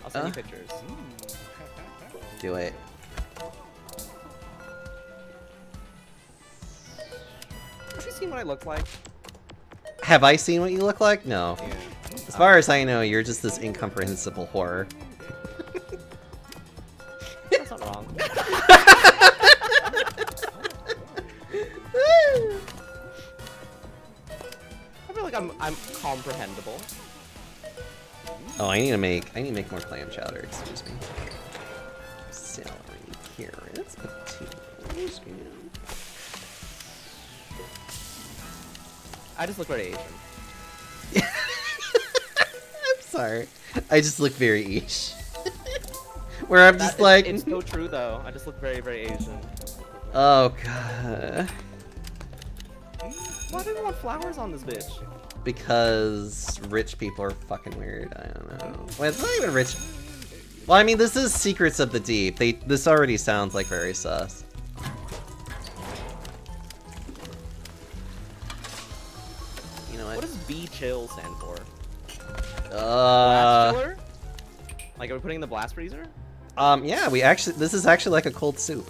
I'll send Uh. you pictures. Do it. Have you seen what I look like? Have I seen what you look like? No. Yeah. As far as I know, you're just this incomprehensible horror. That's not wrong. I feel like I'm I'm comprehensible. Oh, I need to make I need to make more clam chowder. Excuse me. Celery, carrots, potatoes. I just look very Asian. I'm sorry. I just look very ish. Where I'm That- just like, it's so true though. I just look very very Asian. oh god. Why do they want flowers on this bitch? Because rich people are fucking weird. I don't know. Well, it's not even rich. Well, I mean, this is Secrets of the Deep. They this already sounds like very sus. You know What what? does B chill stand for? Uh. Blast chiller? Like are we putting in the blast freezer? Um, yeah, we actually, this is actually like a cold soup.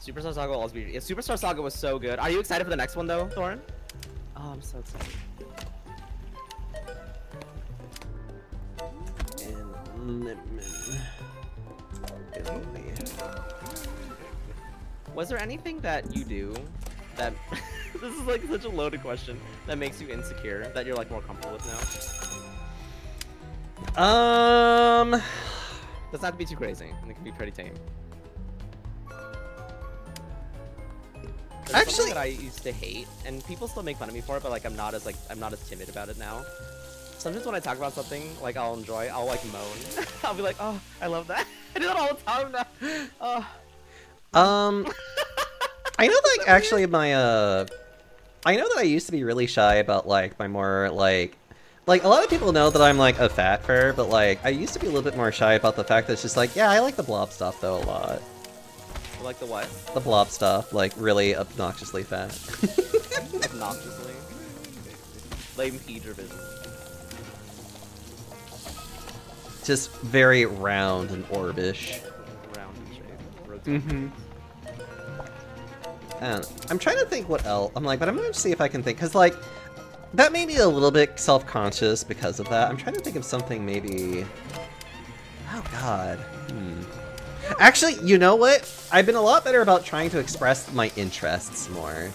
Superstar Saga will always be- yeah, Superstar Saga was so good. Are you excited for the next one though, Thorin? Oh, I'm so excited. Was there anything that you do that this is like such a loaded question that makes you insecure that you're like more comfortable with now? Um, Doesn't have to be too crazy. and It can be pretty tame. There's Actually- that I used to hate, and people still make fun of me for it, but like I'm not as like I'm not as timid about it now. Sometimes when I talk about something like I'll enjoy, I'll like moan. I'll be like, oh, I love that. I do that all the time now. Oh, um, I know like actually my uh, I know that I used to be really shy about like my more like. Like, a lot of people know that I'm, like, a fat fur, but, like, I used to be a little bit more shy about the fact that it's just like, yeah, I like the blob stuff, though, a lot. you like the what? The blob stuff, like, really obnoxiously fat. Obnoxiously. Lame impede your vision. just very round and orbish. Round in shape. Mm-hmm. And I'm trying to think what else. I'm like, but I'm gonna see if I can think, because, like, that made me a little bit self-conscious because of that. I'm trying to think of something maybe... Oh, God. Hmm. Actually, you know what? I've been a lot better about trying to express my interests more.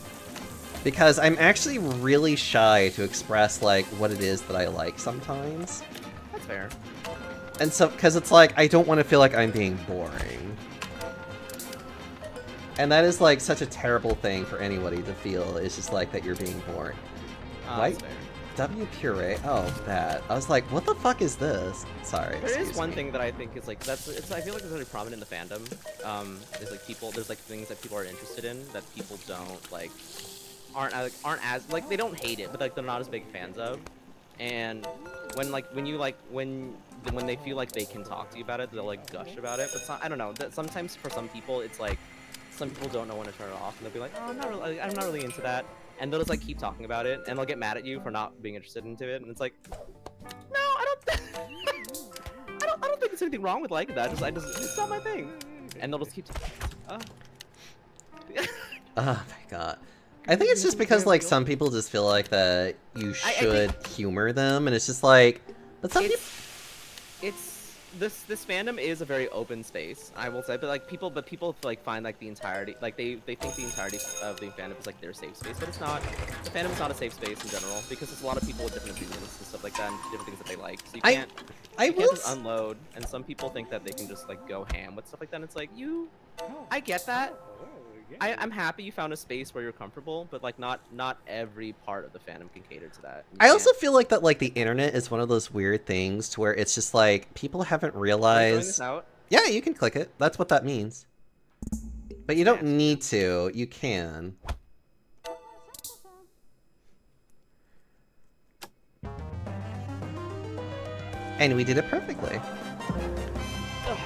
Because I'm actually really shy to express, like, what it is that I like sometimes. That's fair. And so, because it's like, I don't want to feel like I'm being boring. And that is, like, such a terrible thing for anybody to feel, is just like that you're being born. Uh? That's fair. W Puree? Oh, that. I was like, what the fuck is this? Sorry, There is one me. thing that I think is like that's it's I feel like it's really prominent in the fandom. Um, is like people there's like things that people are interested in that people don't like aren't like, aren't as like they don't hate it, but like they're not as big fans of. And when like when you like when when they feel like they can talk to you about it, they'll like gush about it. But some, I don't know. That sometimes for some people it's like some people don't know when to turn it off, and they'll be like, oh, I'm not really I'm not really into that. And they'll just like keep talking about it, and they'll get mad at you for not being interested into it. And it's like, no, I don't. I don't, I don't think there's anything wrong with liking that. Just, I just, it's not my thing. And they'll just keep. Uh. Oh my god. I think it's just because, like, some people just feel like that you I- I should humor them, and it's just like, but some people. it's, it's this this fandom is a very open space, I will say. But like people, but people like find like the entirety, like they they think the entirety of the fandom is like their safe space, but it's not. The fandom is not a safe space in general because there's a lot of people with different opinions and stuff like that, and different things that they like. So you I- can't. I you will. can't just unload, and some people think that they can just like go ham with stuff like that. And it's like you, I get that. I, I'm happy you found a space where you're comfortable, but like not not every part of the fandom can cater to that. You I also can't- feel like that, like, the internet is one of those weird things to where it's just like people haven't Are you this realized. out? Yeah, you can click it. That's what that means. But you don't Yeah. need to. You can. And we did it perfectly.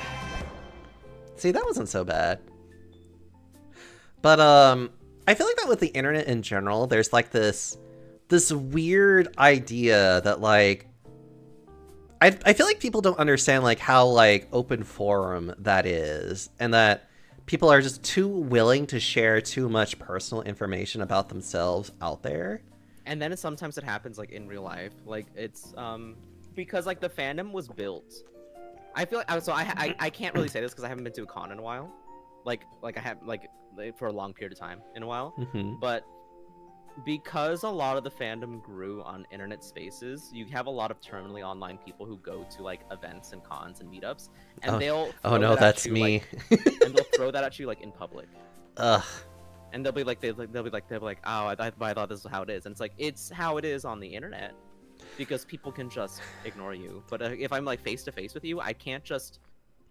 See, that wasn't so bad. But um I feel like that with the internet in general, there's like this this weird idea that like I, I feel like people don't understand like how like open forum that is and that people are just too willing to share too much personal information about themselves out there. And then sometimes it happens like in real life, like it's um because like the fandom was built. I feel like so I I, I can't really say this because I haven't been to a con in a while, like like I have like, for a long period of time in a while. hmm but because a lot of the fandom grew on internet spaces you have a lot of terminally online people who go to like events and cons and meetups and Oh- they'll oh no that that's you, me. like- and they'll throw that at you like in public. Ugh. And they'll be like they'll, they'll be like they'll be like oh I, I, I thought this is how it is. And it's like it's how it is on the internet because people can just ignore you. But uh, if i'm like face to face with you i can't just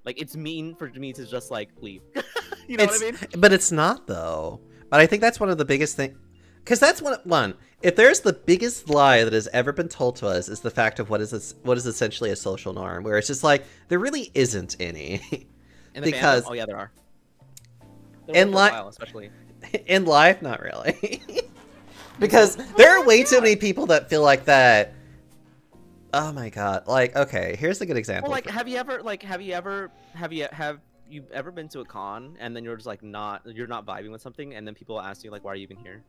like it's mean for me to just like leave. You know what i mean? but it's not though. But i think that's one of the biggest thing because that's one one if there's the biggest lie that has ever been told to us is the fact of what is this, what is essentially a social norm where it's just like there really isn't any. In because- oh yeah there are. There And were for a li- while, especially. in life not really. Because there are way too many people that feel like that oh my god like okay here's a good example Well, like, have you ever, like, have you ever, have you, have you ever been to a con and then you're just like not, you're not vibing with something, and then people ask you like, why are you even here?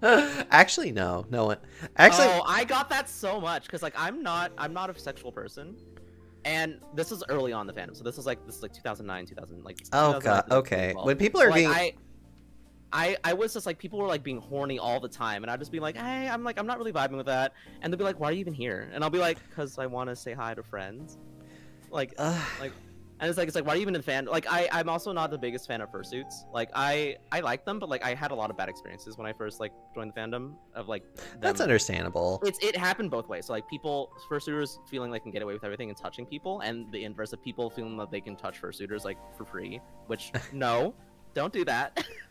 Actually, no, no one. Actually, oh, I got that so much because like I'm not I'm not a sexual person, and this is early on in the fandom. So this is like this is like 2009, 2000 like. oh god, okay. When people So, are like, being, I, I I was just like people were like being horny all the time, and I'd just be like, hey, I'm like I'm not really vibing with that, and they'll be like, why are you even here? And I'll be like, cause I want to say hi to friends, like Ugh. like. And it's like it's like why are you even a fan? Like I I'm also not the biggest fan of fursuits. Like I I like them, but like I had a lot of bad experiences when I first like joined the fandom of like. that's understandable. it's it happened both ways. So like people fursuiters feeling like they can get away with everything and touching people, and the inverse of people feeling that they can touch fursuiters like for free. Which no, don't do that.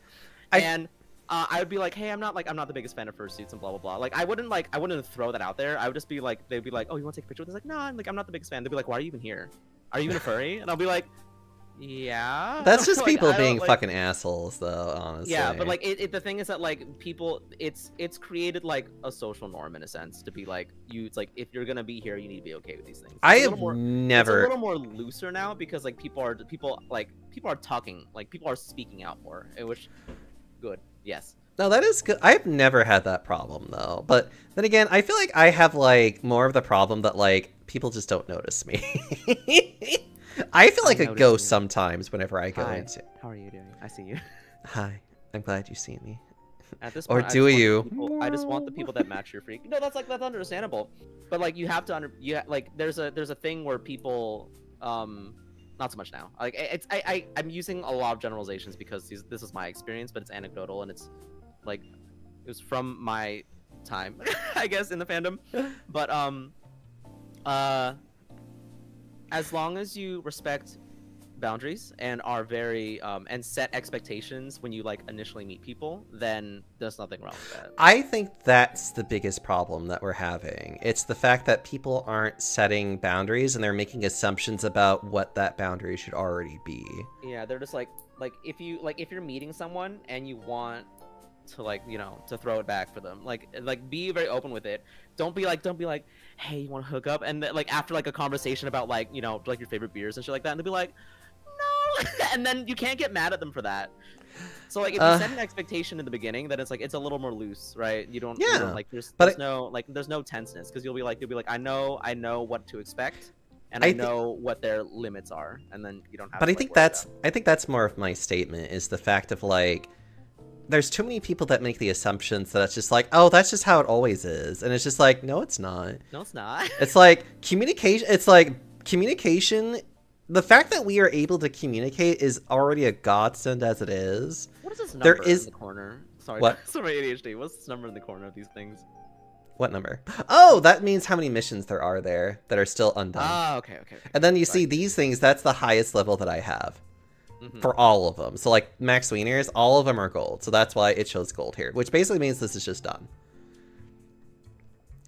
I- and uh, I would be like, hey, I'm not like I'm not the biggest fan of fursuits and blah blah blah. Like I wouldn't like I wouldn't throw that out there. I would just be like they'd be like, oh, you want to take a picture with us? Like no, I'm like I'm not the biggest fan. They'd be like, why are you even here? Are you even a furry? And I'll be like, yeah. That's just Like, people being like- fucking assholes, though. Honestly. yeah, but like it, it, the thing is that like people, it's it's created like a social norm in a sense to be like you. It's like if you're gonna be here, you need to be okay with these things. It's I a have little more, It's a little more looser now because like people are people like people are talking like people are speaking out more, eh, which good. Yes. No, that is good. I've never had that problem though. But then again, I feel like I have like more of the problem that like people just don't notice me. I feel like a ghost you. sometimes whenever I go Hi. into. How are you doing? I see you. Hi, I'm glad you see me. At this point, or do you? people- I just want the people that match your freak. No, that's like that's understandable. But like you have to under you ha- like there's a there's a thing where people um not so much now. Like it's I, I I'm using a lot of generalizations because these, this is my experience, but it's anecdotal and it's like it was from my time, I guess, in the fandom. But um uh as long as you respect boundaries and are very um, and set expectations when you like initially meet people then there's nothing wrong with that I think that's the biggest problem that we're having. It's the fact that people aren't setting boundaries and they're making assumptions about what that boundary should already be. yeah they're just like like if you like if you're meeting someone and you want to like you know to throw it back for them like like be very open with it don't be like don't be like hey you want to hook up and then, like after like a conversation about like you know like your favorite beers and shit like that and they'll be like and then you can't get mad at them for that. So like if Uh. you set an expectation in the beginning then it's like it's a little more loose right? You don't, you Yeah, don't, like there's, but there's no like there's no tenseness because you'll be like you'll be like i know i know what to expect and i, I know what their limits are and then you don't have but to, I like, think that's I think that's more of my statement is the fact of like there's too many people that make the assumptions that it's just like oh that's just how it always is and it's just like no it's not. No it's not. It's like communication it's like communication the fact that we are able to communicate is already a godsend as it is what is this number There is- in the corner sorry What? sorry adhd what's this number in the corner of these things what number oh that means how many missions there are there that are still undone ah okay okay, okay. and then you sorry. see these things that's the highest level that i have Mhm. for all of them. So like Max Wieners, all of them are gold. So that's why it shows gold here, which basically means this is just done.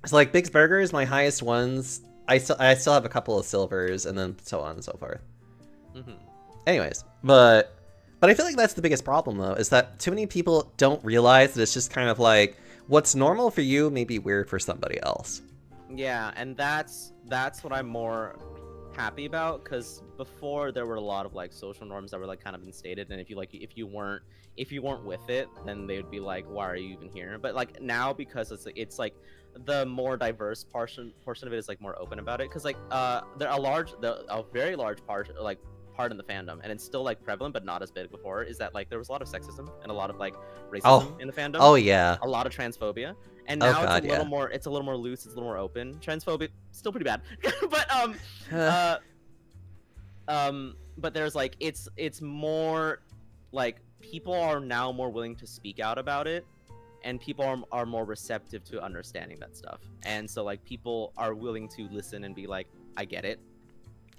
So like Big's Burgers, my highest ones, I still I still have a couple of silvers and then so on and so forth. Mhm. Anyways, but but I feel like that's the biggest problem though, is that too many people don't realize that it's just kind of like what's normal for you may be weird for somebody else. Yeah, and that's that's what I'm more happy about because before there were a lot of like social norms that were like kind of instated, and if you like if you weren't if you weren't with it, then they would be like, why are you even here? But like now because it's it's like the more diverse portion portion of it is like more open about it because like uh there are a large the, a very large part like part in the fandom and it's still like prevalent but not as big before is that like there was a lot of sexism and a lot of like racism Oh. in the fandom Oh yeah. a lot of transphobia and Oh, now God, it's a little yeah. more it's a little more loose it's a little more open. Transphobic, still pretty bad. But um uh um but there's like it's it's more like people are now more willing to speak out about it and people are, are more receptive to understanding that stuff. And so like people are willing to listen and be like i get it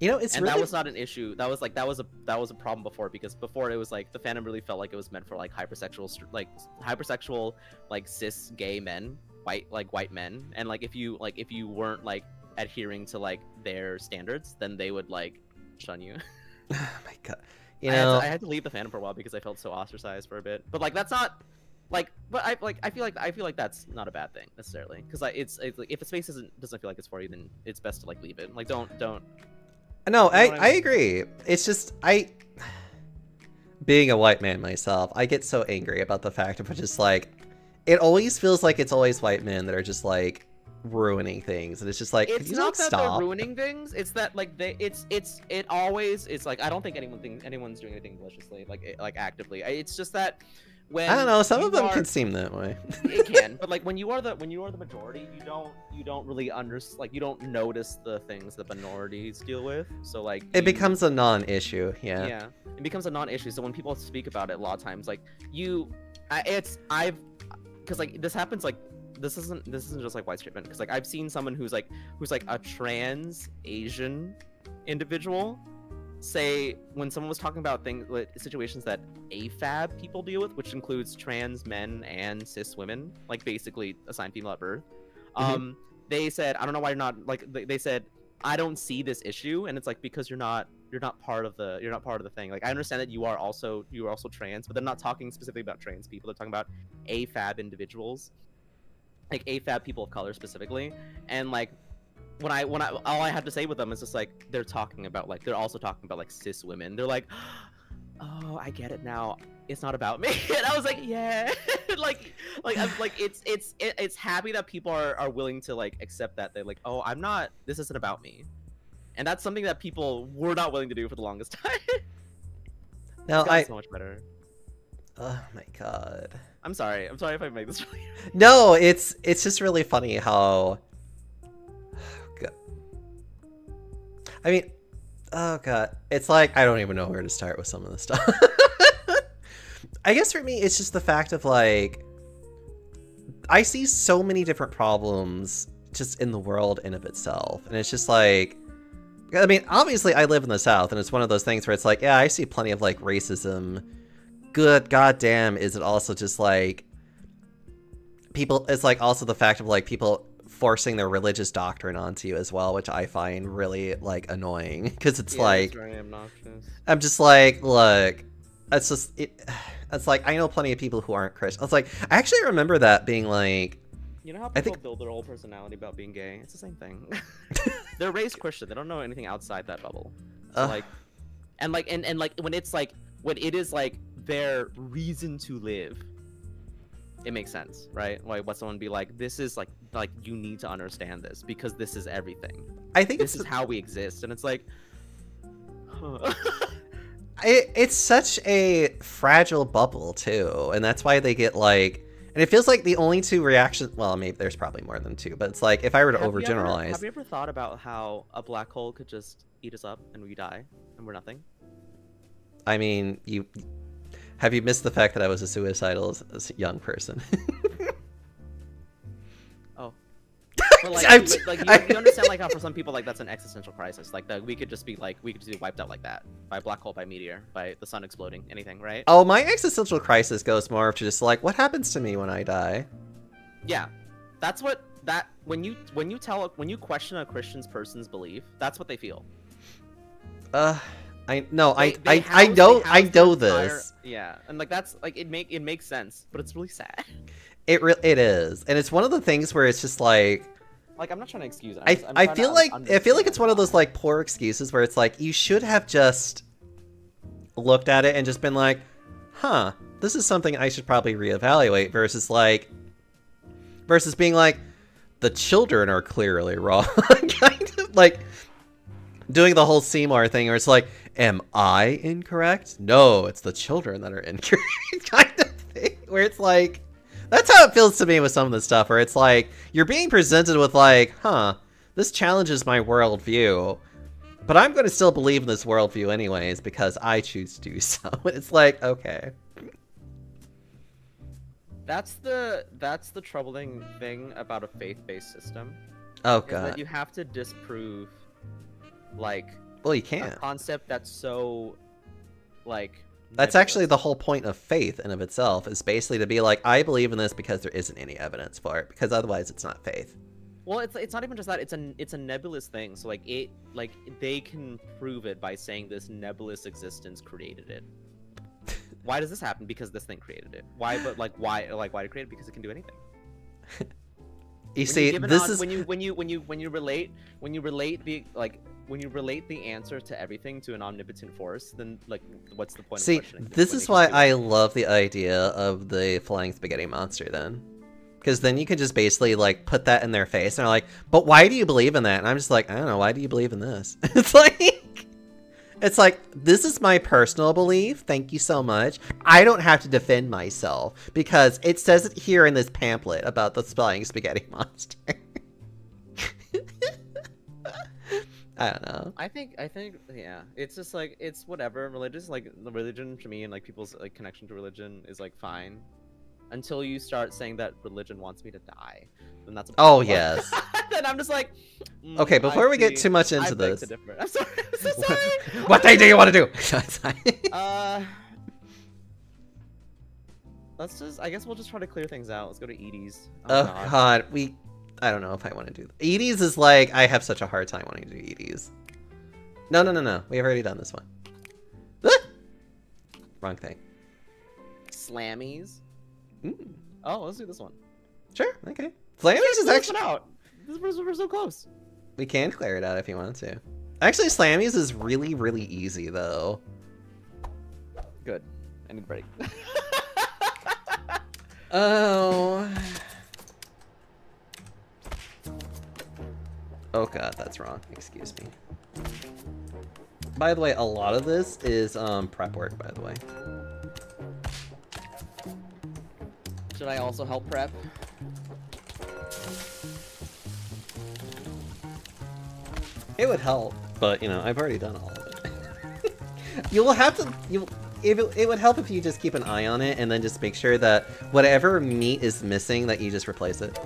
you know, it's and really that was not an issue. That was like that was a that was a problem before because before it was like the fandom really felt like it was meant for like hypersexual like hypersexual like cis gay men white like white men. And like if you like if you weren't like adhering to like their standards then they would like shun you. Oh my god. You I, had know, to, I had to leave the fandom for a while because I felt so ostracized for a bit. But like that's not like but I like I feel like I feel like that's not a bad thing necessarily. Because like it's, it's like if a space doesn't doesn't feel like it's for you then it's best to like leave it. Like don't don't No, You know I, what I I agree. It's just I being a white man myself, I get so angry about the fact of just like it always feels like it's always white men that are just like ruining things, and it's just like, it's not that stop? they're ruining things. It's that like they, it's it's it always. It's like I don't think anyone think anyone's doing anything maliciously, like eh, like actively. It's just that when I don't know. Some of them are- can seem that way. it can, but like when you are the when you are the majority, you don't you don't really under like you don't notice the things that minorities deal with. So like It you- becomes a non-issue. Yeah. yeah. it becomes a non-issue. So when people speak about it, a lot of times like you, I, it's I've because like this happens like this isn't this isn't just like white men because like I've seen someone who's like who's like a trans Asian individual say when someone was talking about things like situations that AFAB people deal with, which includes trans men and cis women, like basically assigned female at birth. Mhm. Um, they said, I don't know why you're not like they, they said, I don't see this issue, and it's like because you're not you're not part of the you're not part of the thing. Like I understand that you are also you are also trans, but they're not talking specifically about trans people. They're talking about AFAB individuals, like AFAB people of color specifically, and like when I when I all I have to say with them is just like they're talking about like they're also talking about like cis women. They're like, oh, I get it now. It's not about me. And I was like, yeah, like like I'm like it's it's it, it's happy that people are are willing to like accept that they're like, oh, I'm not. This isn't about me. And that's something that people were not willing to do for the longest time. Now I. so much better. Oh my god. I'm sorry. I'm sorry if I make this really. No, it's it's just really funny how. I mean, oh god, it's like I don't even know where to start with some of this stuff. I guess for me, it's just the fact of like, I see so many different problems just in the world in of itself, and it's just like. I mean, obviously, I live in the South, and it's one of those things where it's like, yeah, I see plenty of like racism. Good goddamn, is it also just like people it's like also the fact of like people forcing their religious doctrine onto you as well which i find really like annoying because it's Yeah, like obnoxious. i'm just like look it's just it it's like i know plenty of people who aren't christian it's like i actually remember that being like You know how I people think- build their whole personality about being gay? It's the same thing. They're raised Christian. They don't know anything outside that bubble. So like, and like, and, and like when it's like when it is like their reason to live, it makes sense, right? Like, what someone be like, this is like like you need to understand this because this is everything. i think This it's is how we exist, and it's like. huh. it, it's such a fragile bubble too and that's why they get like and it feels like the only two reactions well maybe there's probably more than two but it's like if i were to Have you ever- overgeneralize Have you ever thought about how a black hole could just eat us up and we die and we're nothing? I mean, you have you missed the fact that I was a suicidal as, as a young person? But like, I'm- like you, you understand like how for some people like that's an existential crisis. Like that we could just be like we could just be wiped out like that by a black hole, by meteor, by the sun exploding, anything, right? oh, my existential crisis goes more to just like, what happens to me when I die? Yeah, that's what that when you when you tell when you question a Christian's person's belief, that's what they feel. Uh, I no, I They- they I, I know I know entire- this. Yeah, and like that's like it make it makes sense, but it's really sad. It re- it is, and it's one of the things where it's just like Like I'm not trying to excuse it. I'm I just- I'm I feel like I feel like it's one of those like poor excuses where it's like you should have just looked at it and just been like, huh, this is something I should probably reevaluate versus like versus being like the children are clearly wrong. kind of like doing the whole Seymour thing where it's like, am I incorrect? No, it's the children that are incorrect kind of thing. Where it's like that's how it feels to me with some of the stuff where it's like you're being presented with like, huh, this challenges my worldview. But I'm going to still believe in this worldview anyways because I choose to do so. It's like, okay. That's the that's the troubling thing about a faith-based system. Oh god. you have to disprove like Well, you can't. concept that's so like That's actually the whole point of faith in of itself is basically to be like, I believe in this because there isn't any evidence for it, because otherwise it's not faith. well it's it's not even just that it's a it's a nebulous thing. So like it like they can prove it by saying this nebulous existence created it. Why does this happen? Because this thing created it. Why but like why like why did it create it? Because it can do anything. You When see, you this on- is when you when you when you when you relate when you relate the like when you relate the answer to everything to an omnipotent force, then like what's the point? see, of questioning this is why I love the idea of the flying spaghetti monster. Then, Because then you can just basically like put that in their face and they're like, but why do you believe in that? And I'm just like, I don't know, why do you believe in this? it's like it's like, this is my personal belief. Thank you so much. I don't have to defend myself because it says it here in this pamphlet about the flying spaghetti monster. I don't know. I think I think yeah, it's just like it's whatever. Religious like the religion to me and like people's like connection to religion is like fine, until you start saying that religion wants me to die. Then that's a Oh yes. then I'm just like. mm, Okay, before I we get too much into this. I'm sorry. I'm so sorry. what thing do you want to do? Uh. Let's just. I guess we'll just try to clear things out. Let's go to Edie's. oh god, we. I don't know if I want to do. Edie's is like I have such a hard time wanting to do Edie's. No, no, no, no. We have already done this one. Ah! Wrong thing. Slammies. Mm, Oh, let's do this one. sure. Okay. Flammys is actually. out. This was we're so close. We can clear it out if you want to. Actually, Slammies is really, really easy though. Good. I need a break. Oh. Oh god, that's wrong. Excuse me. By the way, a lot of this is um, prep work, by the way. Should I also help prep? It would help, but you know, I've already done all of it. you will have to. You. It, it would help if you just keep an eye on it and then just make sure that whatever meat is missing, that you just replace it.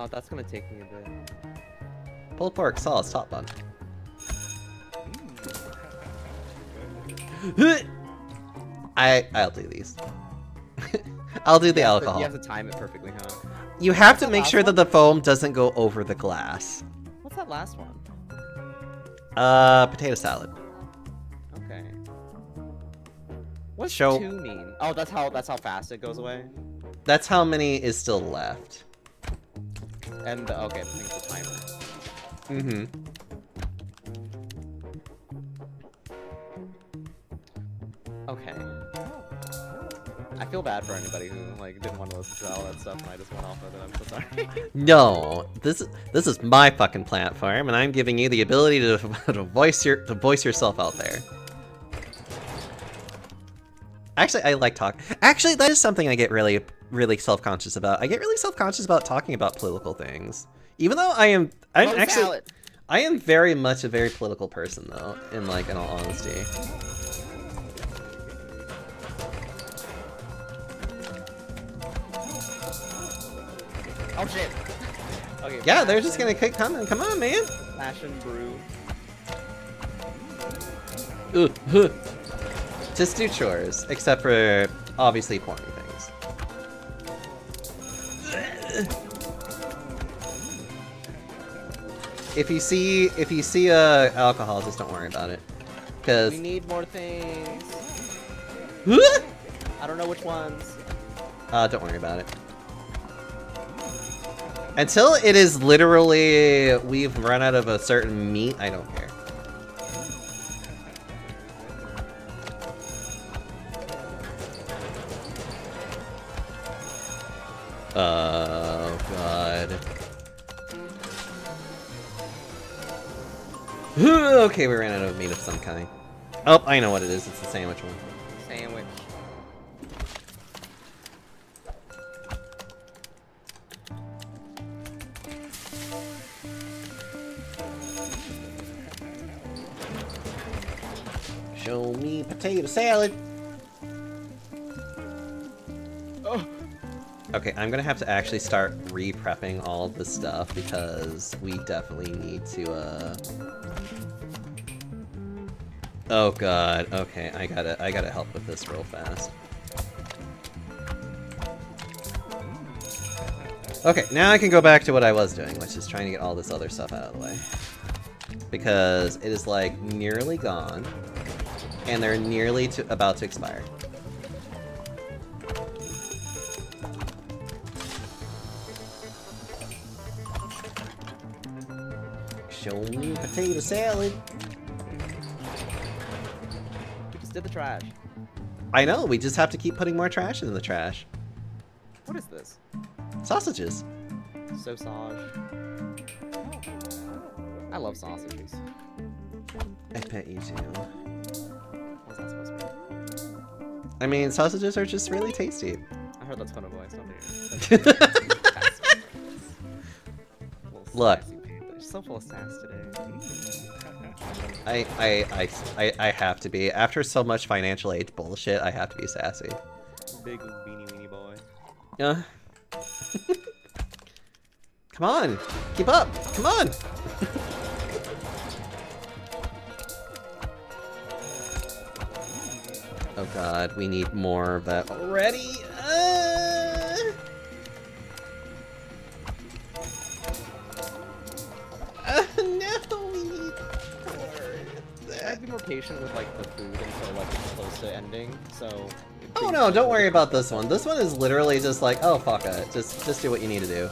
Oh, that's gonna take me a bit. Pulled pork sauce, top bun. I I'll do these. I'll do the You have to- alcohol. You have to time it perfectly, huh? You have to make sure one? that the foam doesn't go over the glass. What's that last one? Uh, potato salad. Okay. What's Show- two mean? Oh, that's how that's how fast it goes away. That's how many is still left. And the, okay, I think the timer. Mm-hmm. Okay. I feel bad for anybody who like didn't want to listen to all that stuff and I just went off with it. I'm so sorry. No, this is this is my fucking platform, and I'm giving you the ability to, to voice your to voice yourself out there. Actually, I like talk. Actually, that is something I get really really self conscious about. I get really self conscious about talking about political things, even though I am I'm Roast actually salad. I am very much a very political person though. In like in all honesty. Oh shit. Okay. Yeah, they're just gonna keep coming. Come on, man. Passion brew. Ugh, huh. Just do chores, except for obviously porny If you see if you see uh, alcohol, just don't worry about it, because We need more things. I don't know which ones. uh, don't worry about it. Until it is literally we've run out of a certain meat, I don't care. Oh god. okay, we ran out of meat of some kind. Oh, I know what it is. It's the sandwich one. Sandwich. Show me potato salad. Oh. Okay, I'm gonna have to actually start re-prepping all the stuff because we definitely need to, uh... Oh god, okay, I gotta, I gotta help with this real fast. Okay, now I can go back to what I was doing, which is trying to get all this other stuff out of the way. Because it is, like, nearly gone, and they're nearly to, about to expire. Show me potato salad. just did the trash. I know. We just have to keep putting more trash in the trash. What is this? Sausages. Sausage. I love sausages. I bet you do. What's that supposed to be? I mean, sausages are just really tasty. I heard that's tone of voice. Don't hear. Look. They're so full of sass today. I, I, I, I, I have to be. After so much financial aid bullshit, I have to be sassy. Big beanie weenie boy. Yeah. Come on, keep up. Come on. oh god, we need more of that already. Uh... Uh, no, we need more. I'd be more patient with like the food until like it's close to ending. So. Oh no, don't worry about this one. This one is literally just like, oh fuck it, just just do what you need to do.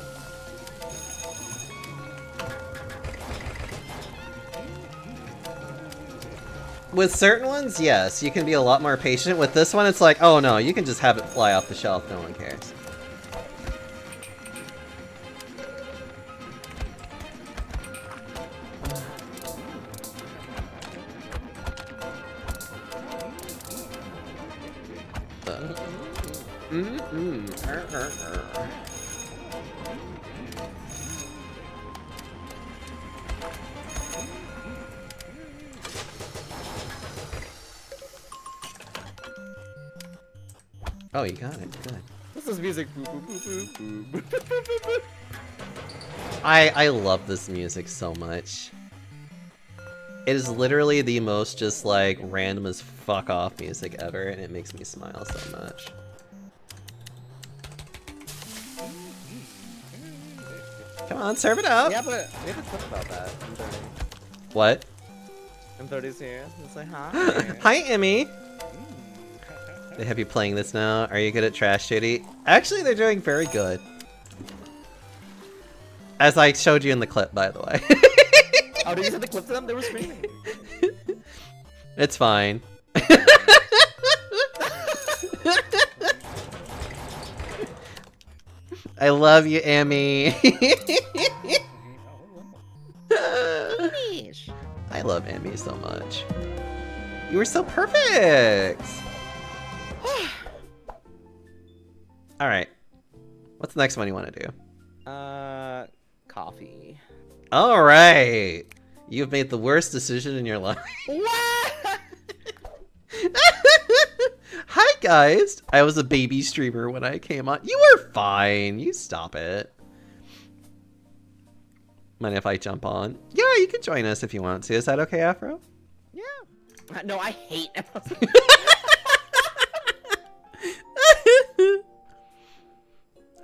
With certain ones, yes, you can be a lot more patient. With this one, it's like, oh no, you can just have it fly off the shelf, no one cares. Mm -mm. Er, er, er. Oh, you got it. Good. This is music. I I love this music so much. It is literally the most just like random as fuck off music ever, and it makes me smile so much. Come on, serve it up. Yeah, but we have a clip about that. M30. What? M30's here. Let's say hi. Hi, Emmy. They have you playing this now. Are you good at trash duty? Actually, they're doing very good. As I showed you in the clip, by the way. oh, did you send the clip to them? They were screaming. it's fine. I love you, Emmy. I love Emmy so much. You were so perfect. All right. What's the next one you want to do? Uh, coffee. All right. You've made the worst decision in your life. What? Hi guys. I was a baby streamer when I came on. You were fine. You stop it. Mind if I jump on? Yeah, you can join us if you want to. Is that okay, Afro? Yeah. Uh, No, I hate.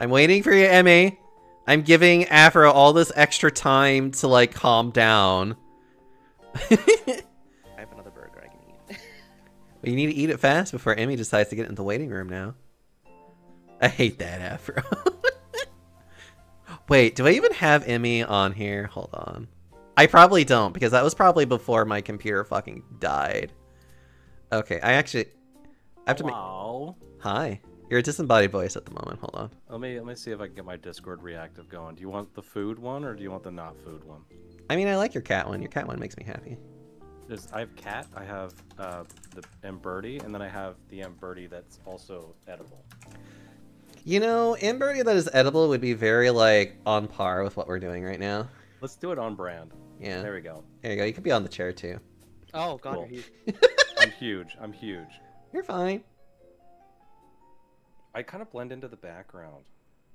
I'm waiting for you, Emmy. I'm giving Afro all this extra time to like calm down. Well, you need to eat it fast before Emmy decides to get in the waiting room now. I hate that Afro. Wait, do I even have Emmy on here? Hold on. I probably don't because that was probably before my computer fucking died. Okay, I actually I have to make Wow. Hi. You're a disembodied voice at the moment. Hold on. Let me let me see if I can get my Discord reactive going. Do you want the food one or do you want the not food one? I mean, I like your cat one. Your cat one makes me happy. There's, I have cat. I have uh, the M birdie, and then I have the M birdie that's also edible. You know, Imbirdie that is edible would be very like on par with what we're doing right now. Let's do it on brand. Yeah. There we go. There you go. You could be on the chair too. Oh god, Cool. huge. I'm huge. I'm huge. You're fine. I kind of blend into the background.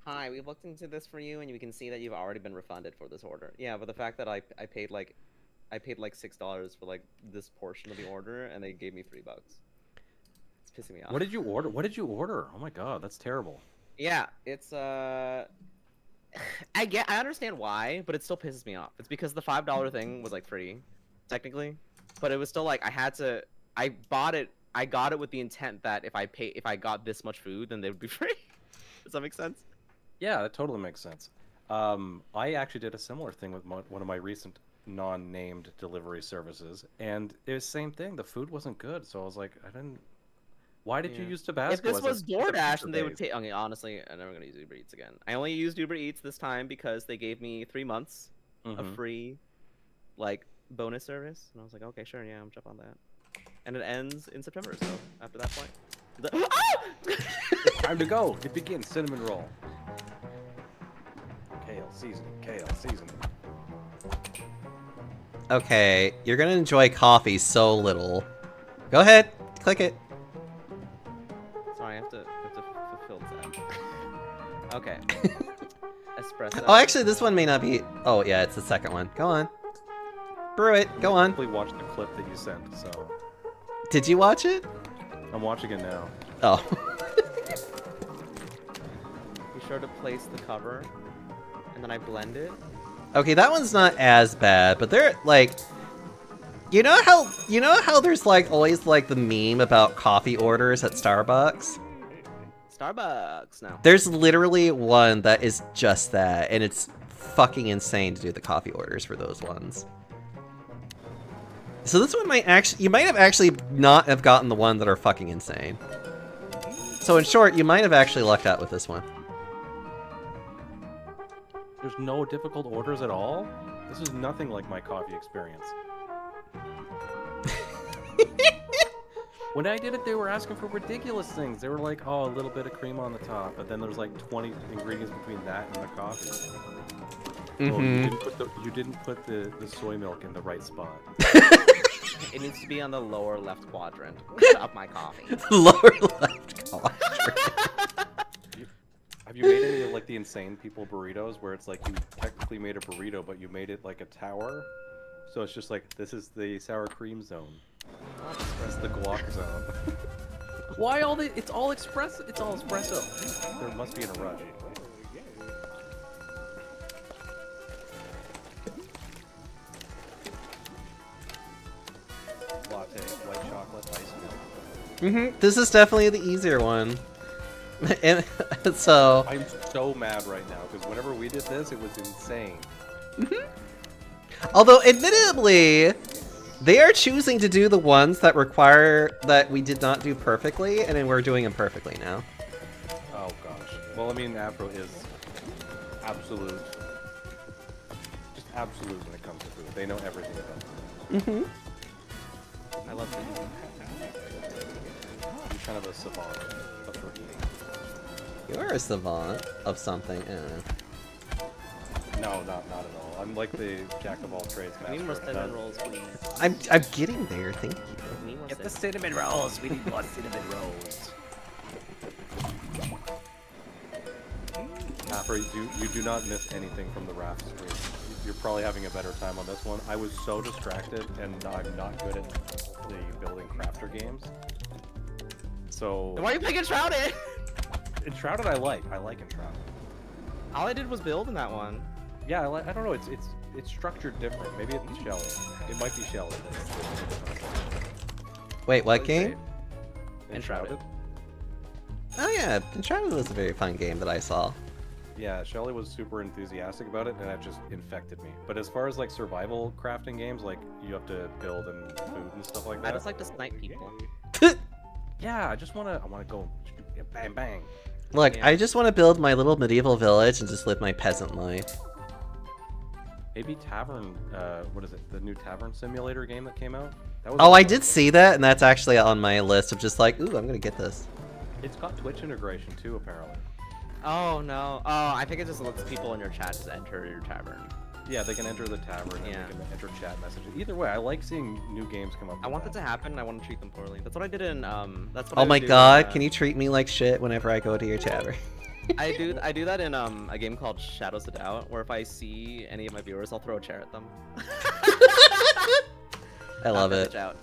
Hi, we've looked into this for you, and we can see that you've already been refunded for this order. Yeah, but the fact that I I paid like, I paid like six dollars for like this portion of the order, and they gave me three bucks. It's pissing me off. What did you order? What did you order? Oh my god, that's terrible. Yeah, it's uh, I get, I understand why, but it still pisses me off. It's because the five dollar thing was like free, technically, but it was still like I had to. I bought it. I got it with the intent that if I pay, if I got this much food, then they would be free. Does that make sense? Yeah, that totally makes sense. Um, I actually did a similar thing with mo- one of my recent non-named delivery services, and it was same thing. The food wasn't good, so I was like, I didn't. Why did you use Tabasco? If this as was DoorDash, then they would take. Okay, honestly, I'm never gonna use Uber Eats again. I only used Uber Eats this time because they gave me three months of Mhm. free, like bonus service, and I was like, okay, sure, yeah, I'm jump on that. And it ends in September, so after that point. The- Ah! Time to go. It begins. Cinnamon roll. Kale seasoning. Kale seasoning. Okay, you're gonna enjoy coffee so little. Go ahead, click it. Sorry, I have to, I have to fulfill that. Okay. Espresso. Oh, actually, this one may not be. Oh, yeah, it's the second one. Go on. Brew it. Go on. Quickly watched the clip that you sent. So Did you watch it? I'm watching it now. Oh. Be sure to place the cover, and then I blend it. Okay, that one's not as bad, but they're like. You know how you know how there's like always like the meme about coffee orders at Starbucks? Starbucks now. There's literally one that is just that, and it's fucking insane to do the coffee orders for those ones. So this one might actually, you might have actually not have gotten the one that are fucking insane. So in short, you might have actually lucked out with this one. There's no difficult orders at all. This is nothing like my coffee experience. when I did it, they were asking for ridiculous things. They were like, "Oh, a little bit of cream on the top," but then there's like 20 ingredients between that and the coffee. Oh, you Mhm. didn't put the you didn't put the, the soy milk in the right spot. It needs to be on the lower left quadrant of my coffee. Lower left quadrant. Have you made any of like the insane people burritos where it's like you technically made a burrito, but you made it like a tower? So it's just like this is the sour cream zone. This is the guac zone. Why all the? It's all express. It's all espresso. There must be in a rush. Latte, white chocolate, ice milk. hmm This is definitely the easier one. and so, I'm so mad right now because whenever we did this, it was insane. although admittedly, they are choosing to do the ones that require that we did not do perfectly, and then we're doing them perfectly now. Oh gosh. Well, I mean, Afro is absolute, just absolute when it comes to food. They know everything about food. hmm I love these. He's kind of a savant of food eating. You are a savant of something. eh. No, not not at all. I'm like the jack of all trades I need more cinnamon rolls, please. I'm I'm getting there. Thank you. I need more Get the cinnamon. cinnamon rolls. We need more cinnamon rolls. Afro, you you do not miss anything from the raft stream. You're probably having a better time on this one. I was so distracted, and I'm not good at the building crafter games. So Then Why are you picking Shrouded? Enshrouded, I like. I like Enshrouded. All I did was build in that one. Yeah, I, like, I don't know. It's it's it's structured different. Maybe it's Shelly. It might be Shelly. Wait, what What is game? it? Enshrouded. Oh yeah, Enshrouded was a very fun game that I saw. Yeah, Shelly was super enthusiastic about it, and that just infected me. But as far as like survival crafting games, like you have to build and food and stuff like that. I just like to snipe people. Yeah, I just wanna I wanna go yeah, bang bang. Look, Yeah. I just want to build my little medieval village and just live my peasant life. Maybe Tavern. Uh, what is it? The new Tavern Simulator game that came out. That was Oh, I did see that, and that's actually on my list of just like, ooh, I'm gonna get this. It's got Twitch integration too, apparently. Oh no. Oh, I think it just lets people in your chat just enter your tavern. Yeah, they can enter the tavern Yeah. and they can enter chat messages. Either way, I like seeing new games come up. I want that to happen. I want to treat them poorly. That's what I did in um. That's what. Oh I my do in, god, uh, can you treat me like shit whenever I go to your tavern? I do. I do that in um a game called Shadows of Doubt, where if I see any of my viewers, I'll throw a chair at them. I love it. Out.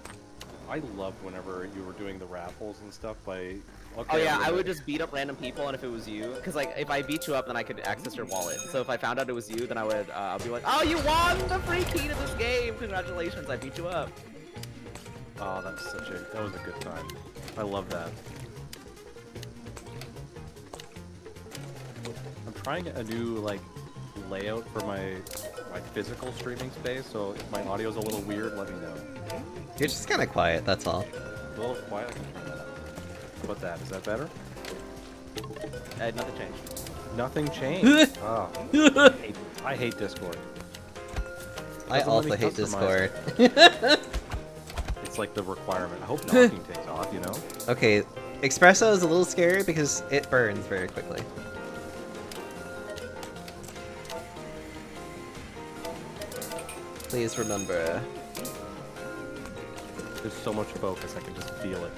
I loved whenever you were doing the raffles and stuff by. Oh yeah, I'm I gonna- would just beat up random people, and if it was you, because like if I beat you up, then I could access your wallet. So if I found out it was you, then I would uh, I'll be like, oh, you won the free key to this game! Congratulations, I beat you up. Oh, that's such a. That was a good time. I love that. I'm trying a new like layout for my my physical streaming space, so if my audio's a little weird, let me know. You're just kind of quiet, that's all. A little quiet. About that? Is that better? Uh, nothing changed. Nothing changed. oh, I hate, I hate Discord. I also hate customize Discord. It's like the requirement. I hope knocking takes off, you know? Okay, espresso is a little scary because it burns very quickly. Please remember. There's so much focus, I can just feel it.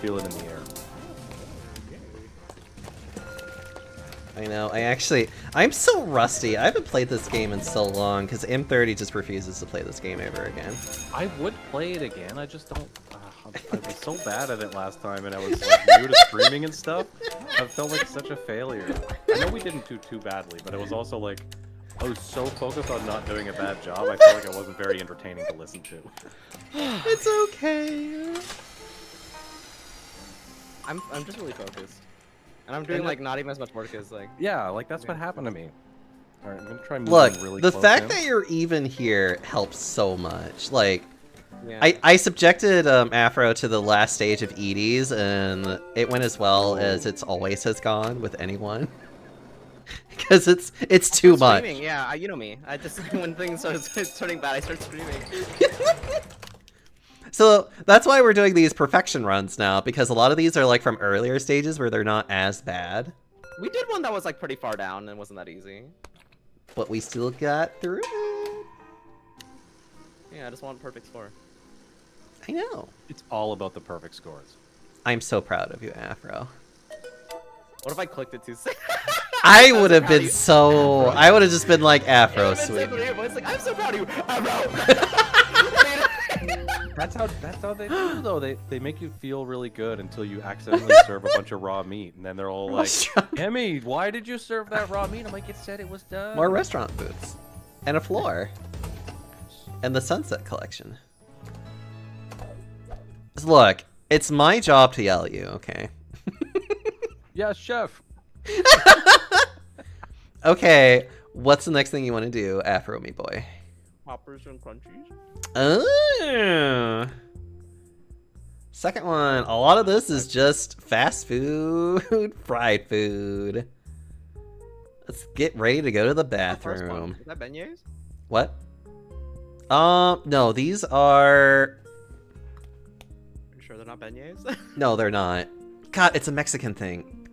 Feel it in the air. I know, I actually, I'm so rusty. I haven't played this game in so long because M30 just refuses to play this game ever again. I would play it again, I just don't... Uh, I was so bad at it last time, and I was like, new to streaming and stuff. I felt like such a failure. I know we didn't do too badly, but it was also like... I was so focused on not doing a bad job, I felt like I wasn't very entertaining to listen to. It's okay. I'm I'm just really focused, and I'm doing And like not even as much work as like. Yeah, like that's what happened to me. Alright, I'm gonna try moving Look, really the close fact in. that you're even here helps so much. Like, Yeah. I, I subjected um, Afro to the last stage of Edie's, and it went as well as it's always has gone with anyone. Because it's it's too I'm much. Screaming, yeah, you know me. I just when things are it's turning bad, I start screaming. So that's why we're doing these perfection runs now, because a lot of these are like from earlier stages where they're not as bad, We did one that was like pretty far down and wasn't that easy. but we still got through. Yeah, I just want perfect score. I know. It's all about the perfect scores. I'm so proud of you, Afro. What if I clicked it too soon? I would have been you. so. I would have just been like Afro, sweet. like, I'm so proud of you, Afro. That's how that's how they do though. They they make you feel really good until you accidentally serve a bunch of raw meat, and then they're all like, "Emmy, why did you serve that raw meat?" I'm like, "It said it was done." More restaurant booths, and a floor, and the Sunset Collection. Look, it's my job to yell at you, okay? yes, chef. Okay, what's the next thing you want to do, Afro Me Boy? Poppers and crunchies. Oh. Second one, a lot of this is just fast food, fried food. Let's get ready to go to the bathroom. Is that beignets? What? Um, no, these are. You sure they're not beignets? No, they're not. God, it's a Mexican thing.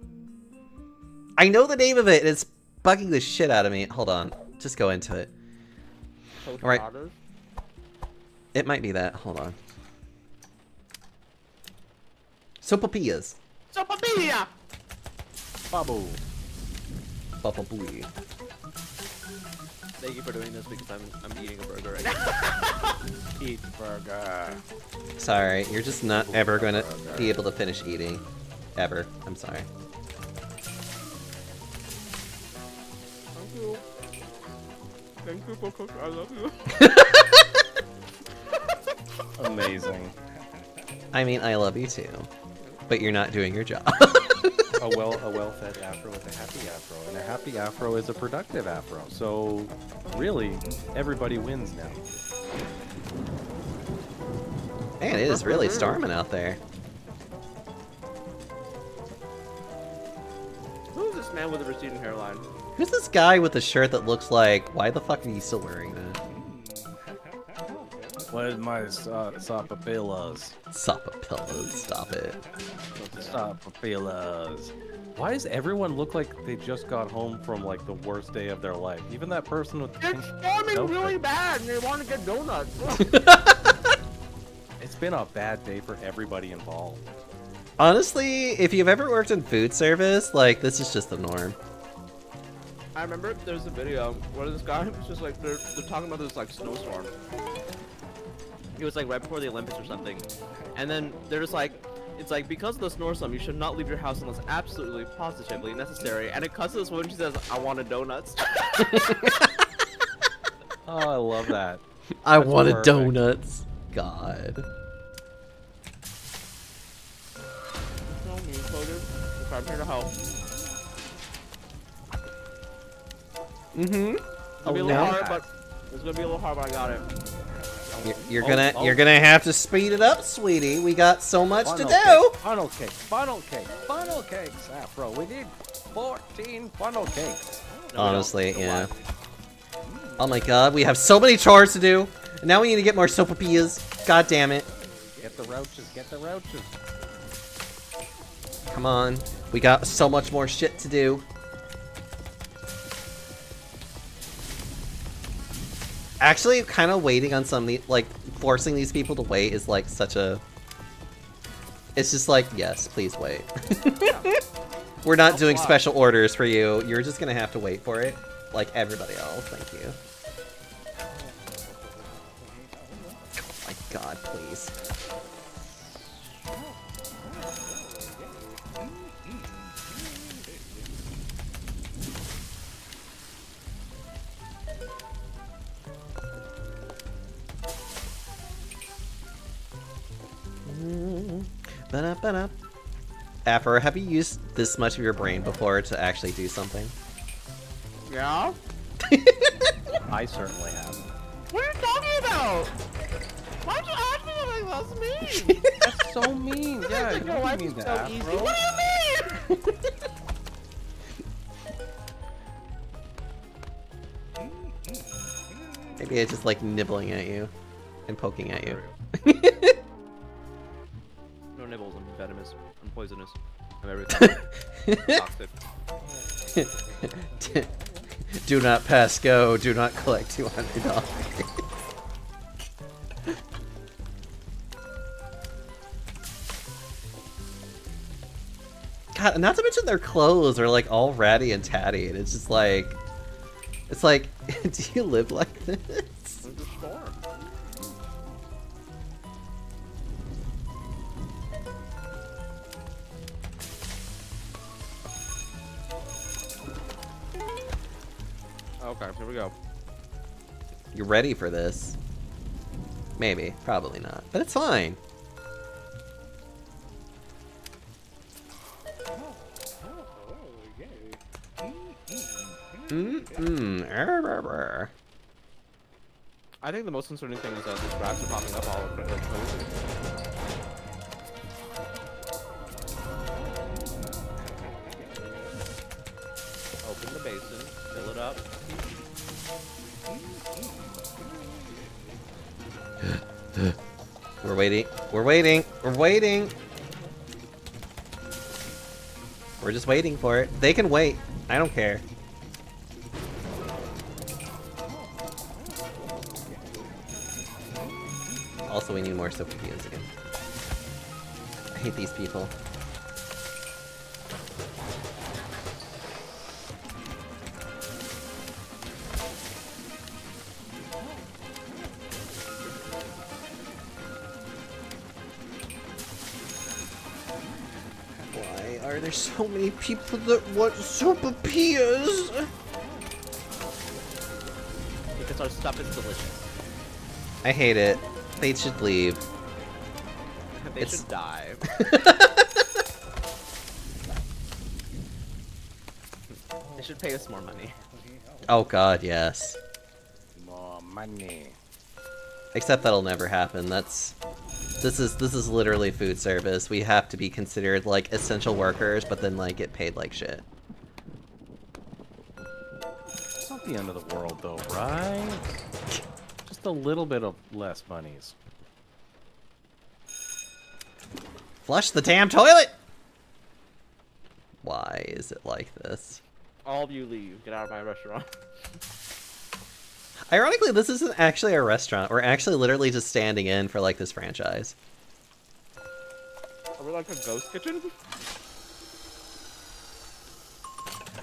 I know the name of it. It's bugging the shit out of me. Hold on. Just go into it. Alright. It might be that. Hold on. Sopapillas. Sopapilla! Babu. Papapui. Thank you for doing this because I'm I'm eating a burger right now. Eat burger. Sorry, you're just not ever going to be able to finish eating. Ever. I'm sorry. Thank you for cooking. I love you. Amazing. I mean, I love you too. But you're not doing your job. a well a well-fed afro is a happy afro, and a happy afro is a productive afro. So, really, everybody wins now. Man, it is really storming out there. Who is this man with a receding hairline? Who's this guy with the shirt that looks like, why the fuck are you still wearing that? Where's my uh, sapapillas? Suppa pillows, stop it. Sapapillas. Why does everyone look like they just got home from like the worst day of their life? Even that person with the It's pink storming outfit. really bad and they want to get donuts. It's been a bad day for everybody involved. Honestly, if you've ever worked in food service, like, this is just the norm. I remember there's a video where this guy was just like they're they're talking about this like snowstorm. It was like right before the Olympics or something, and then they're just like, it's like because of the snowstorm you should not leave your house unless absolutely positively necessary. And it cuts to this woman. She says, "I wanted donuts." Oh, I love that. I That's wanted perfect. donuts. God. Tell me, Cody, if I'm here to help. Mm-hmm. It'll be a little hard, but It's gonna be a little hard, but I got it. You're, you're Oh, gonna oh. you're gonna have to speed it up, sweetie. We got so much to Funnel do. cake, funnel cake, funnel cake, funnel cakes, Afro. We need 14 funnel cakes. Honestly, yeah. Oh my god, we have so many chores to do. And now we need to get more sopapillas. God damn it. Get the roaches, get the roaches. Come on. We got so much more shit to do. Actually, kind of waiting on some, like, forcing these people to wait is, like, such a... It's just like, yes, please wait. We're not doing special orders for you. You're just gonna have to wait for it. Like everybody else. Thank you. Oh my god, please. Ba-da-ba-da. Afro, have you used this much of your brain before to actually do something? Yeah? I certainly have. What are you talking about? Why'd you ask me like that's mean? That's so mean. Yeah, Like, you your life mean is to so easy. Afro. What do you mean? Maybe it's just like nibbling at you and poking at you. No nibbles. I'm venomous. I'm poisonous. I'm everything. Do not pass go. Do not collect two hundred dollars. God, not to mention their clothes are like all ratty and tatty, and it's just like, it's like, do you live like this? Okay, here we go. You're ready for this? Maybe, probably not, but it's fine. Mm-mm. I think the most concerning thing is that these rats are popping up all over the place. Open the basin, fill it up. We're waiting. We're waiting. We're waiting. We're just waiting for it. They can wait. I don't care. Also, we need more Sophias again. I hate these people. So many people that want Sophias? Because our stuff is delicious. I hate it. They should leave. They It's- should die. they should pay us more money. Oh god, yes. More money. Except that'll never happen. That's this is this is literally food service. We have to be considered like essential workers, but then like get paid like shit. It's not the end of the world, though, right? Just a little bit of less monies. Flush the damn toilet. Why is it like this? All of you leave. Get out of my restaurant. Ironically, this isn't actually a restaurant. We're actually literally just standing in for like this franchise. Are we like a ghost kitchen?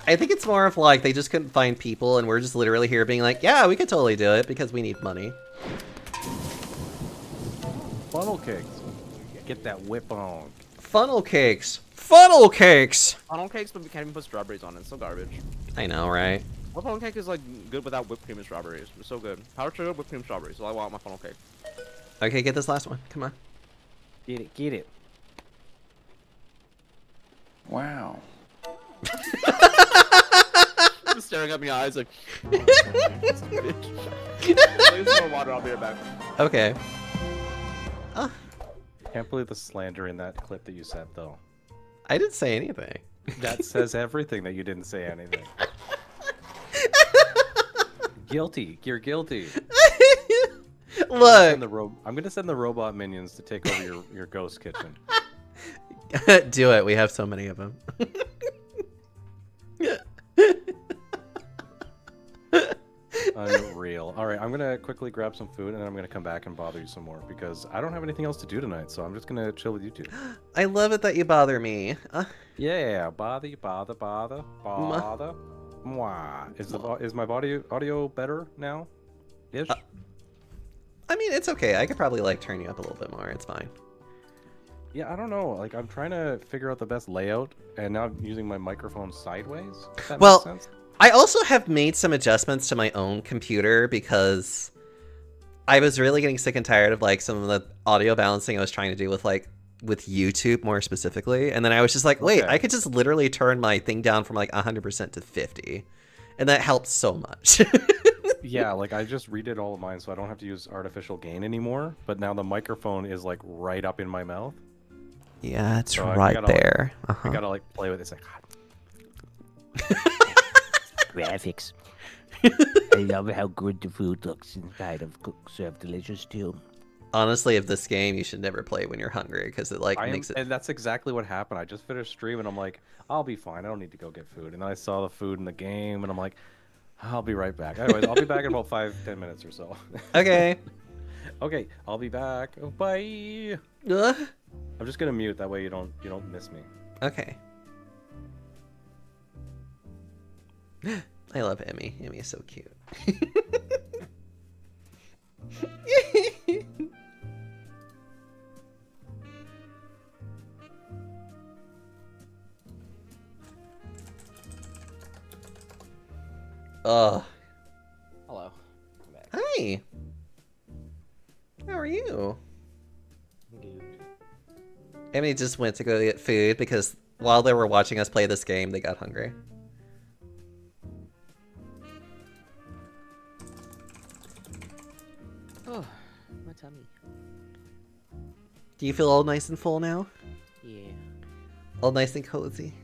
I think it's more of like they just couldn't find people, and we're just literally here being like, yeah, we could totally do it because we need money. Funnel cakes. Get that whip on. Funnel cakes. Funnel cakes. Funnel cakes, but we can't even put strawberries on it. It's so garbage. I know, right? My funnel cake is like good without whipped cream and strawberries. It's so good. Powdered sugar, whipped cream, strawberries. So I want my funnel cake. Okay, get this last one. Come on. Get it, get it. Wow. Just staring at me eyes like. Bitch. I'll use some more water. I'll be right back. Okay. Can't believe the slander in that clip that you said, though. I didn't say anything. That says everything that you didn't say anything. guilty. You're guilty. Look, the ro- I'm gonna send the robot minions to take over your, your ghost kitchen. do it. We have so many of them. Unreal. All right, I'm gonna quickly grab some food and then I'm gonna come back and bother you some more because I don't have anything else to do tonight. So I'm just gonna chill with you two. I love it that you bother me. Uh, Yeah, bother, you bother, bother, bother. Mwah. Is the is my body audio better now? Ish. Uh, I mean, it's okay. I could probably like turn you up a little bit more. It's fine. Yeah, I don't know. Like I'm trying to figure out the best layout, and now I'm using my microphone sideways. Well. I also have made some adjustments to my own computer because I was really getting sick and tired of like some of the audio balancing I was trying to do with like with YouTube more specifically. And then I was just like, wait, Okay. I could just literally turn my thing down from like 100% to 50. And that helps so much. yeah, like I just redid all of mine, so I don't have to use artificial gain anymore. But now the microphone is like right up in my mouth. yeah, it's So right gotta, there. I Uh-huh. gotta like play with it. It's like graphics. I love how good the food looks inside of Cook Serve Delicious too. Honestly, if this game you should never play when you're hungry because it like I am, makes it and that's exactly what happened. I just finished stream and I'm like, I'll be fine. I don't need to go get food. And then I saw the food in the game and I'm like, I'll be right back. Anyways, I'll be back in about five, ten minutes or so. Okay. okay, I'll be back. Oh, bye. Ugh. I'm just gonna mute that way you don't you don't miss me. Okay. I love Emmy. Emmy is so cute. Ugh. Hello. Hi. How are you? Emmy just went to go get food because while they were watching us play this game, they got hungry. Oh, my tummy. Do you feel all nice and full now? Yeah. All nice and cozy?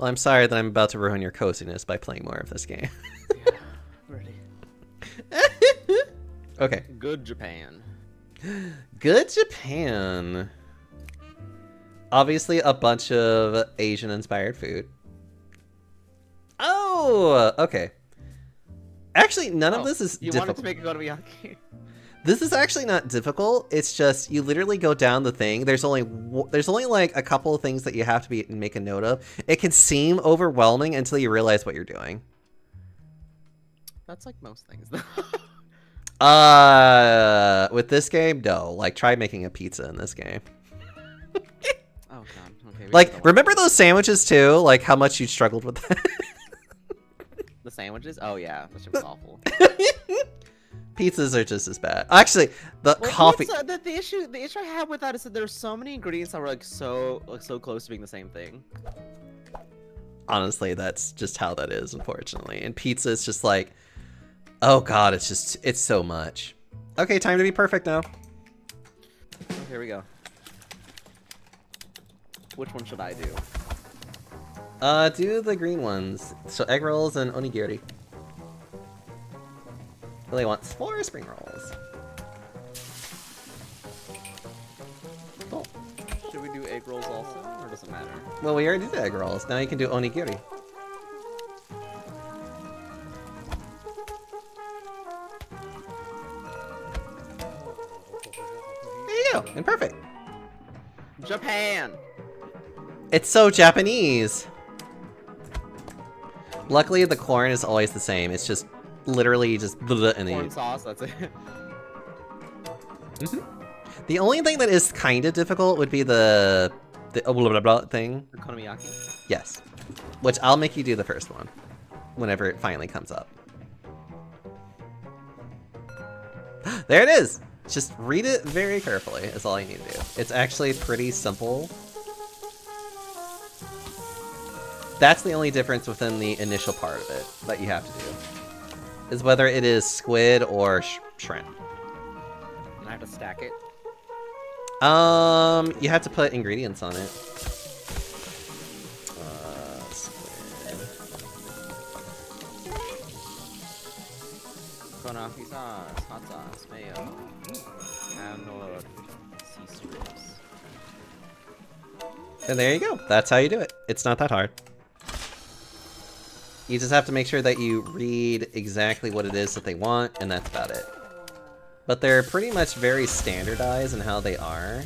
Well, I'm sorry that I'm about to ruin your coziness by playing more of this game. Ready. okay. Good Japan. Good Japan. Obviously, a bunch of Asian inspired food. Oh, okay. Actually, none of Oh, this is You difficult. wanted to make a Gotomiyaki? This is actually not difficult. It's just you literally go down the thing. There's only there's only like a couple of things that you have to be make a note of. It can seem overwhelming until you realize what you're doing. That's like most things, though. Uh, with this game, no. Like, try making a pizza in this game. oh god. Okay. Like, got the one- remember those sandwiches too? Like, how much you struggled with that. the sandwiches? Oh yeah, that shit was awful. Pizzas are just as bad. Actually, the Well, coffee. pizza- the, the issue, the issue I have with that is that there's so many ingredients that were like so, like so close to being the same thing. Honestly, that's just how that is, unfortunately. And pizza is just like, oh god, it's just it's so much. Okay, time to be perfect now. Oh, here we go. Which one should I do? Uh, do the green ones. So egg rolls and onigiri. Really wants four spring rolls. Cool. Should we do egg rolls also, or does it matter? Well, we already did egg rolls. Now you can do onigiri. There you go. And perfect. Japan. It's so Japanese. Luckily, the corn is always the same. It's just literally just and Corn you- sauce. That's it. Mm-hmm. The only thing that is kind of difficult would be the the oh, blah blah blah thing. Okonomiyaki. Yes, which I'll make you do the first one whenever it finally comes up. there it is. Just read it very carefully. Is all you need to do. It's actually pretty simple. That's the only difference within the initial part of it that you have to do. Is whether it is squid or sh shrimp. And I have to stack it. Um, you have to put ingredients on it. Uh, squid. Konaki sauce, hot sauce, mayo, and or sea strips. And there you go. That's how you do it. It's not that hard. You just have to make sure that you read exactly what it is that they want, and that's about it. But they're pretty much very standardized in how they are.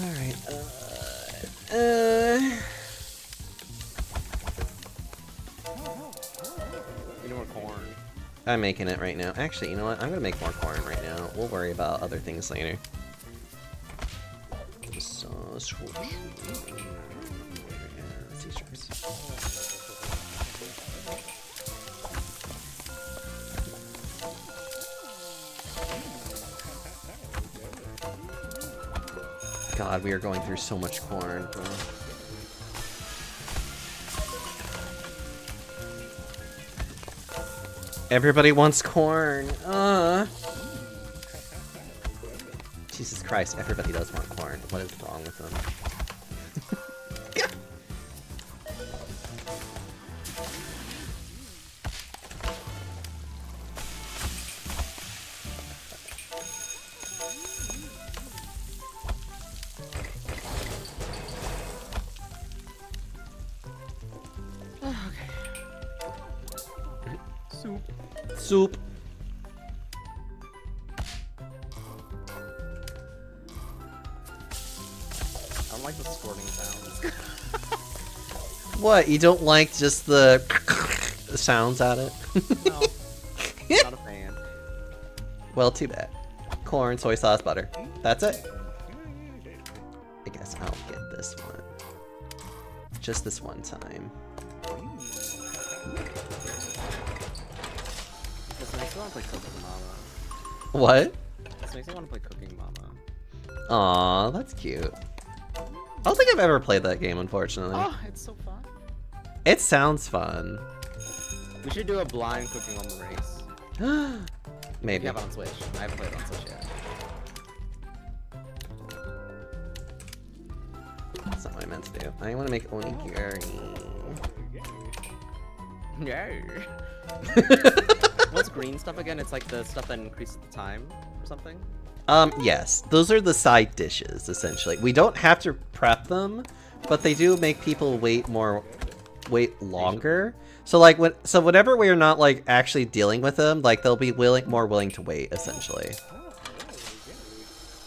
Alright, uh... Uh... You know corn. I'm making it right now. Actually, you know what? I'm gonna make more corn right now. We'll worry about other things later. God, we are going through so much corn. bro. Everybody wants corn. Uh. Jesus Christ, everybody does want corn. What is wrong with them? What? You don't like just the sounds at it? no. Not a fan. well, too bad. Corn, soy sauce, butter. That's it. I guess I'll get this one. Just this one time. This makes me want to play Cooking Mama. What? This makes me want to play Cooking Mama. Aw, that's cute. I don't think I've ever played that game, unfortunately. Oh, it's so fun. It sounds fun. We should do a blind Cooking on the race. Maybe. you have it on Switch. I haven't played it on Switch yet. That's not what I meant to do. I want to make onigiri. No. What's green stuff again? It's like the stuff that increases the time or something? um, yes. Those are the side dishes, essentially. We don't have to prep them, but they do make people wait more, wait longer. So like, when, so whenever we're not like actually dealing with them, like they'll be willing, more willing to wait, essentially.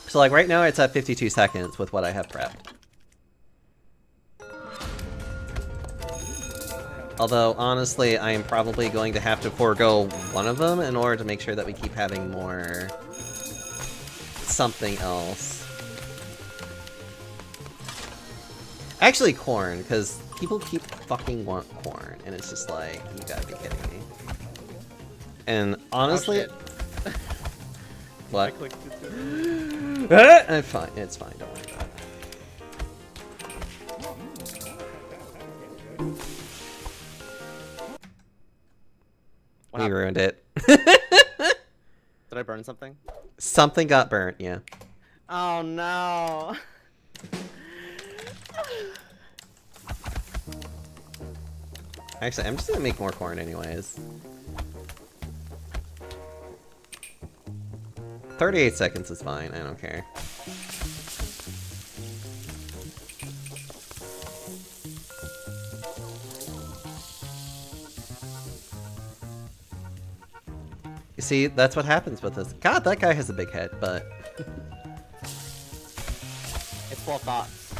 So like right now it's at 52 seconds with what I have prepped. Although, honestly, I am probably going to have to forego one of them in order to make sure that we keep having more... something else. Actually, corn, because people keep fucking want corn, and it's just like, you gotta be kidding me. And honestly... shit. what? clicked it too. Eh, it's fine, it's fine, don't worry about it. What we happened? ruined it. Did I burn something? Something got burnt, yeah. Oh no. Actually, I'm just gonna make more corn anyways. 38 seconds is fine, I don't care. You see, that's what happens with this. God, that guy has a big head, but It's full of thoughts.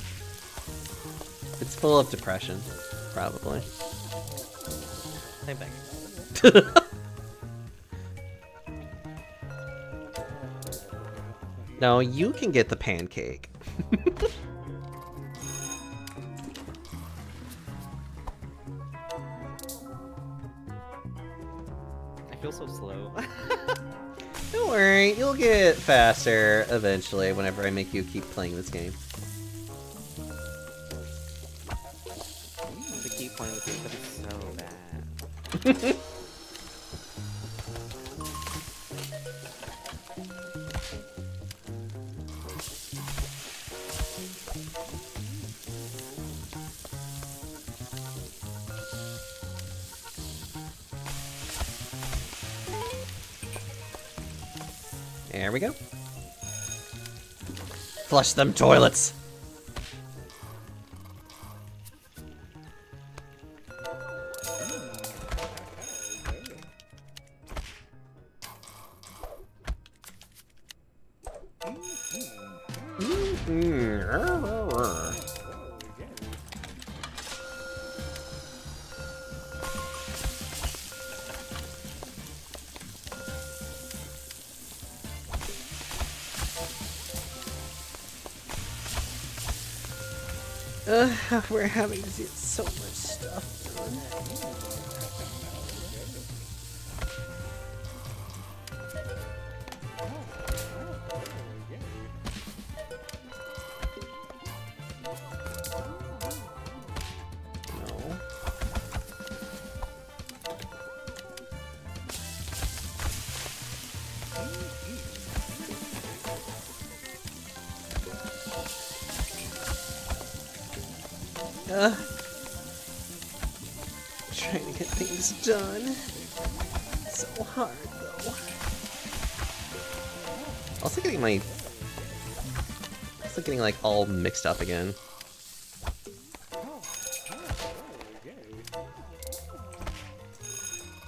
it's full of depression, probably. Same thing. no, you can get the pancake. I feel so slow. Don't worry, you'll get faster eventually whenever I make you keep playing this game. To keep playing with you, There we go. Flush them toilets. We're having to Ugh. Trying to get things done. So hard though. Also getting my also getting like all mixed up again.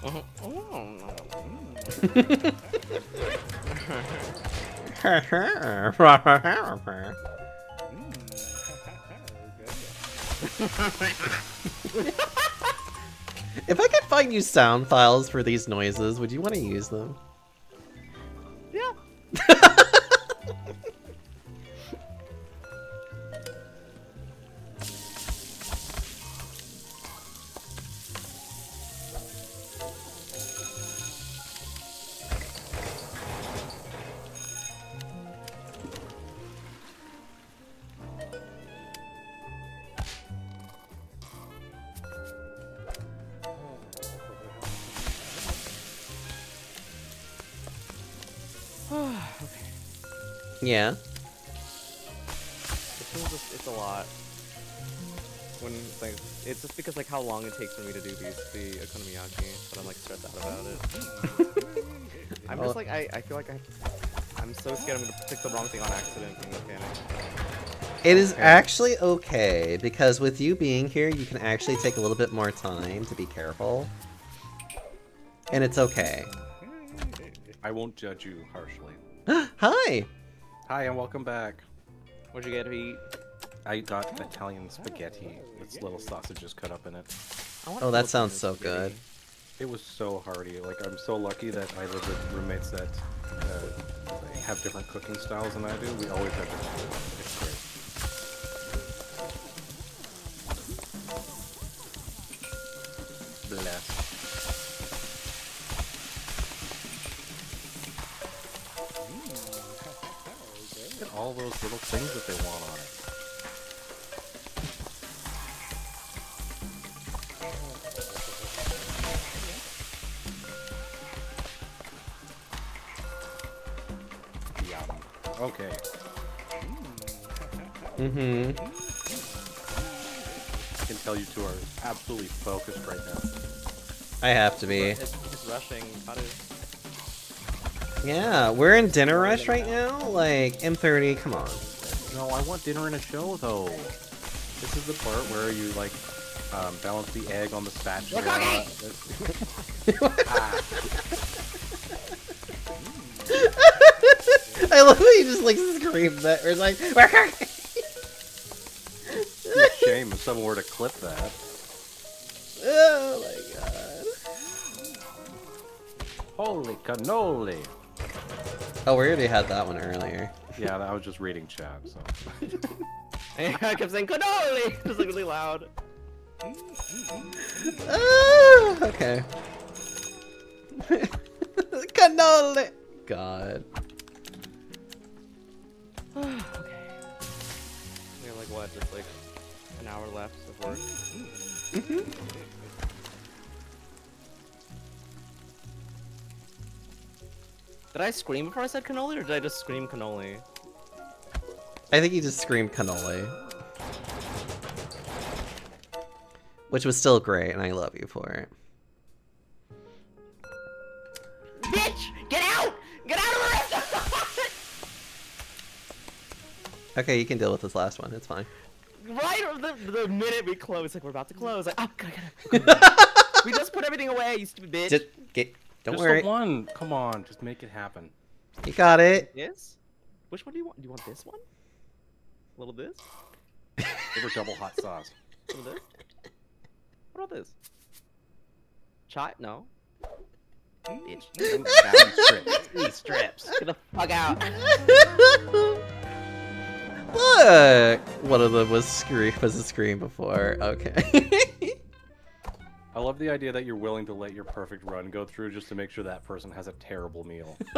if I could find you sound files for these noises, would you want to use them? Long it takes for me to do these the okonomiyaki that I'm like stressed out about it. I'm just like I, I feel like I I'm so scared I'm gonna pick the wrong thing on accident in the mechanic. It is actually okay, because with you being here, you can actually take a little bit more time to be careful. And it's okay. I won't judge you harshly. Hi! Hi, and welcome back. What'd you get to eat? I got Italian spaghetti with little sausages cut up in it. Oh, that sounds so good. It was so hearty. Like I'm so lucky that I live with roommates that uh, have different cooking styles than I do. We always have different food. It's great. Bless. Look at all those little things that they want on it. Mm-hmm. I can tell you two are absolutely focused right now. I have to be. It's, it's rushing. To Yeah, we're in dinner rush right now. Like, M30, come on. No, I want dinner and a show though. This is the part where you like um, balance the egg on the spatula. ah, I love how you just like scream that, or it's like, shame if someone were to clip that. oh my god. Holy cannoli! Oh, we already had that one earlier. Yeah, I was just reading chat. So I kept saying cannoli! Just like really loud. Ah, okay. Cannoli. god. okay. We have like what, just like an hour left of work. Mm-hmm. Did I scream before I said cannoli, or did I just scream cannoli? I think you just screamed cannoli. Which was still great, and I love you for it. Bitch! Get out! Get out of the restaurant! Okay, you can deal with this last one. It's fine. Right the, the minute we close, like we're about to close, like, oh, gotta, gotta. we just put everything away, you stupid bitch. Just get. Don't just worry. the one. Come on, just make it happen. You got it. This? Which one do you want? Do you want this one? A little this? Give her double hot sauce. A little this? What about this? Chai? No. Bitch. And strips. These strips. Get the fuck out. Look, one of them was scream was a scream before. Okay. I love the idea that you're willing to let your perfect run go through just to make sure that person has a terrible meal.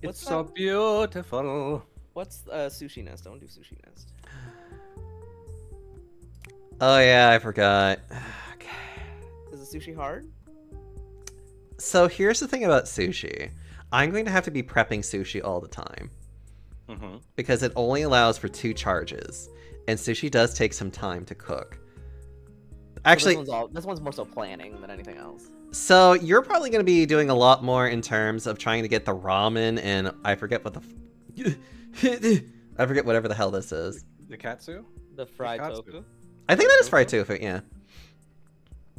What's it's so that? beautiful. What's uh, sushi nest? Don't do sushi nest. oh yeah, I forgot. Okay. Is the sushi hard? So here's the thing about sushi. I'm going to have to be prepping sushi all the time Mm-hmm. because it only allows for two charges, and sushi does take some time to cook. Actually, this one's, all, this one's more so planning than anything else. So you're probably going to be doing a lot more in terms of trying to get the ramen and I forget what the f- I forget whatever the hell this is. The katsu? The fried Katsu. tofu. I think that is fried tofu. Yeah.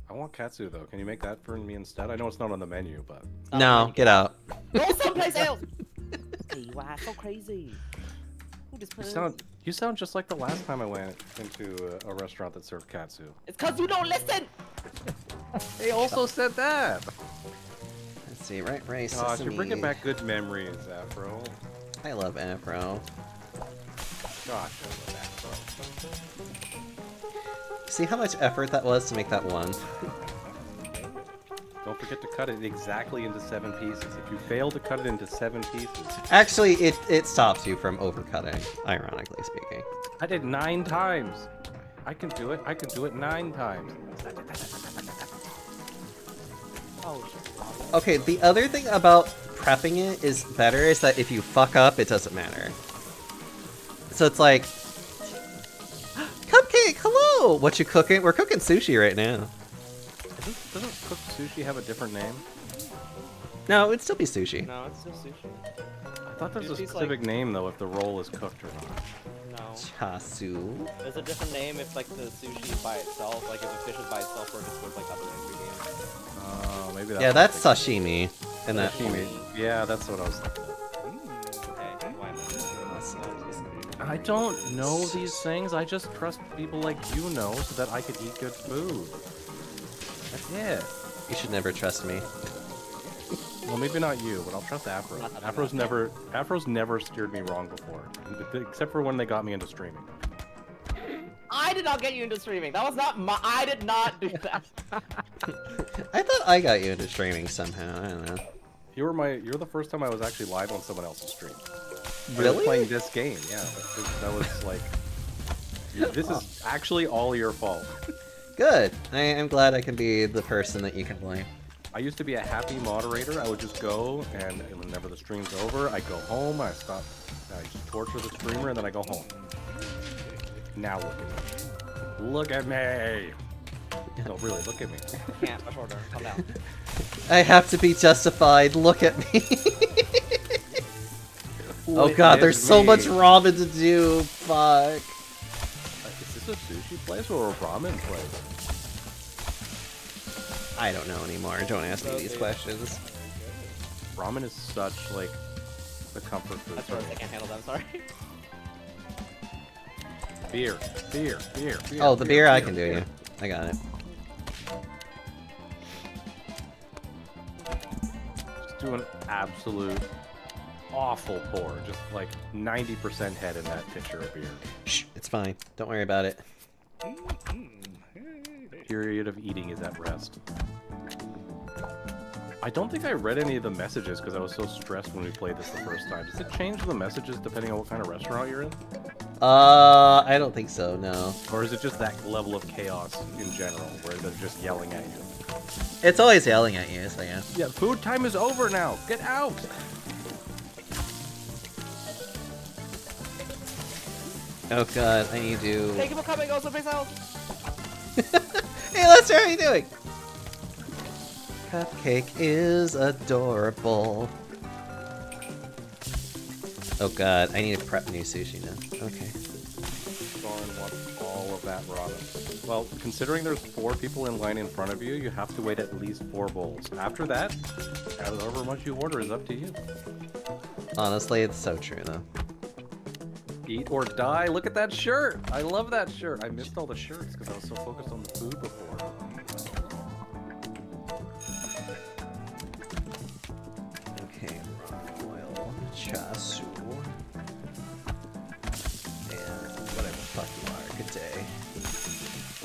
I want katsu though. Can you make that for me instead? I know it's not on the menu, but Oh, no, get out. Go someplace else. hey, you are so crazy. Who just you sound you sound just like the last time I went into a, a restaurant that served katsu. It's cause you don't listen. They also said that. Let's see. Right, right. Gosh, you're bringing back good memories, Afro. I love Afro. Gosh, I love Afro. See how much effort that was to make that one. Don't forget to cut it exactly into seven pieces. If you fail to cut it into seven pieces, Actually, it it stops you from overcutting. Ironically speaking. I did nine times. I can do it. I can do it nine times. Okay, the other thing about prepping it is better is that if you fuck up, it doesn't matter. So it's like, Cupcake, hello! What you cooking? We're cooking sushi right now. Doesn't, doesn't cooked sushi have a different name? No, it'd still be sushi. no, it's just sushi. I thought there's a Sushi's like- specific name though if the roll is cooked or not. No. Chasu. There's a different name if like the sushi is by itself, like if the fish is by itself, or if it's with like other ingredients. Oh, maybe that's Yeah, that's I'm sashimi. And that Sashimi. Yeah, that's what I was thinking. I don't know these things. I just trust people like you know so that I could eat good food. That's it. You should never trust me. Well, maybe not you, but I'll trust Afro. Not that I'm Afro's never, Afro's never steered me wrong before, except for when they got me into streaming. I did not get you into streaming. That was not my. I did not do that. I thought I got you into streaming somehow. I don't know. You were my, you're the first time I was actually live on someone else's stream. We were Really? playing this game, yeah. That was, like, this is actually all your fault. Good. I am glad I can be the person that you can blame. I used to be a happy moderator. I would just go, and whenever the stream's over, I go home. I stop. I just torture the streamer, and then I go home. Now look at me. Look at me. No, really, look at me. Can't. Much order. Calm down. I have to be justified. Look at me. Oh god, there's so much ramen to do. Fuck. Is this a sushi place or a ramen place? I don't know anymore. Don't ask me these questions. Ramen is such like the comfort food. That's for right. I can't handle that. I'm sorry. Beer, beer, beer, beer. Oh, the beer I can do you. I got it. Just do an absolute awful pour. Just like 90% head in that pitcher of beer. Shh, it's fine. Don't worry about it. period of eating is at rest. I don't think I read any of the messages because I was so stressed when we played this the first time. Does it change the messages depending on what kind of restaurant you're in? Uh, I don't think so. No, Or is it just that level of chaos in general where they're just yelling at you? it's always yelling at you. So yeah. Yeah, food time is over now. Get out. Oh god, I need to. Hey, keep on coming, also big house. hey, Lester, how are you doing? Cupcake is adorable. Oh god, I need to prep new sushi now. Okay. Darn wants all of that ramen. Well, considering there's four people in line in front of you, you have to wait at least four bowls. After that, however much you order is up to you. Honestly, it's so true though. Eat or die. Look at that shirt. I love that shirt. I missed all the shirts because I was so focused on the food before. Okay, oil, chasu, and whatever the fuck you are. Good day.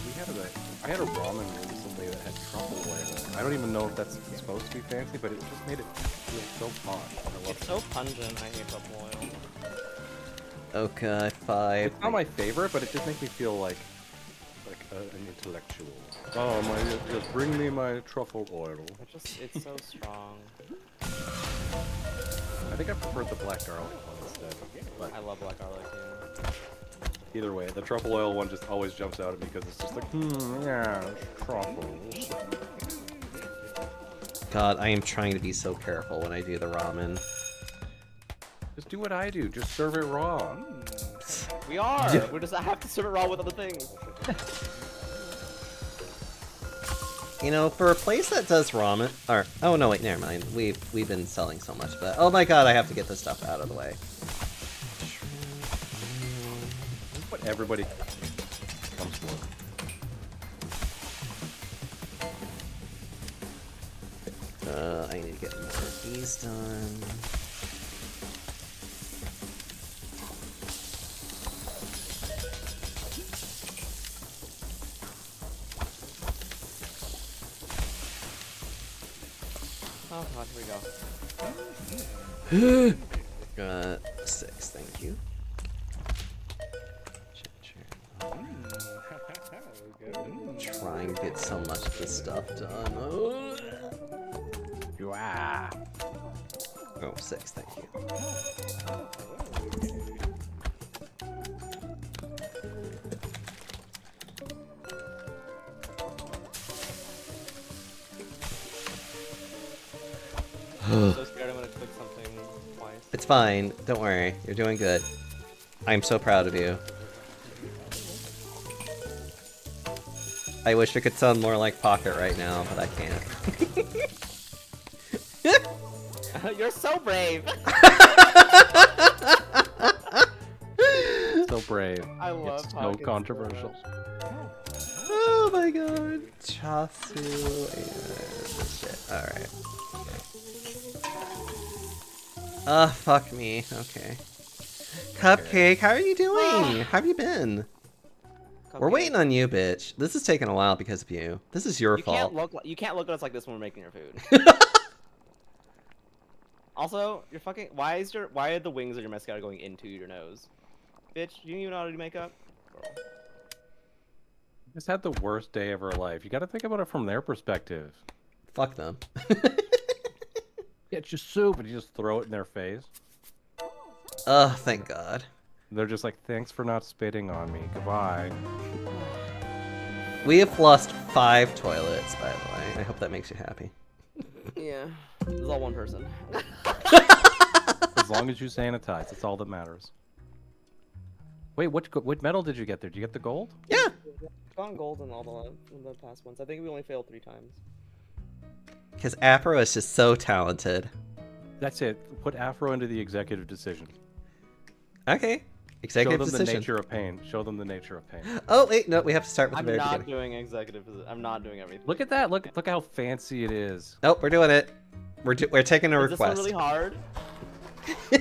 We had a, I had a ramen recently that had truffle oil. I don't even know if that's supposed to be fancy, but it just made it feel so hot. It's so pungent. I hate truffle oil. Okay, five. It's not my favorite, but it just makes me feel like like a, an intellectual. Oh my! Just bring me my truffle oil. It's just, it's so strong. I think I prefer the black garlic one instead. But I love black garlic. Yeah. either way, the truffle oil one just always jumps out at me because it's just like, hmm, yeah, truffles. God, I am trying to be so careful when I do the ramen. Just do what I do. Just serve it raw. We are. We're just. I have to serve it raw with other things. You know, for a place that does ramen, or oh no, wait, never mind. We've we've been selling so much, but oh my god, I have to get this stuff out of the way. What everybody comes for. Uh, I need to get more of these done. Oh god, here we go. Got six, thank you. Trying to get so much of this stuff done. Ugh. Yeah. Oh, six, thank you. I'm so scared I'm gonna click something twice. It's fine. Don't worry. You're doing good. I'm so proud of you. I wish it could sound more like Pocket right now, but I can't. You're so brave. So brave. I love It's no Pocket so controversial. oh my god. Chasu and shit. Alright. Ah, fuck me. Okay. Cupcake, how are you doing? How have you been? We're waiting on you, bitch. This is taking a while because of you. This is your You fault. can't look. You can't look at us like this when we're making your food. also, you're fucking. Why is your? Why are the wings of your mascara going into your nose? Bitch, you don't even know how to do makeup. Girl. Just had the worst day of her life. You got to think about it from their perspective. Fuck them. Yeah, it's just soup, and you just throw it in their face. oh, thank God. They're just like, "Thanks for not spitting on me. Goodbye." We have lost five toilets, by the way. I hope that makes you happy. Yeah, It's all one person. As long as you sanitize, it's all that matters. Wait, what go- what medal did you get there? Did you get the gold? Yeah. Gone gold in all the in the past ones. I think we only failed three times. Because Afro is just so talented. That's it. Put Afro into the executive decision. Okay. Executive Show Executive them the nature of pain. Show them the nature of pain. Oh, wait, no, we have to start with I'm the very not doing executive. I'm not doing everything. Look at that. Look look how fancy it is. Nope, we're doing it. We're, do- we're taking a Is this one request. really hard? well,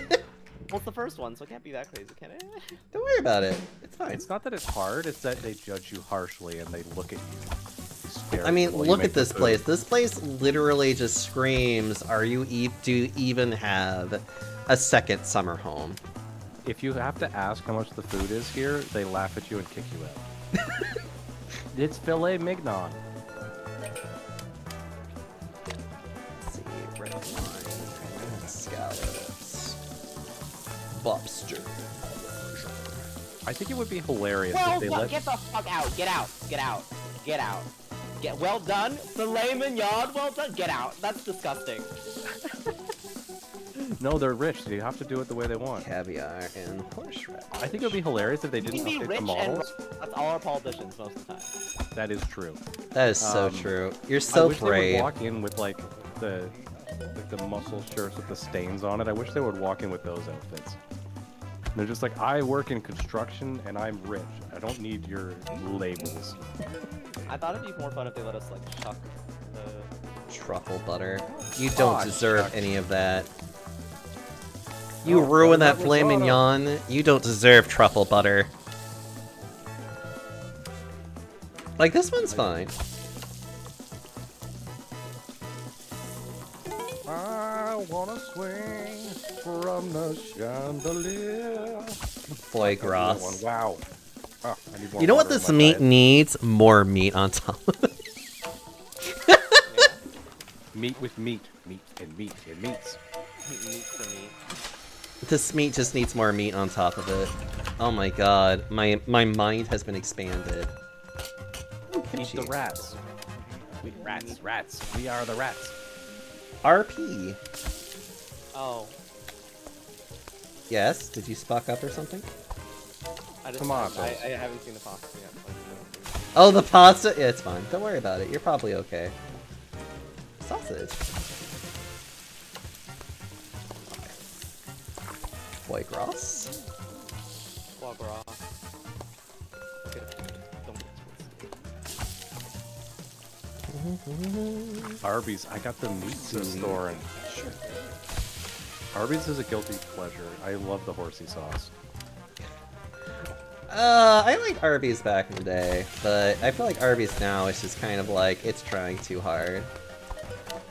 it's the first one, so it can't be that crazy, can it? Don't worry about it. It's fine. It's not that it's hard, it's that they judge you harshly and they look at you. Very I mean, look at this food. place. This place literally just screams, "Are you e- do you even have a second summer home?" If you have to ask how much the food is here, they laugh at you and kick you out. it's filet mignon. Let's see, red wine, scallops, lobster. I think it would be hilarious Well, if they fuck, let. get the fuck out! Get out! Get out! Get out! Get well done, filet mignon. Well done. Get out. That's disgusting. No, they're rich. They have to do it the way they want. Caviar and horseradish. I think it would be hilarious if they didn't can be update rich the and models. that's all our politicians most of the time. That is true. That is so Um, true. You're so I so wish they would walk in with like the like the muscle shirts with the stains on it. I wish they would walk in with those outfits. They're just like, I work in construction and I'm rich. I don't need your labels. I thought it'd be more fun if they let us like chuck the. Truffle butter. Oh, you don't Aw, deserve shucks. any of that. You Oh, ruin that butter filet mignon. You don't deserve truffle butter. Like this one's fine. I wanna swing from the chandelier. Boy, That one. grass. Wow. Oh, I need more You know what this meat diet. needs? More meat on top of it. Meat with meat. Meat and meat and meats. meat for me. This meat just needs more meat on top of it. Oh my god, my my mind has been expanded. Ooh, Eat the rats. We rats, rats. We are the rats. RP. Oh, Yes, did you spock up or something? I just Tomatoes. I, I haven't seen the pasta yet. so I don't know. Oh, the pasta? Yeah, it's fine. Don't worry about it. You're probably okay. Sausage. Foie gras. Foie gras. Okay, don't get twisted. Arby's. I got the meat to the store and Arby's is a guilty pleasure. I love the horsey sauce. Uh, I liked Arby's back in the day, but I feel like Arby's now is just kind of like it's trying too hard.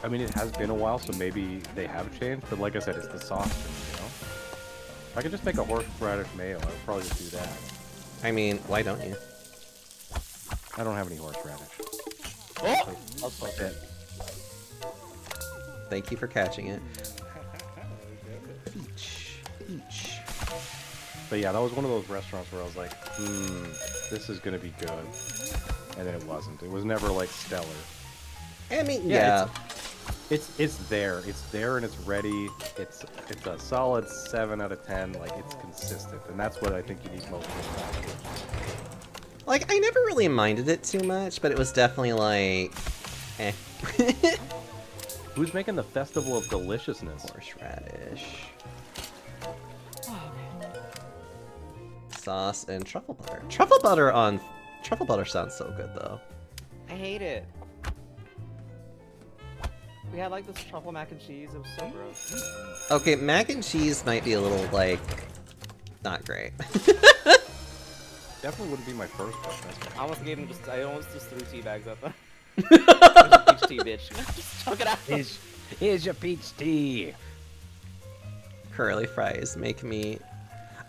I mean, it has been a while, so maybe they have changed. But like I said, it's the sauce, you know. If I could just make a horseradish mayo, I would probably just do that. I mean, why don't you? I don't have any horseradish. Oh, I was close. It. Thank you for catching it. But yeah, that was one of those restaurants where I was like, hmm, this is gonna be good. And then it wasn't. It was never like stellar. I mean, Yeah, yeah. It's it's there. It's there and it's ready. It's it's a solid seven out of ten. Like it's consistent, and that's what I think you need most of fast food. Like, I never really minded it too much, but it was definitely like, eh. Who's making the festival of deliciousness? Horseradish. Sauce and truffle butter. Truffle butter on... Truffle butter sounds so good, though. I hate it. We had like this truffle mac and cheese. It was so gross. Okay, mac and cheese might be a little, like, not great. Definitely wouldn't be my first pick. That's I almost gave him just. I almost just threw tea bags at them. Peach tea, bitch. just chuck it out. Here's, here's your peach tea. curly fries make me...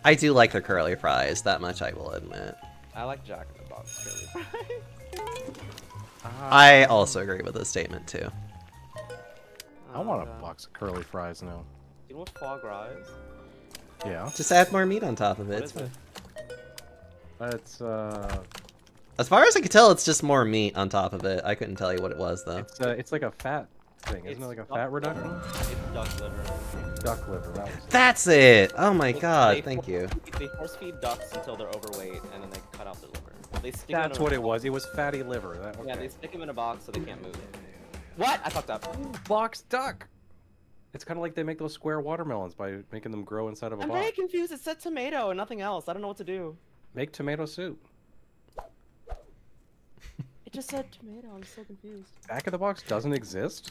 I do like the curly fries, that much I will admit. I like Jack in the Box curly fries. I also agree with this statement, too. I want a box of curly fries now. You know what foie gras is? Yeah, Just add more meat on top of it. What It's it? it's uh, As far as I could tell, it's just more meat on top of it. I couldn't tell you what it was, though. it's uh, it's like a fat thing, isn't It's it? Like a duck fat liver. reduction? It's duck liver. Duck liver. That was. That's it! Oh my They- god, they thank for- you. They force feed ducks until they're overweight, and then they cut out their liver. They stick 'em That's in a- what it was. It was fatty liver. That, Yeah, they stick them in a box so they can't move. What? I fucked up. box duck. It's kind of like they make those square watermelons by making them grow inside of a I'm box. very confused. It said tomato and nothing else. I don't know what to do. Make tomato soup. It just said tomato. I'm so confused. Back of the box doesn't exist.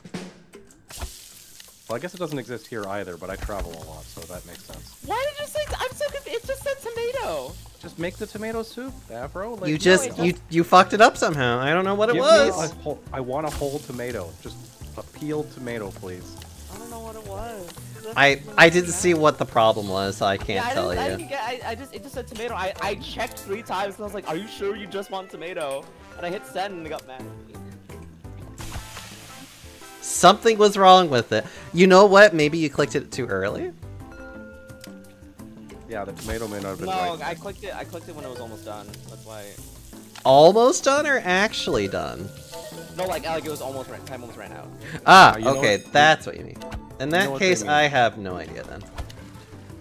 Well, I guess it doesn't exist here either, but I travel a lot, so that makes sense. Why did you say? I'm so confused. it just said tomato. Just make the tomato soup, Afro. Like, You just it you you fucked it up somehow. I don't know what it Give me was. a whole- I want a whole tomato. Just a peeled tomato, please. I don't know what it was. I I didn't see what the problem was, so I can't yeah, I tell didn't, I you. didn't get. I, I just it just said tomato. I I checked three times and I was like, "Are you sure you just want tomato?" And I hit send and it got mad. at me. Something was wrong with it. You know what? Maybe you clicked it too early. Yeah, the tomato may not have been No, right. I clicked it. I clicked it when it was almost done. That's why. Almost done or actually done? No, like like it was almost ran, time almost ran out. Ah, Uh, okay, what- that's what you mean. In that what they case. I have no idea then.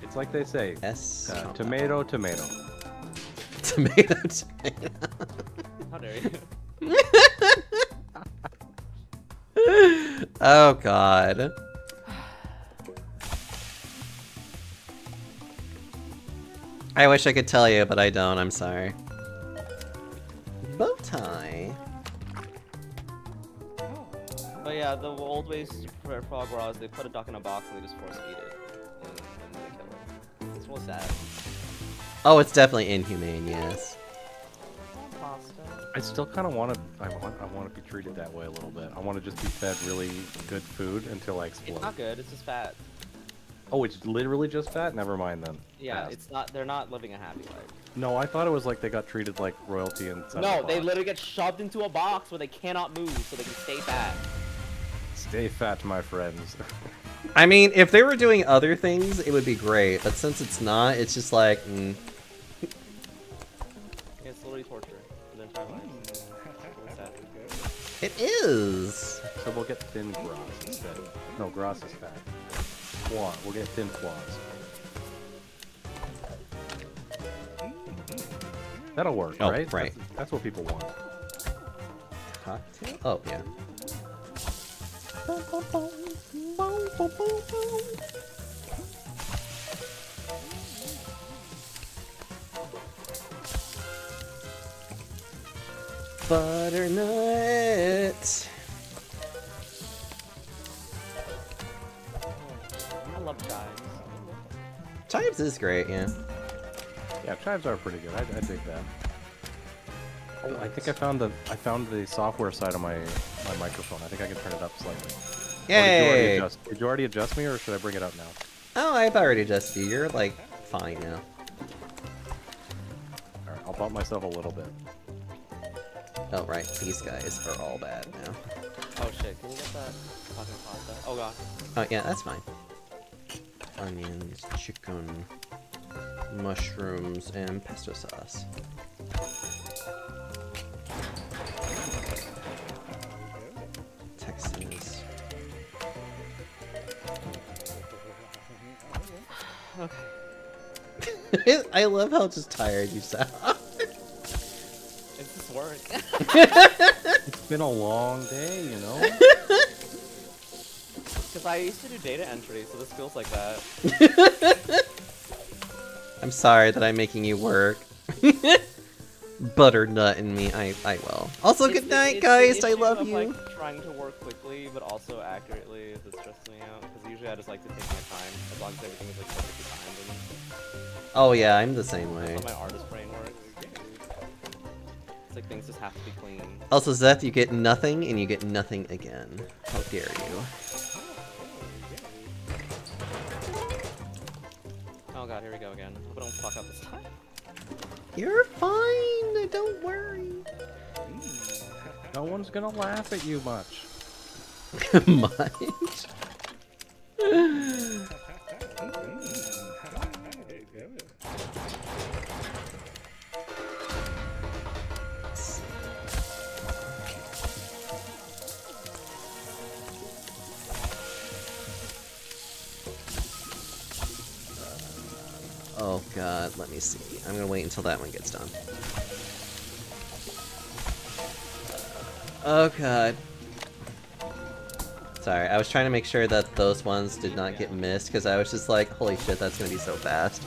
It's like they say, S. uh, tomato, tomato. tomato, tomato. How dare you? oh god. I wish I could tell you, but I don't. I'm sorry. Bow tie. Oh. But yeah, the old ways to prepare foie gras is they put a duck in a box and they just force feed it, and, and then they kill it. It's real sad. Oh, it's definitely inhumane. Yes. Pasta. I still kind of want to. I want. I want to be treated that way a little bit. I want to just be fed really good food until I explode. It's explode. not good. It's just fat. Oh, it's literally just fat. Never mind then. Yeah, Pass. it's not. They're not living a happy life. No, I thought it was like they got treated like royalty and. Stuff. No, they literally get shoved into a box where they cannot move, so they can stay fat. Stay fat, my friends. I mean, if they were doing other things, it would be great. But since it's not, it's just like, mm, It's literally torture it is. so we'll get thin grass instead. No, grass is fat. Quad. We'll get thin quads. That'll work, Oh, right? right. That's, that's what people want. Cocktail? Oh, yeah. Butternut. I love chives. Chives is great, yeah. Yeah, chives are pretty good. I, I dig that. Oh, I think I found the I found the software side of my my microphone. I think I can turn it up slightly. Or did you already Yay! adjust? Did you already adjust me, or should I bring it up now? Oh, I've already adjusted you. You're like fine now. All right, I'll bump myself a little bit. Oh, right. These guys are all bad now. Oh shit, can you get that fucking pasta? Oh god. Oh, yeah, that's fine. Onions, chicken, mushrooms, and pesto sauce. Texas. Okay. I love how just tired you sound. Work. It's been a long day, you know. Because I used to do data entry, so this feels like that. I'm sorry that I'm making you work. Butternut in me, I I will. Also, It's good night, the guys. I love of, you. Like, trying to work quickly, but also accurately that stresses me out. Because usually I just like to take my time, as long as everything is like perfectly timed. And Oh yeah, I'm the same way. That's how my artist brain works. It's like things just have to be clean. Also, Zeth, you get nothing, and you get nothing again. How dare you? Oh god, here we go again. Hope I don't fuck up this time. You're fine. Don't worry. no one's gonna laugh at you much. Much. Oh god, let me see. I'm gonna wait until that one gets done. Oh god. Sorry, I was trying to make sure that those ones did not get missed because I was just like, holy shit, that's gonna be so fast.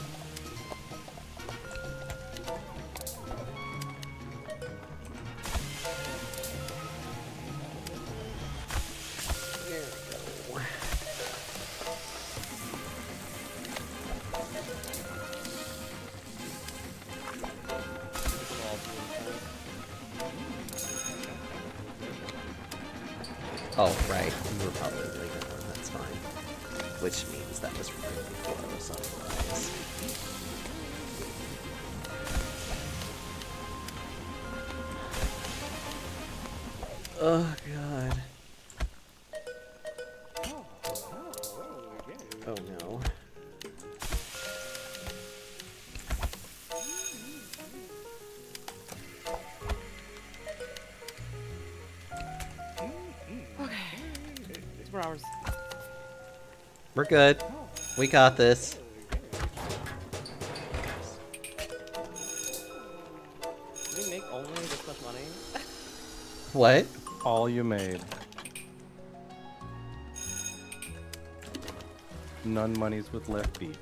Good. We got this. Did we make only this much money? What? All you made. None monies with left beat.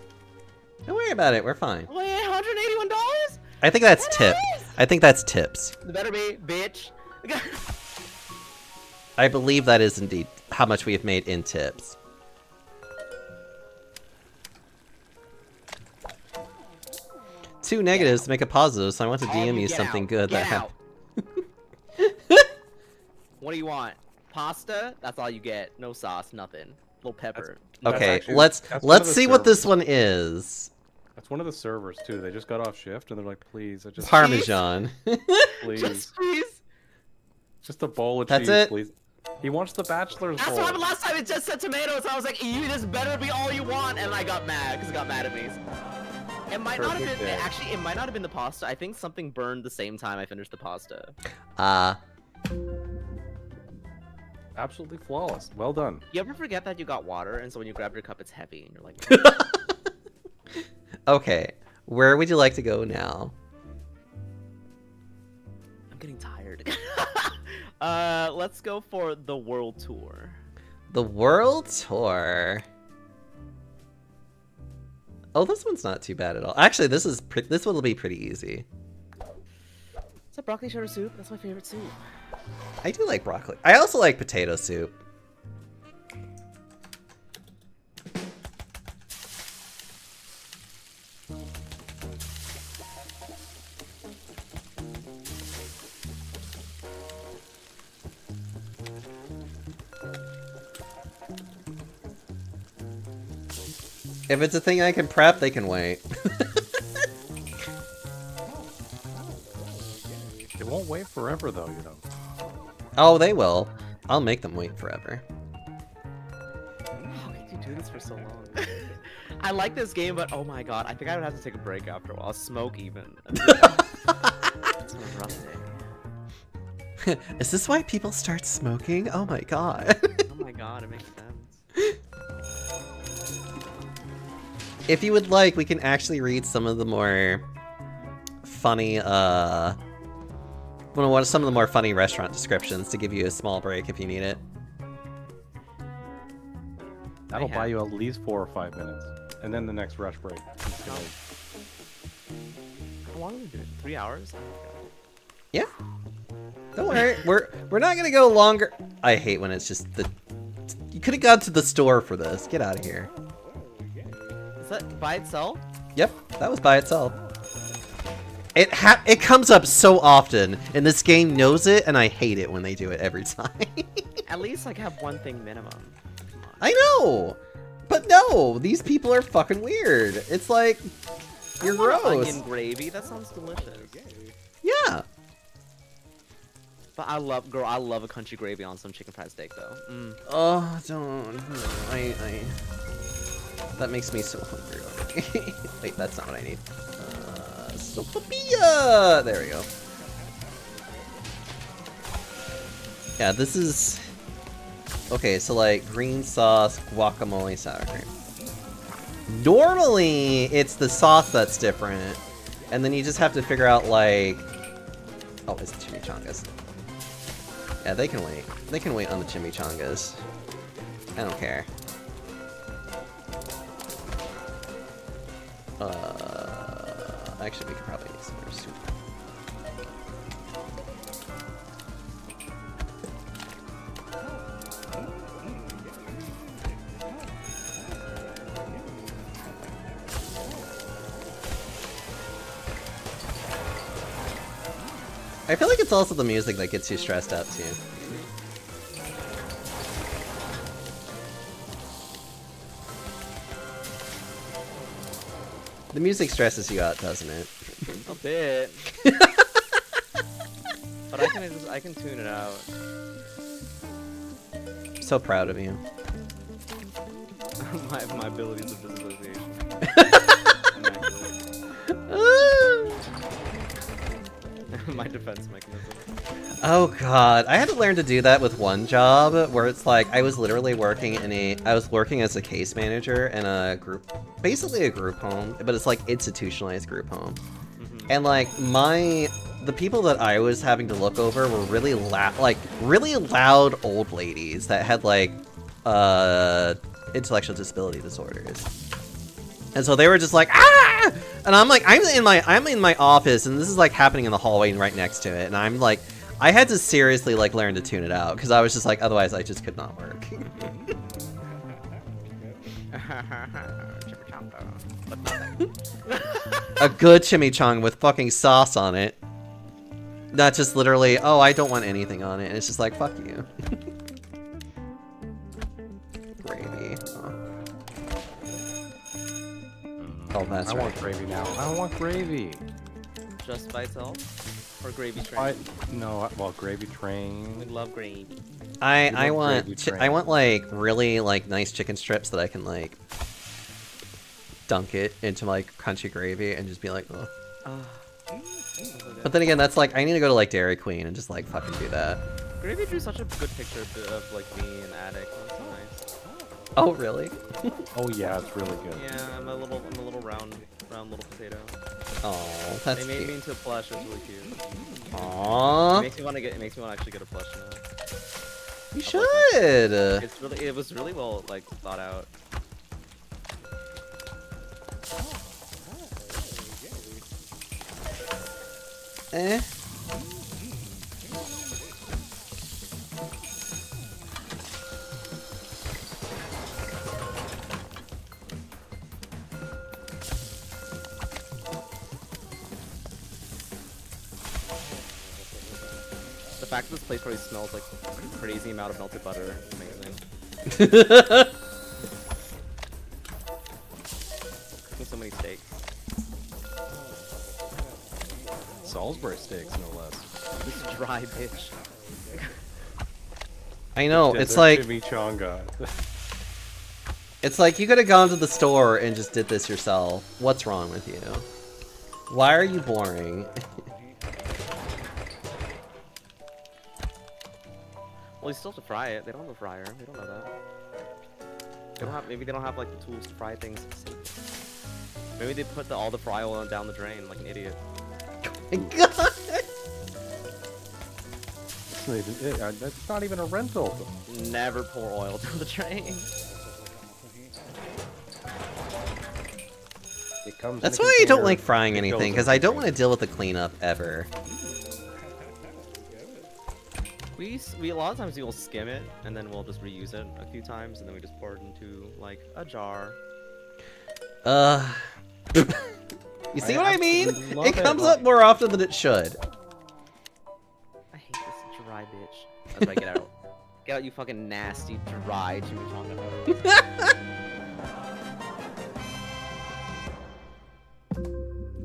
Don't worry about it. We're fine. Wait, $181? I think that's tip. I think that's tips. It better be, bitch. I believe that is indeed how much we have made in tips. Two negatives to make a positive, so I want to DM you get something out. good Get that happened. What do you want? Pasta? That's all you get. No sauce, nothing. Little pepper. That's Okay, actually- let's that's one of let's the see what this one is. That's one of the servers too. They just got off shift and they're like, please, I just Parmesan. please, Just please. just a bowl of That's cheese, it? please. He wants the bachelor's That's bowl. what happened last time. It just said tomatoes. I was like, you this better be all you want, and I got mad because it got mad at me. It might not have been. day. Actually, it might not have been the pasta. I think something burned the same time I finished the pasta. Ah, Absolutely flawless. Well done. You ever forget that you got water, and so when you grab your cup, it's heavy, and you're like, okay. Where would you like to go now? I'm getting tired. uh, let's go for the world tour. The world tour. Oh, this one's not too bad at all. Actually, this is this one will be pretty easy. Is that broccoli cheddar soup? That's my favorite soup. I do like broccoli. I also like potato soup. If it's a thing I can prep, they can wait. It won't wait forever though, you know. oh, they will. I'll make them wait forever. How could you do this for so long? I like this game, but oh my god, I think I would have to take a break after a while. Smoke even. it's been a rough day. Is this why people start smoking? Oh my god. Oh my god, it makes sense. If you would like, we can actually read some of the more funny, uh... Well, what some of the more funny restaurant descriptions to give you a small break if you need it. That'll buy you at least four or five minutes, and then the next rush break. Gonna- How long are we doing? Three hours? Yeah. Don't worry, we're we're not gonna go longer. I hate when it's just the. You could have gone to the store for this. Get out of here. Is that by itself? Yep, that was by itself. It ha it comes up so often, and this game knows it, and I hate it when they do it every time. At least like have one thing minimum. I know, but no, these people are fucking weird. It's like you're gross. Onion gravy. That sounds delicious. Yeah, But I love, girl. I love a country gravy on some chicken fried steak, though. Mm. Oh, don't. I, I. That makes me so hungry. Wait, that's not what I need. Uh, sopapilla! There we go. Yeah, this is. Okay, so like green sauce, guacamole, sour cream. Normally, it's the sauce that's different, and then you just have to figure out like. Oh, it's the chimichangas. Yeah, they can wait. They can wait on the chimichangas. I don't care. Uh, actually, we could probably use some more soup. I feel like it's also the music that gets you stressed out too. The music stresses you out, doesn't it? A bit. but I can just I can tune it out. So proud of you. my my abilities of disassociation. my defense mechanism. Oh god, I had to learn to do that with one job where it's like I was literally working in a I was working as a case manager in a group basically a group home, but it's like institutionalized group home. And like my the people that I was having to look over were really loud like really loud old ladies that had like uh intellectual disability disorders. And so they were just like, ah! And I'm like, I'm in my I'm in my office and this is like happening in the hallway right next to it. And I'm like I had to seriously like learn to tune it out because I was just like otherwise I just could not work. A good chimichanga with fucking sauce on it. Not just literally, oh, I don't want anything on it. And it's just like, fuck you. Gravy. Oh. Oh, that's I right. want gravy now. I don't want gravy. Just by itself? Or gravy train? I, no, I- well, gravy train. We love gravy. I You I want want gravy I want like really like nice chicken strips that I can like dunk it into like crunchy gravy and just be like, oh. But then again, that's like I need to go to like Dairy Queen and just like fucking do that. Gravy drew such a good picture of, of like me and addict. It's nice. Oh really? Oh yeah, it's really good. Yeah, I'm a little I'm a little round round little potato. Oh, that's they made me into a plush. It was really cute. It Aww, makes me want to get. It makes me want to actually get a plush now. you should. It's really. It was really well like thought out. Eh. Fact that this place probably smells like a crazy amount of melted butter. is Amazing. Cooking so many steaks. Salisbury steaks, no less. This dry bitch. I know. It's Desert like chimichanga. it's like you could have gone to the store and just did this yourself. What's wrong with you? Why are you boring? Well, you still have to fry it. They don't have a fryer. They don't know that. They don't have. Maybe they don't have like the tools to fry things. Maybe they put the, all the fry oil down the drain like an idiot. God. It's not even, it, that's not even a rental. Never pour oil down the drain. It comes. That's why I don't like frying anything because I don't want to deal with the cleanup ever. We we a lot of times we will skim it and then we'll just reuse it a few times and then we just pour it into like a jar. Uh. you see I what I mean? absolutely love It it. comes up more often than it should. I hate this dry bitch. That's right. Get out. Get out, you fucking nasty dry chimichanga.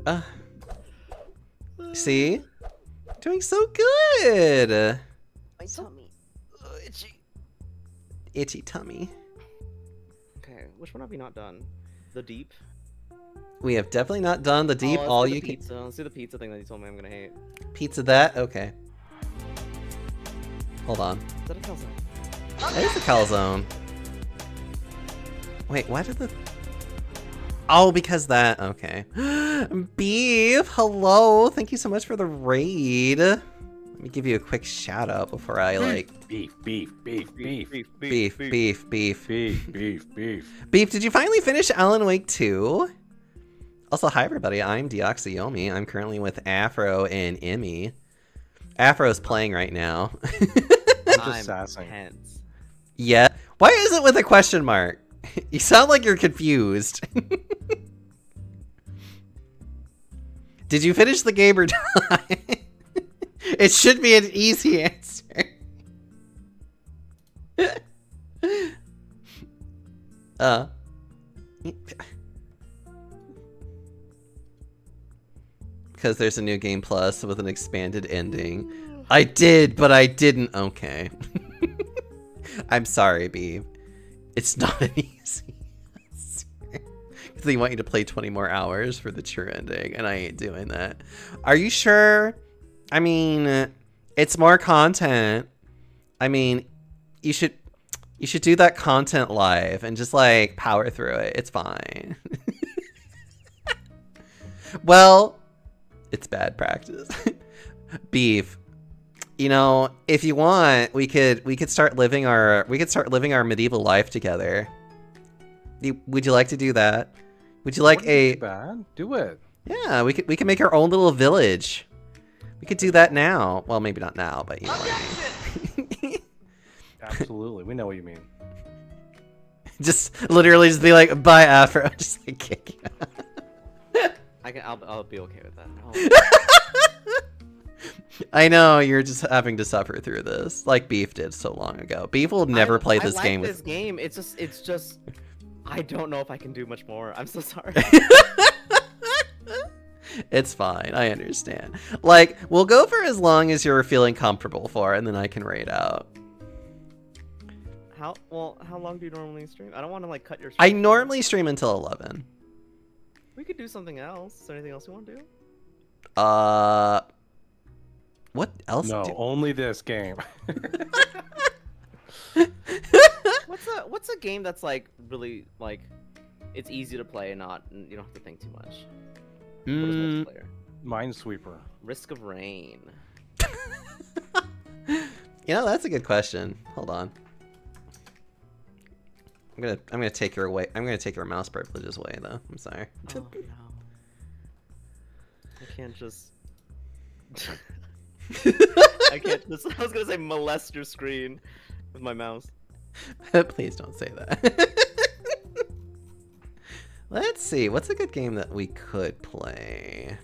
Uh. See? Doing so good. My tummy. Ugh, itchy. Itchy tummy. Okay, which one have we not done? The deep. We have definitely not done the deep Oh, all do the you can pizza. Let's do the pizza thing that you told me I'm gonna hate. pizza that. Okay. Hold on. Is that a calzone? That is the calzone. Wait, why did the Oh, because that. Okay. Beef, hello. Thank you so much for the raid. Let me give you a quick shout out before I like Beef, beef, beef, beef, beef, beef, beef, beef. beef, beef, beef. Beef, did you finally finish Alan Wake 2? Also, hi everybody, I'm DiaxoYomi. I'm currently with Afro and Emmy. Afro's playing right now. I'm I'm just sassing. tense. yeah. Why is it with a question mark? You sound like you're confused. Did you finish the game or not? It should be an easy answer. uh. because there's a new game plus with an expanded ending. I did, but I didn't. Okay. I'm sorry, B. It's not an easy. They want you to play 20 more hours for the true ending, and I ain't doing that. Are you sure? I mean, it's more content. I mean, you should you should do that content live and just like power through it. It's fine. well, it's bad practice. Beef. You know, if you want, we could we could start living our we could start living our medieval life together. You, would you like to do that? Would you like Wouldn't a bad? Do it. yeah? We could we could make our own little village. We could do that now. Well, maybe not now, but you know. what I mean. Absolutely. we know what you mean. just literally just be like, bye Afro. Just like kick. I can. I'll, I'll be okay with that. Oh, I know you're just having to suffer through this, like Beef did so long ago. Beef will never I- play I this like game This with. game. It's just. It's just. I don't know if I can do much more. I'm so sorry. It's fine. I understand. Like, we'll go for as long as you're feeling comfortable for, and then I can raid out. how well? How long do you normally stream? I don't want to like cut your. I stream normally stream until 11. We could do something else. Is there anything else you want to do? Uh, what else? No, do- only this game. What's a What's a game that's like really like, it's easy to play and not and you don't have to think too much. What is Mm, multiplayer? Minesweeper. Risk of Rain. you know, that's a good question. Hold on. I'm gonna I'm gonna take your away. I'm gonna take your mouse privileges away though. I'm sorry. Oh no. I can't just. I can't just. I was gonna say molest your screen with my mouse. Please don't say that. Let's see. What's a good game that we could play?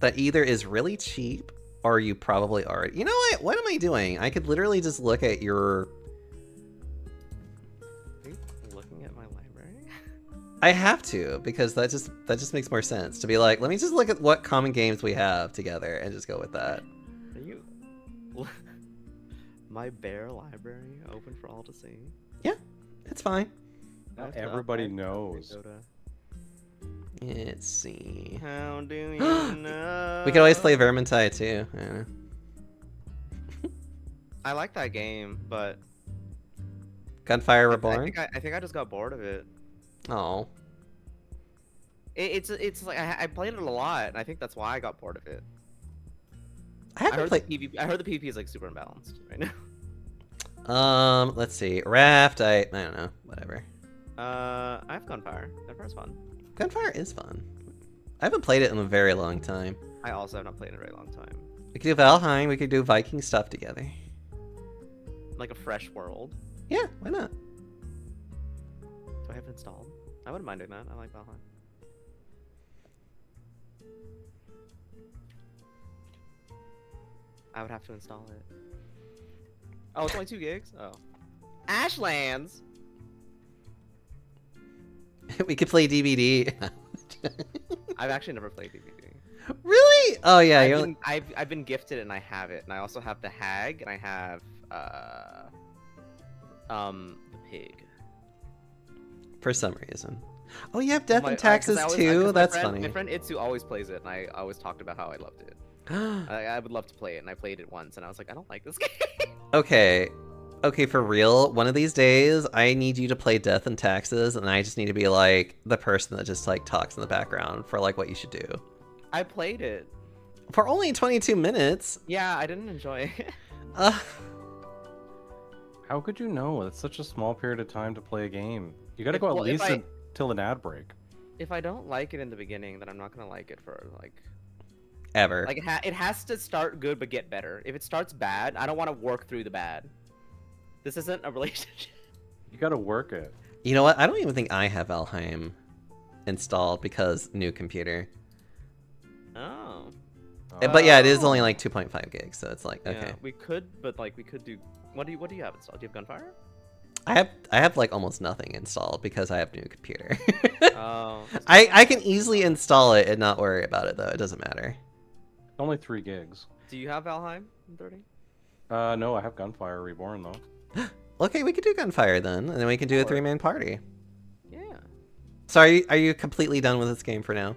That either is really cheap or you probably already. You know what? What am I doing? I could literally just look at your. Are you looking at my library? I have to because that just that just makes more sense to be like, let me just look at what common games we have together and just go with that. Are you? my bare library open for all to see. Yeah, it's fine. I Everybody knows. Let's see. How do you know? We could always play Vermintide too. Yeah. I like that game, but Gunfire I- I Reborn. think I, I think I just got bored of it. Oh. it it's it's like I, I played it a lot, and I think that's why I got bored of it. I I haven't heard played. the PvP. I heard the PvP is like super imbalanced right now. Um, let's see. Raft, I I don't know. Whatever. Uh, I have Gunfire. Gunfire's fun. Gunfire is fun. I haven't played it in a very long time. I also have not played in a very long time. We could do Valheim. We could do Viking stuff together. Like a fresh world. Yeah, why not? Do I have it installed? I wouldn't mind doing that. I like Valheim. I would have to install it. Oh, it's only two gigs. Oh, Ashlands. we could play DBD. I've actually never played DBD. really? Oh yeah, I've, you're. been, I've, I've been gifted and I have it, and I also have the hag and I have uh, um, the pig. For some reason. Oh, you have Death My- and Taxes always- too. That's friend- funny. My friend Itsu always plays it, and I always talked about how I loved it. I, I would love to play it, and I played it once, and I was like, I don't like this game. okay. Okay, for real, one of these days, I need you to play Death and Taxes, and I just need to be like the person that just like talks in the background for like what you should do. I played it. For only 22 minutes. Yeah, I didn't enjoy it. Uh, How could you know? It's such a small period of time to play a game. You gotta If- go at well, least I- until an ad break. if I don't like it in the beginning, then I'm not gonna like it for like ever. like it, ha- it has to start good but get better. If it starts bad, I don't want to work through the bad. This isn't a relationship. You gotta work it. You know what? I don't even think I have Valheim installed because new computer. Oh. Uh, but yeah, it is only like 2.5 gigs, so it's like okay. Yeah, we could, but like we could do. What do you What do you have installed? Do you have Gunfire? I have I have like almost nothing installed because I have new computer. Oh. I I can easily install it and not worry about it though. It doesn't matter. Only three gigs. Do you have Valheim in 30? Uh, no, I have Gunfire Reborn though. Okay, we could do gunfire then, and then we can do a three man party. Yeah. So are you are you completely done with this game for now?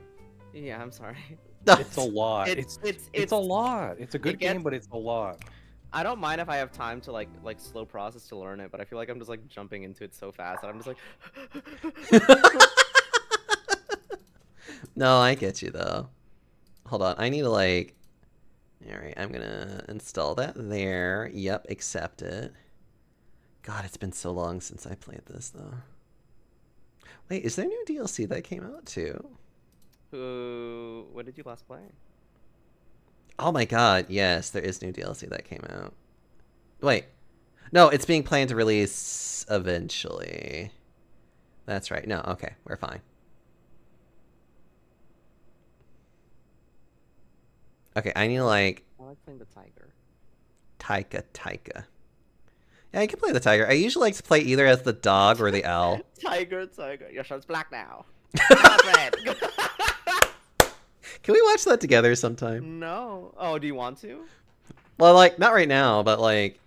Yeah, I'm sorry. It's a lot. It's It's it's it's a lot. It's a good gets- game, but it's a lot. I don't mind if I have time to like like slow process to learn it, but I feel like I'm just like jumping into it so fast that I'm just like no, I get you though. Hold on, I need to like. All right, I'm gonna install that there. Yep, accept it. God, it's been so long since I played this though. Wait, is there new DLC that came out too? Who what did you last play? Oh my god, yes, there is new DLC that came out. Wait. No, it's being planned to release eventually. That's right. No, okay, we're fine. Okay, I need like I like playing the tiger. Taika Taika. Yeah, I can play the tiger. I usually like to play either as the dog or the owl. Tiger, tiger. Your shirt's black now. Not. Can we watch that together sometime? no. Oh, do you want to? Well, like not right now, but like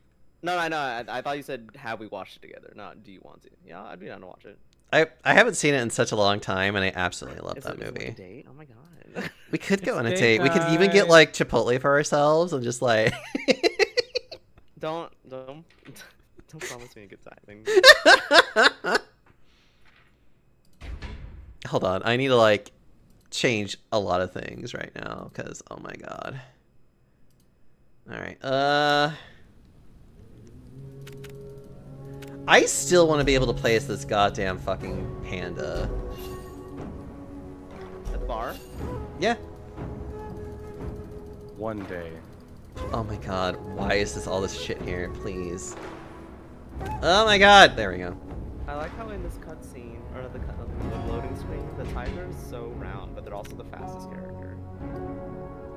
No, no, no. I, I thought you said have we watched it together. Not do you want to? Yeah, I'd be down to watch it. I I haven't seen it in such a long time, and I absolutely love Is that it, is it like a movie. date? Oh my god. We could go on a date date. We could even get like Chipotle for ourselves and just like. don't don't don't promise me a good time. Hold on, I need to like change a lot of things right now because oh my god. All right. Uh. I still want to be able to play as this goddamn fucking panda. At the bar. Yeah. One day. Oh my god, why is this all this shit here? Please. Oh my god, there we go. I like how in this cutscene or the, cut- the loading screen, the tiger is so round, but they're also the fastest character.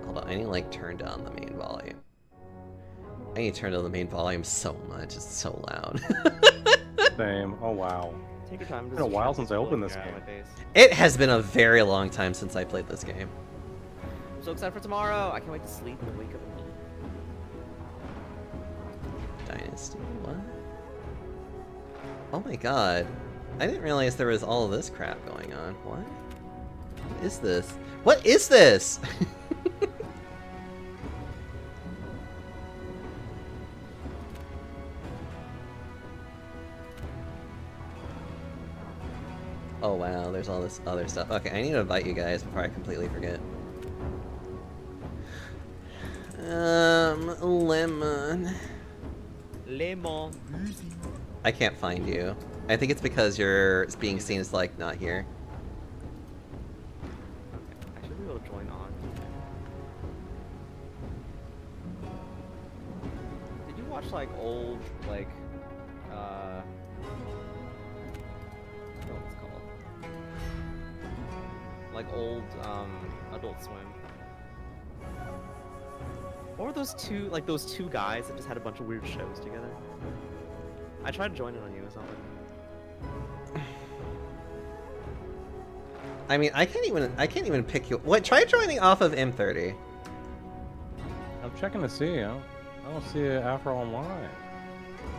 Hold on, I need to like turn down the main volume. I need to turn down the main volume so much, it's so loud. Same. Oh wow. Take your time. It's been a while since I opened this game. game. it has been a very long time since I played this game. I'm so excited for tomorrow. I can't wait to sleep and wake up. Dynasty, what? Oh my god. I didn't realize there was all of this crap going on. What? What is this? What is this? oh wow, there's all this other stuff. Okay, I need to invite you guys before I completely forget. Um, lemon. Lemon. I can't find you. I think it's because you're being seen as like not here. I should be able to join on. Did you watch like old like uh what it's called. Like old um adult swim. What were those two like those two guys that just had a bunch of weird shows together? I tried joining on you or something. I mean, I can't even I can't even pick you. What? Try joining off of M30. I'm checking to see. I don't, I don't see an Afro online.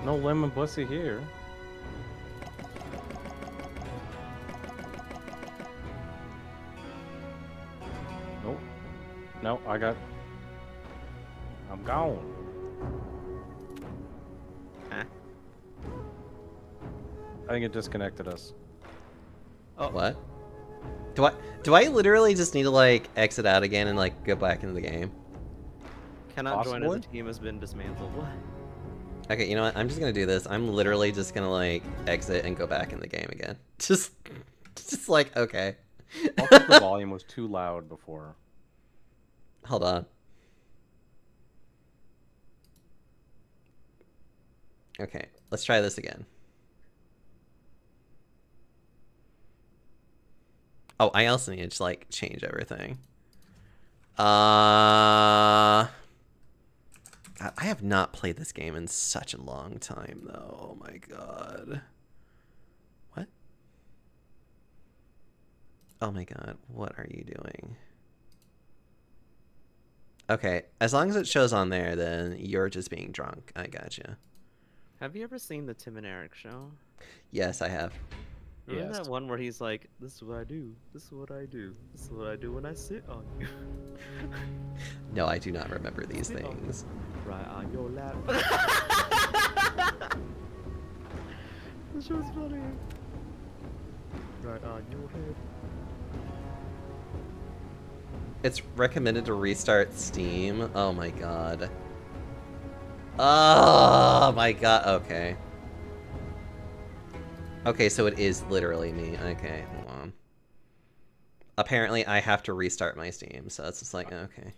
No lemon bussy here. Nope. Nope. I got. I'm gone. I think it disconnected us. Oh What? Do I do I literally just need to like exit out again and like go back into the game? Cannot join as the team has been dismantled. What? Okay, you know what? I'm just gonna do this. I'm literally just gonna like exit and go back in the game again. Just, just like okay. I think the volume was too loud before. Hold on. Okay, let's try this again. Oh, I also need to like change everything. Uh, I have not played this game in such a long time, though. Oh my god. What? Oh my god, what are you doing? Okay, as long as it shows on there, then you're just being drunk. I gotcha. Have you ever seen the Tim and Eric show? Yes, I have. Remember Yes. that one where he's like, "This is what I do. This is what I do. This is what I do when I sit on you, No, I do not remember these Sit on things. right on your lap." this show's funny. Right on your head. It's recommended to restart Steam. Oh my god. Oh my god. Okay. Okay, so it is literally me. Okay, hold on. Apparently, I have to restart my Steam, so it's just like, okay.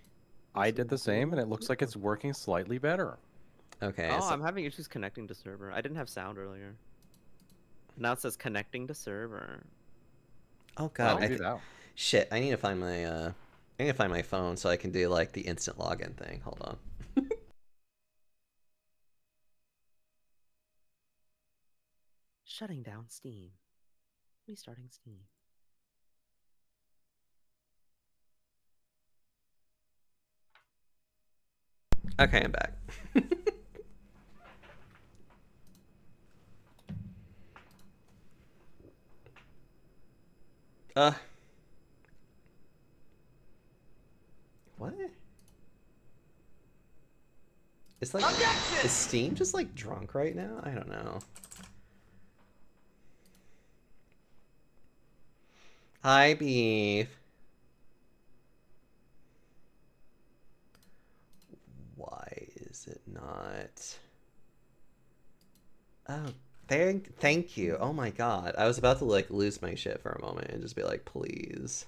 I did the same, and it looks like it's working slightly better. Okay, oh, so- I'm having issues connecting to server. I didn't have sound earlier. Now it says connecting to server. oh god, I you do that? shit, I need to find my, uh, I need to find my phone so I can do, like, the instant login thing. Hold on. Shutting down Steam. Restarting Steam. Okay, I'm back. uh. What? It's like is Steam just like drunk right now? I don't know. Hi, beef. Why is it not? Oh, thank thank you. Oh my god. I was about to like lose my shit for a moment and just be like, please.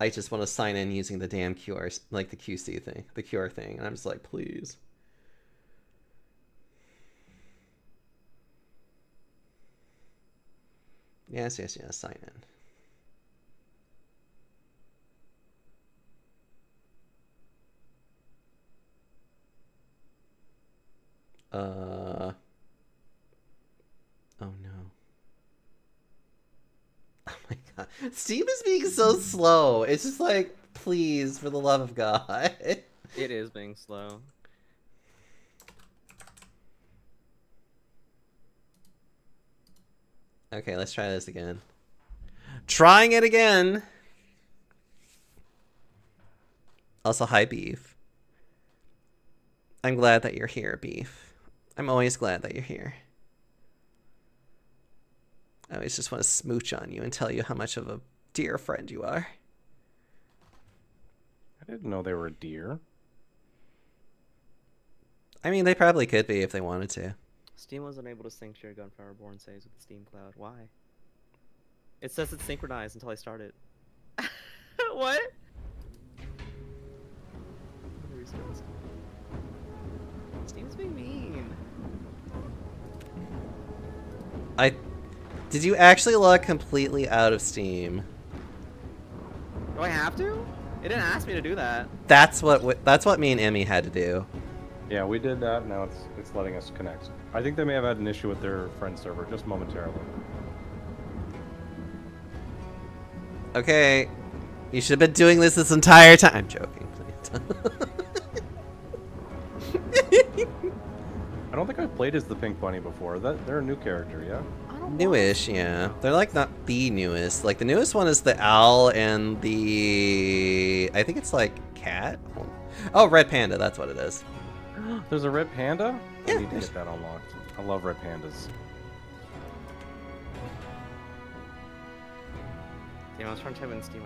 I just want to sign in using the damn QR, like the QC thing, the QR thing, and I'm just like, please. Yes, yes, yes. Sign in. Uh. Oh no. Oh my god. Steam is being so slow. It's just like, please, for the love of God. It is being slow. okay, let's try this again. Trying it again. Also, hi, Beef. I'm glad that you're here, Beef. I'm always glad that you're here. I always just want to smooch on you and tell you how much of a dear friend you are. I didn't know they were a deer. I mean, they probably could be if they wanted to. Steam wasn't able to sync Share Gunfire Born saves with the Steam Cloud. Why? It says it's synchronized until I start it. what? Let me restart this. Steam's being mean. I did you actually log completely out of Steam? Do I have to? It didn't ask me to do that. That's what w- that's what me and Emmy had to do. Yeah, we did that. Now it's it's letting us connect. I think they may have had an issue with their friend server just momentarily. Okay, you should have been doing this this entire time. I'm joking. I don't think I've played as the Pink Bunny before. That they're a new character, yeah. I don't Newish, yeah. They're like not the newest. Like the newest one is the owl and the I think it's like cat. Oh, red panda. That's what it is. There's a red panda. Yeah, I need to there's- get that unlocked. I love red pandas. Damn, I was trying to type in Steam.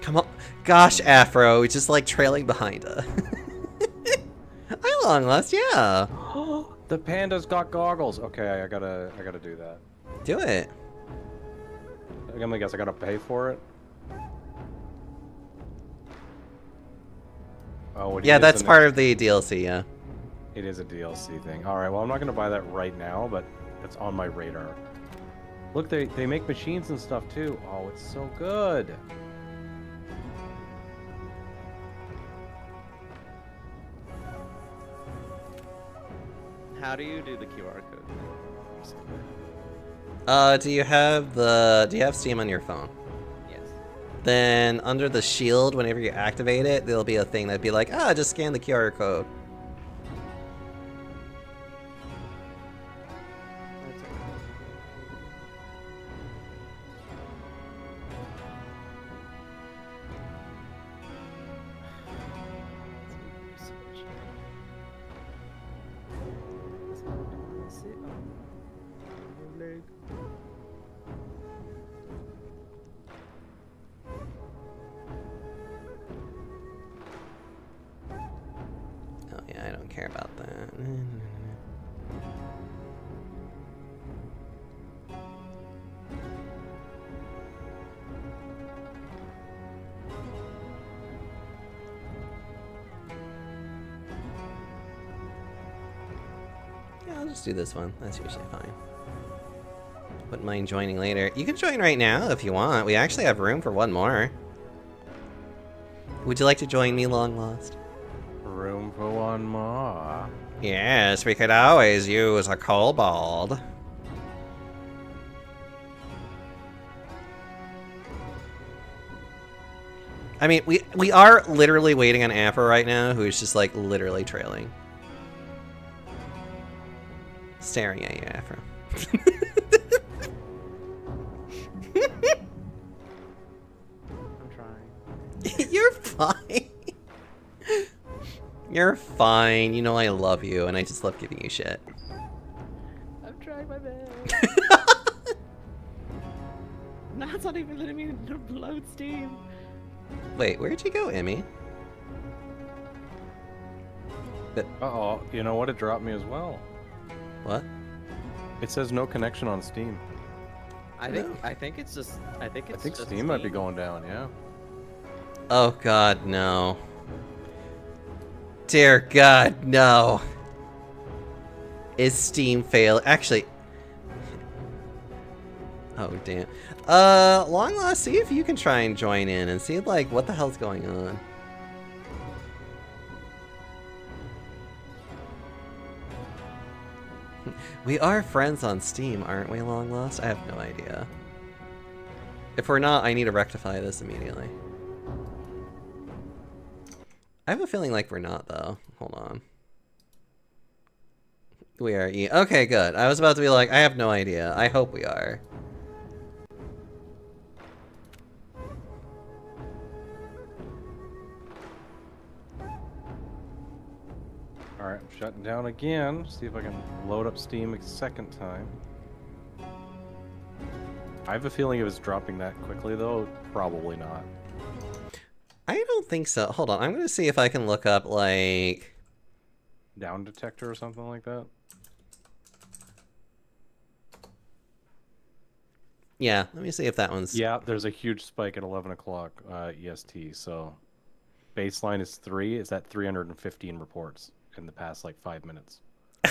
Come on, gosh, Afro, he's just like trailing behind us. I long lost, yeah. the panda's got goggles. Okay, I gotta I gotta do that. Do it. I'm gonna guess I gotta pay for it. Oh, it Yeah, that's part of the DLC, yeah. It is a DLC thing. All right. Well, I'm not gonna buy that right now, but it's on my radar. Look, they they make machines and stuff too. Oh, it's so good. How do you do the QR code? Uh, do you have the do you have Steam on your phone? Yes. Then under the shield, whenever you activate it, there'll be a thing that'd be like, ah, just scan the QR code. Do this one. That's usually fine. Wouldn't mind joining later. You can join right now if you want. We actually have room for one more. Would you like to join me, Long Lost? Room for one more. Yes, we could always use a kobold. I mean, we we are literally waiting on Afro right now, who is just like literally trailing, staring at you, Afro. I'm trying. You're fine. You're fine. You know I love you, and I just love giving you shit. I'm trying my best. no, it's not even letting me load Steam. Wait, where'd you go, Emmy? Uh oh, you know what? It dropped me as well. What? It says no connection on Steam. I think I think it's just I think it's I think just Steam might be going down, yeah. Oh god, no. Dear god, no. Is Steam fail? Actually. Oh damn. Uh, long lost. See if you can try and join in and see like what the hell's going on. We are friends on Steam, aren't we, Long Lost? I have no idea. If we're not, I need to rectify this immediately. I have a feeling like we're not, though. Hold on. We are E. Okay, good. I was about to be like, I have no idea. I hope we are. Alright, I'm shutting down again. See if I can load up Steam a second time. I have a feeling it was dropping that quickly, though. Probably not. I don't think so. Hold on. I'm going to see if I can look up, like... Down detector or something like that. Yeah, let me see if that one's... Yeah, there's a huge spike at 11 o'clock uh, EST. So baseline is three. It's at 315 reports in the past like five minutes.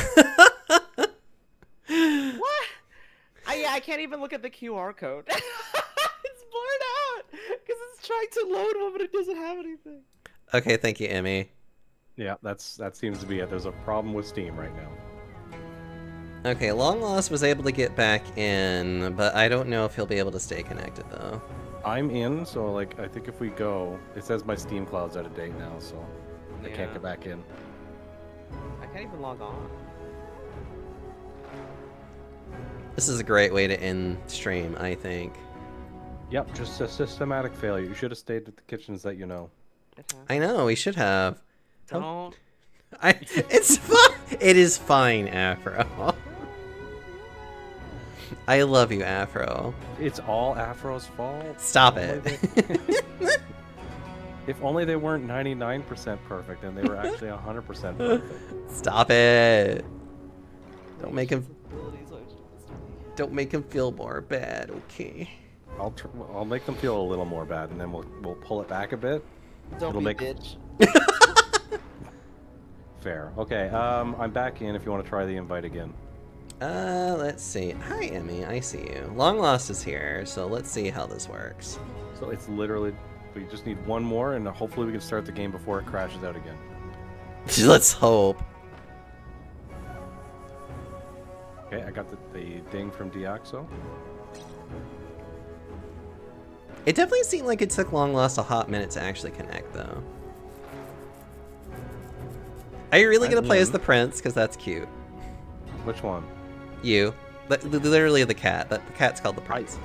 What? I yeah, I can't even look at the QR code. it's blurred out because it's trying to load one, but it doesn't have anything. Okay, thank you, Emmy. Yeah, that's that seems to be it. There's a problem with Steam right now. Okay, Long Lost was able to get back in, but I don't know if he'll be able to stay connected, though. I'm in, so like I think if we go, it says my Steam cloud's out of date now, so I can't get back in. I can't even log on. This is a great way to end stream, I think. Yep, just a systematic failure. You should have stayed at the kitchens that you know. I know, we should have. Don't. I, it's fine. It is fine, Afro. I love you, Afro. It's all Afro's fault. Stop Only it. they- if only they weren't 99% perfect and they were actually 100% perfect. Stop it. Don't make him. Abilities are just me. Don't make him feel more bad. Okay. I'll tr- I'll make them feel a little more bad and then we'll we'll pull it back a bit. Don't It'll be make- bitch. Fair. Okay. Um, I'm back in. If you want to try the invite again. Uh, let's see. Hi, Emmy. I see you. Long Lost is here, so let's see how this works. So it's literally we just need one more and hopefully we can start the game before it crashes out again. Let's hope. Okay, I got the, the ding from Diaxo. It definitely seemed like it took long lost a hot minute to actually connect, though. Are you really gonna play as mm-hmm. the prince? Because that's cute. Which one? You. Li- li- Literally the cat. That the cat's called the prince.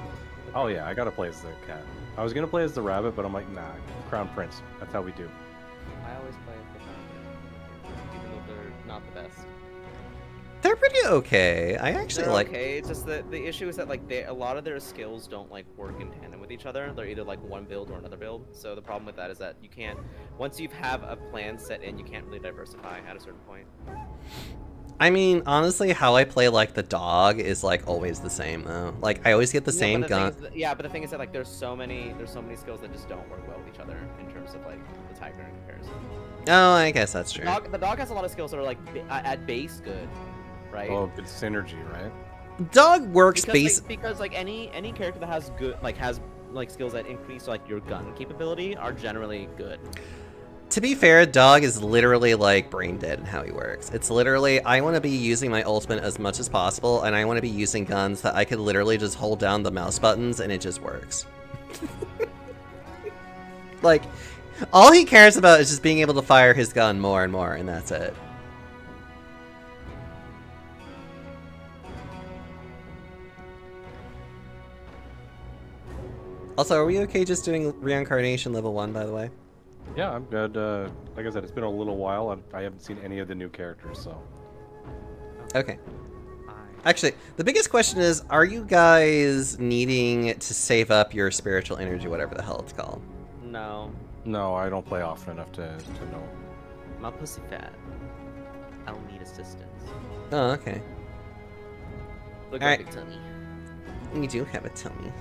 Oh yeah, I gotta play as the cat. I was gonna play as the rabbit, but I'm like, nah, Crown Prince. That's how we do. I always play as the Shaman, even though they're not the best. They're pretty okay. I actually They're like. okay. It's just that the issue is that like they a lot of their skills don't like work in tandem with each other. They're either like one build or another build. So the problem with that is that you can't once you have a plan set in, you can't really diversify at a certain point. I mean, honestly, how I play like the dog is like always the same though. Like I always get the No, same thing gun. is that- yeah, but the thing is that like there's so many there's so many skills that just don't work well with each other in terms of like the tiger in comparison. Oh, I guess that's The true. dog, the dog has a lot of skills that are like at at base good, right? Oh, good synergy, right? Dog works because, base. like, because like any any character that has good like has like skills that increase like your gun capability are generally good. To be fair, Dog is literally like brain dead in how he works. It's literally, I want to be using my ultimate as much as possible, and I want to be using guns that I could literally just hold down the mouse buttons and it just works. like, all he cares about is just being able to fire his gun more and more, and that's it. Also, are we okay just doing reincarnation level 1, by the way? Yeah, I'm good. Uh, like I said, it's been a little while. and I haven't seen any of the new characters, so. Okay. Actually, the biggest question is, are you guys needing to save up your spiritual energy, whatever the hell it's called? No, No, I don't play often enough to, to know. my pussy fat. I don't need assistance. Oh, okay. Look Alright. at big tummy. You do have a tummy.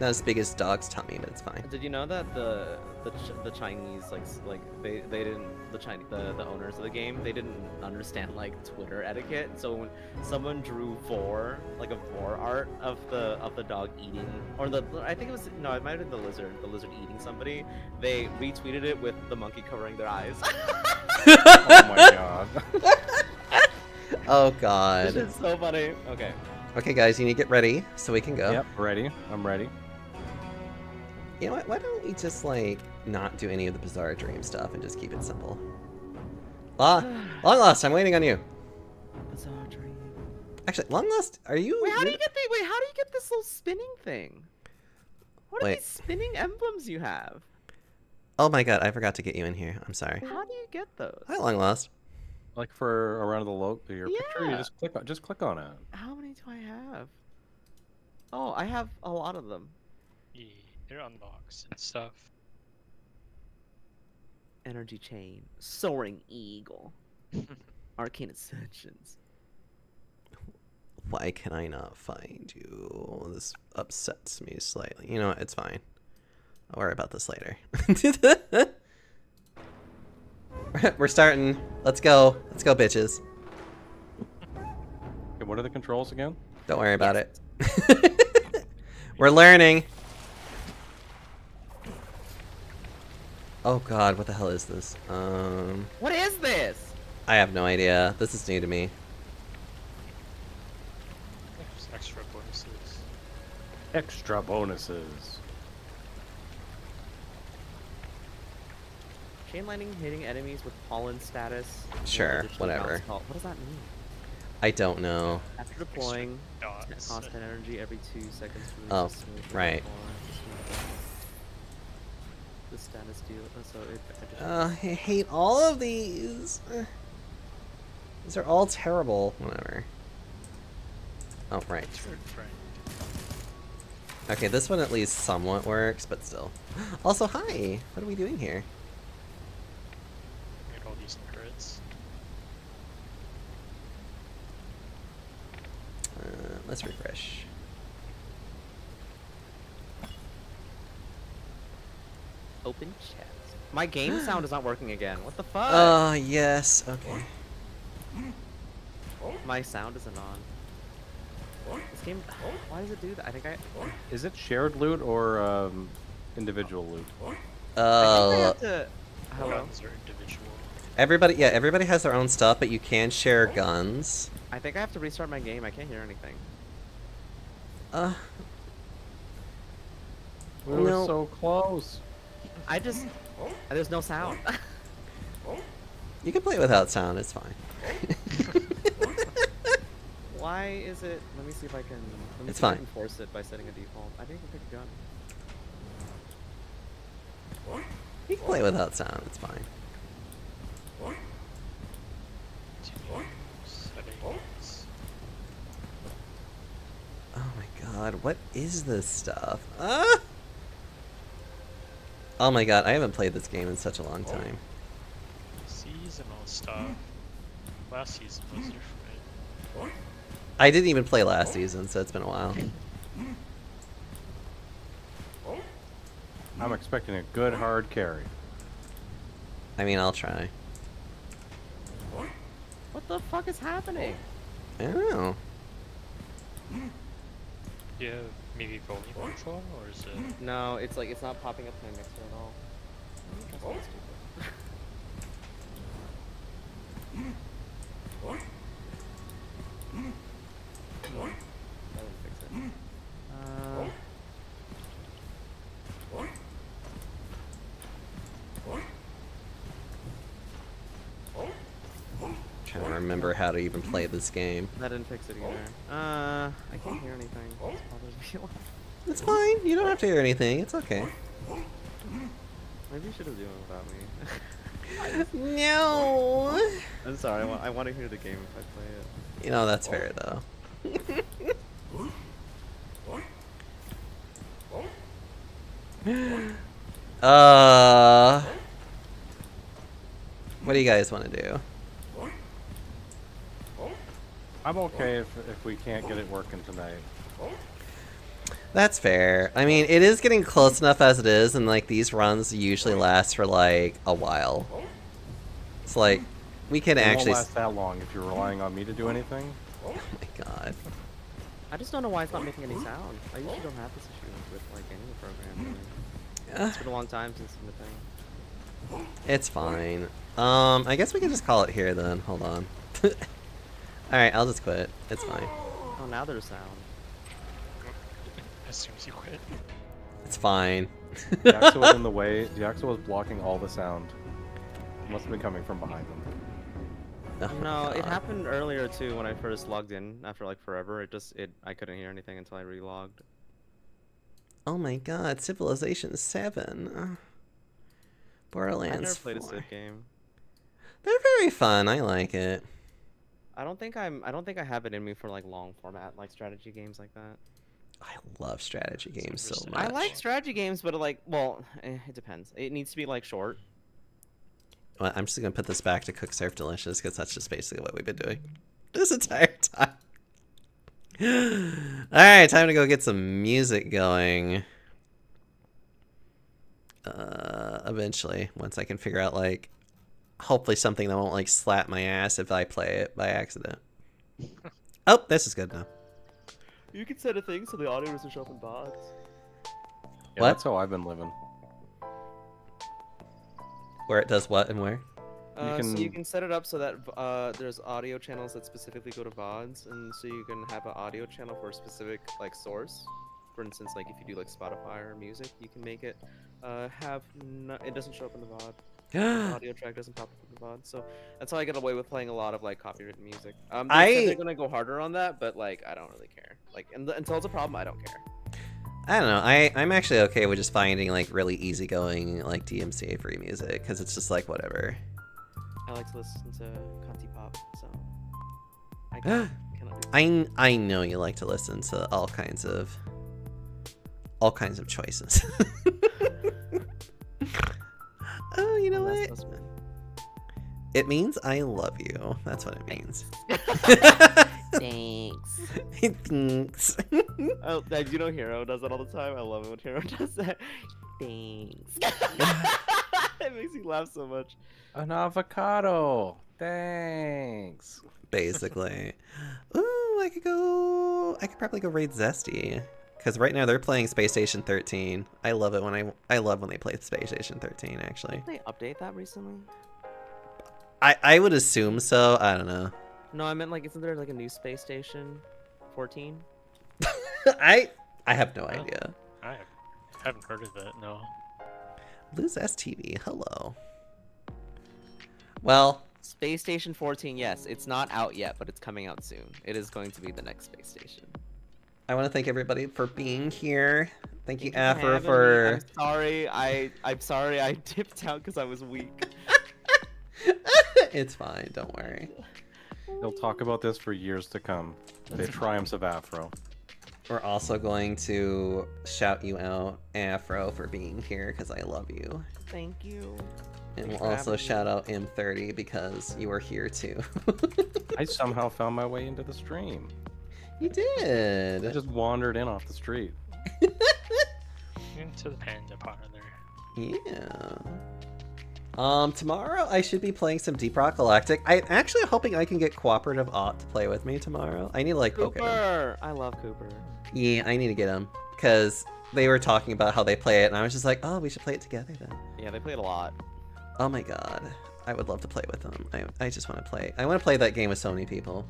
Not as big as dog's tummy, but it's fine. Did you know that the the, Ch- the Chinese like like they they didn't the Chinese the, the owners of the game they didn't understand like Twitter etiquette. So when someone drew vor like a vor art of the of the dog eating or the I think it was no it might have been the lizard the lizard eating somebody. They retweeted it with the monkey covering their eyes. Oh my god. Oh god. This god. is so funny. Okay. Okay, guys, you need to get ready so we can go. yep, ready. I'm ready. You know what? Why don't we just, like, not do any of the Bizarre Dream stuff and just keep it simple? Ah, Long Lost, I'm waiting on you. Bizarre dream. Actually, Long Lost, are you... Wait, how do you get the wait? How do you get this little spinning thing? What are Wait. these spinning emblems you have? Oh my god, I forgot to get you in here. I'm sorry. How do you get those? Hi, Long Lost. Like for around the lo- your picture, you just click on, just click on it. How many do I have? Oh, I have a lot of them. Yeah, they're and stuff. Energy chain, soaring eagle, arcane ascensions. Why can I not find you? This upsets me slightly. You know what? It's fine. I'll worry about this later. We're starting. Let's go. Let's go, bitches. Okay, what are the controls again? Don't worry about it. We're learning. Oh god, what the hell is this? Um, What is this? I have no idea. This is new to me. There's extra bonuses. Extra bonuses. Chain lightning hitting enemies with pollen status. Sure, whatever. What does that mean? I don't know. After deploying, Dots. constant energy every two seconds. Oh, right. platform, to smooth out. The status deal. So it additionally- Uh, I hate all of these. These are all terrible. Whatever. Oh, right. Okay, this one at least somewhat works, but still. Also, hi! What are we doing here? Get all these turrets. Uh, let's refresh. Open chest. My game sound is not working again. What the fuck? Oh, yes. Okay. My sound isn't on. This game. Why does it do that? I think I. Is it shared loot or um, individual loot? I think I Uh, have to. Hello. Guns are individual. Everybody, yeah, everybody has their own stuff, but you can share guns. I think I have to restart my game. I can't hear anything. Uh, We were No. so close. I just there's no sound. you can play without sound. It's fine. Why is it? Let me see if I can. Let me It's see if I fine. can force it by setting a default. I didn't even pick a gun. You can play without sound. It's fine. Settings. Oh my god, what is this stuff? Ah! Oh my god, I haven't played this game in such a long time. Seasonal stuff. Last season was different. I didn't even play last season, so it's been a while. I'm expecting a good hard carry. I mean, I'll try. What the fuck is happening? I don't know. Yeah, maybe volume control, or is it? No, it's like it's not popping up to my mixer at all. Let me stupid. That didn't fix it. Uh, trying to remember how to even play this game. that didn't fix it either. Uh, I can't hear anything. This bothers me a lot. It's fine. You don't have to hear anything. It's okay. Maybe you should have done it without me. No. I'm sorry. I want, I want to hear the game if I play it. You know that's fair though. uh. What do you guys want to do? I'm okay if, if we can't get it working tonight. That's fair. I mean, it is getting close enough as it is, and like these runs usually last for like a while. It's like we can It actually. won't last that long if you're relying on me to do anything. Oh my god. I just don't know why it's not making any sound. I usually don't have this issue with like any program. Really. Uh, It's been a long time since the thing. it's fine. Um, I guess we can just call it here then. Hold on. All right, I'll just quit. It's fine. Oh, now there's sound. As soon as you quit. It's fine. The axle was in the way. The axle was blocking all the sound. It must have been coming from behind them. Oh my No, it happened earlier too when I first logged in after like forever. It just it I couldn't hear anything until I relogged. Oh my god, Civilization 7. Uh, Borderlands I never played a 4. Civ game. They're very fun. I like it. I don't think I'm I don't think I have it in me for like long format like strategy games like that. I love strategy games so much. I like strategy games, but like well, eh, it depends. It needs to be like short. Well, I'm just gonna put this back to Cook Serve Delicious because that's just basically what we've been doing this entire time. Alright, time to go get some music going. Uh, eventually, once I can figure out, like, hopefully something that won't, like, slap my ass if I play it by accident. oh, this is good now. You can set a thing so the audio doesn't show up in box. Yeah, What? That's how I've been living. Where it does what and where? Uh, So you can- can set it up so that uh, there's audio channels that specifically go to VODs, and so you can have an audio channel for a specific like source. For instance, like if you do like Spotify or music, you can make it uh, have no, it doesn't show up in the VOD. The audio track doesn't pop up in the VOD, so that's how I get away with playing a lot of like copyrighted music. Um, they I they're gonna go harder on that, but like I don't really care. Like and until it's a problem, I don't care. I don't know. I I'm actually okay with just finding like really easygoing like DMCA free music because it's just like whatever. I like to listen to Cantopop, so I cannot, cannot do. I I know you like to listen to all kinds of all kinds of choices. oh, you know oh, That's- what? that's. It means I love you. That's what it means. Thanks. Thanks. Oh, that- you know Hero does that all the time. I love it when Hero does that. Thanks. it makes me laugh so much. An avocado. Thanks. Basically. Ooh, I could go. I could probably go raid Zesty. Because right now they're playing Space Station 13. I love it when I I love when they play Space Station 13. Actually, Did they update that recently? I I would assume so. I don't know. No, I meant like, isn't there like a new space station? 14? I I have no idea. I haven't heard of it. No. Lose STV. Hello. Well, Space Station 14, yes. It's not out yet, but it's coming out soon. It is going to be the next space station. I want to thank everybody for being here. Thank you, Thank you Afro, having me. for. I'm sorry. I I'm sorry. I dipped out because I was weak. it's fine. Don't worry. They'll talk about this for years to come. The triumphs of Afro. We're also going to shout you out, Afro, for being here because I love you. Thank you. And Thanks we'll also shout out M30 because you are here too. I somehow found my way into the stream. You did. I just wandered in off the street. Into the panda parlor. Yeah. Um, tomorrow I should be playing some Deep Rock Galactic. I'm actually hoping I can get Cooperative Ott to play with me tomorrow. I need to like poke at him. Cooper. I love Cooper. Yeah, I need to get him because they were talking about how they play it, and I was just like, oh, we should play it together then. Yeah, they played a lot. Oh my god, I would love to play with them. I I just want to play. I want to play that game with so many people.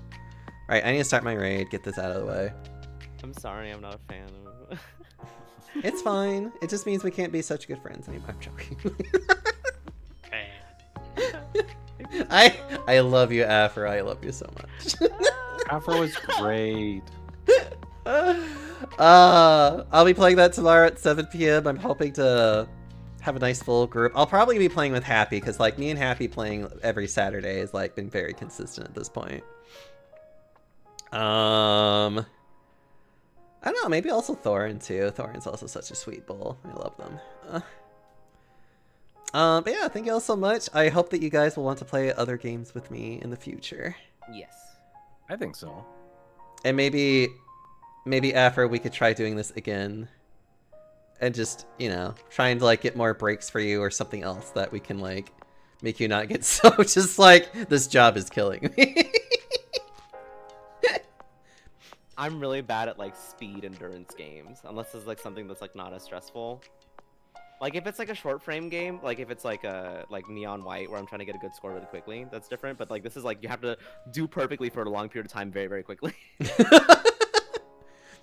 All right, I need to start my raid. Get this out of the way. I'm sorry. I'm not a fan of. It's fine. It just means we can't be such good friends anymore. I'm joking. I I love you, Afro. I love you so much. Afro is great. uh, I'll be playing that tomorrow at 7 p.m. I'm hoping to have a nice full group. I'll probably be playing with Happy because like me and Happy playing every Saturday has like been very consistent at this point. Um, I don't know. Maybe also Thorin too. Thorin's also such a sweet bull. I love them. Uh, um, but yeah, thank you all so much. I hope that you guys will want to play other games with me in the future. yes. I think so. And maybe, maybe after we could try doing this again, and just you know trying to like get more breaks for you or something else that we can like make you not get so just like this job is killing me. I'm really bad at like speed endurance games, unless it's like something that's like not as stressful. Like if it's like a short frame game, like if it's like a like neon white where I'm trying to get a good score really quickly, that's different. But like this is like you have to do perfectly for a long period of time, very very quickly.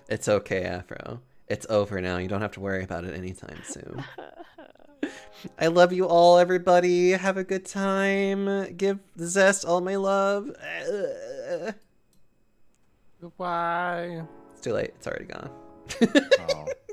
it's okay, Afro. It's over now. You don't have to worry about it anytime soon. I love you all, everybody. Have a good time. Give Zest all my love. Goodbye. It's too late. It's already gone. Oh.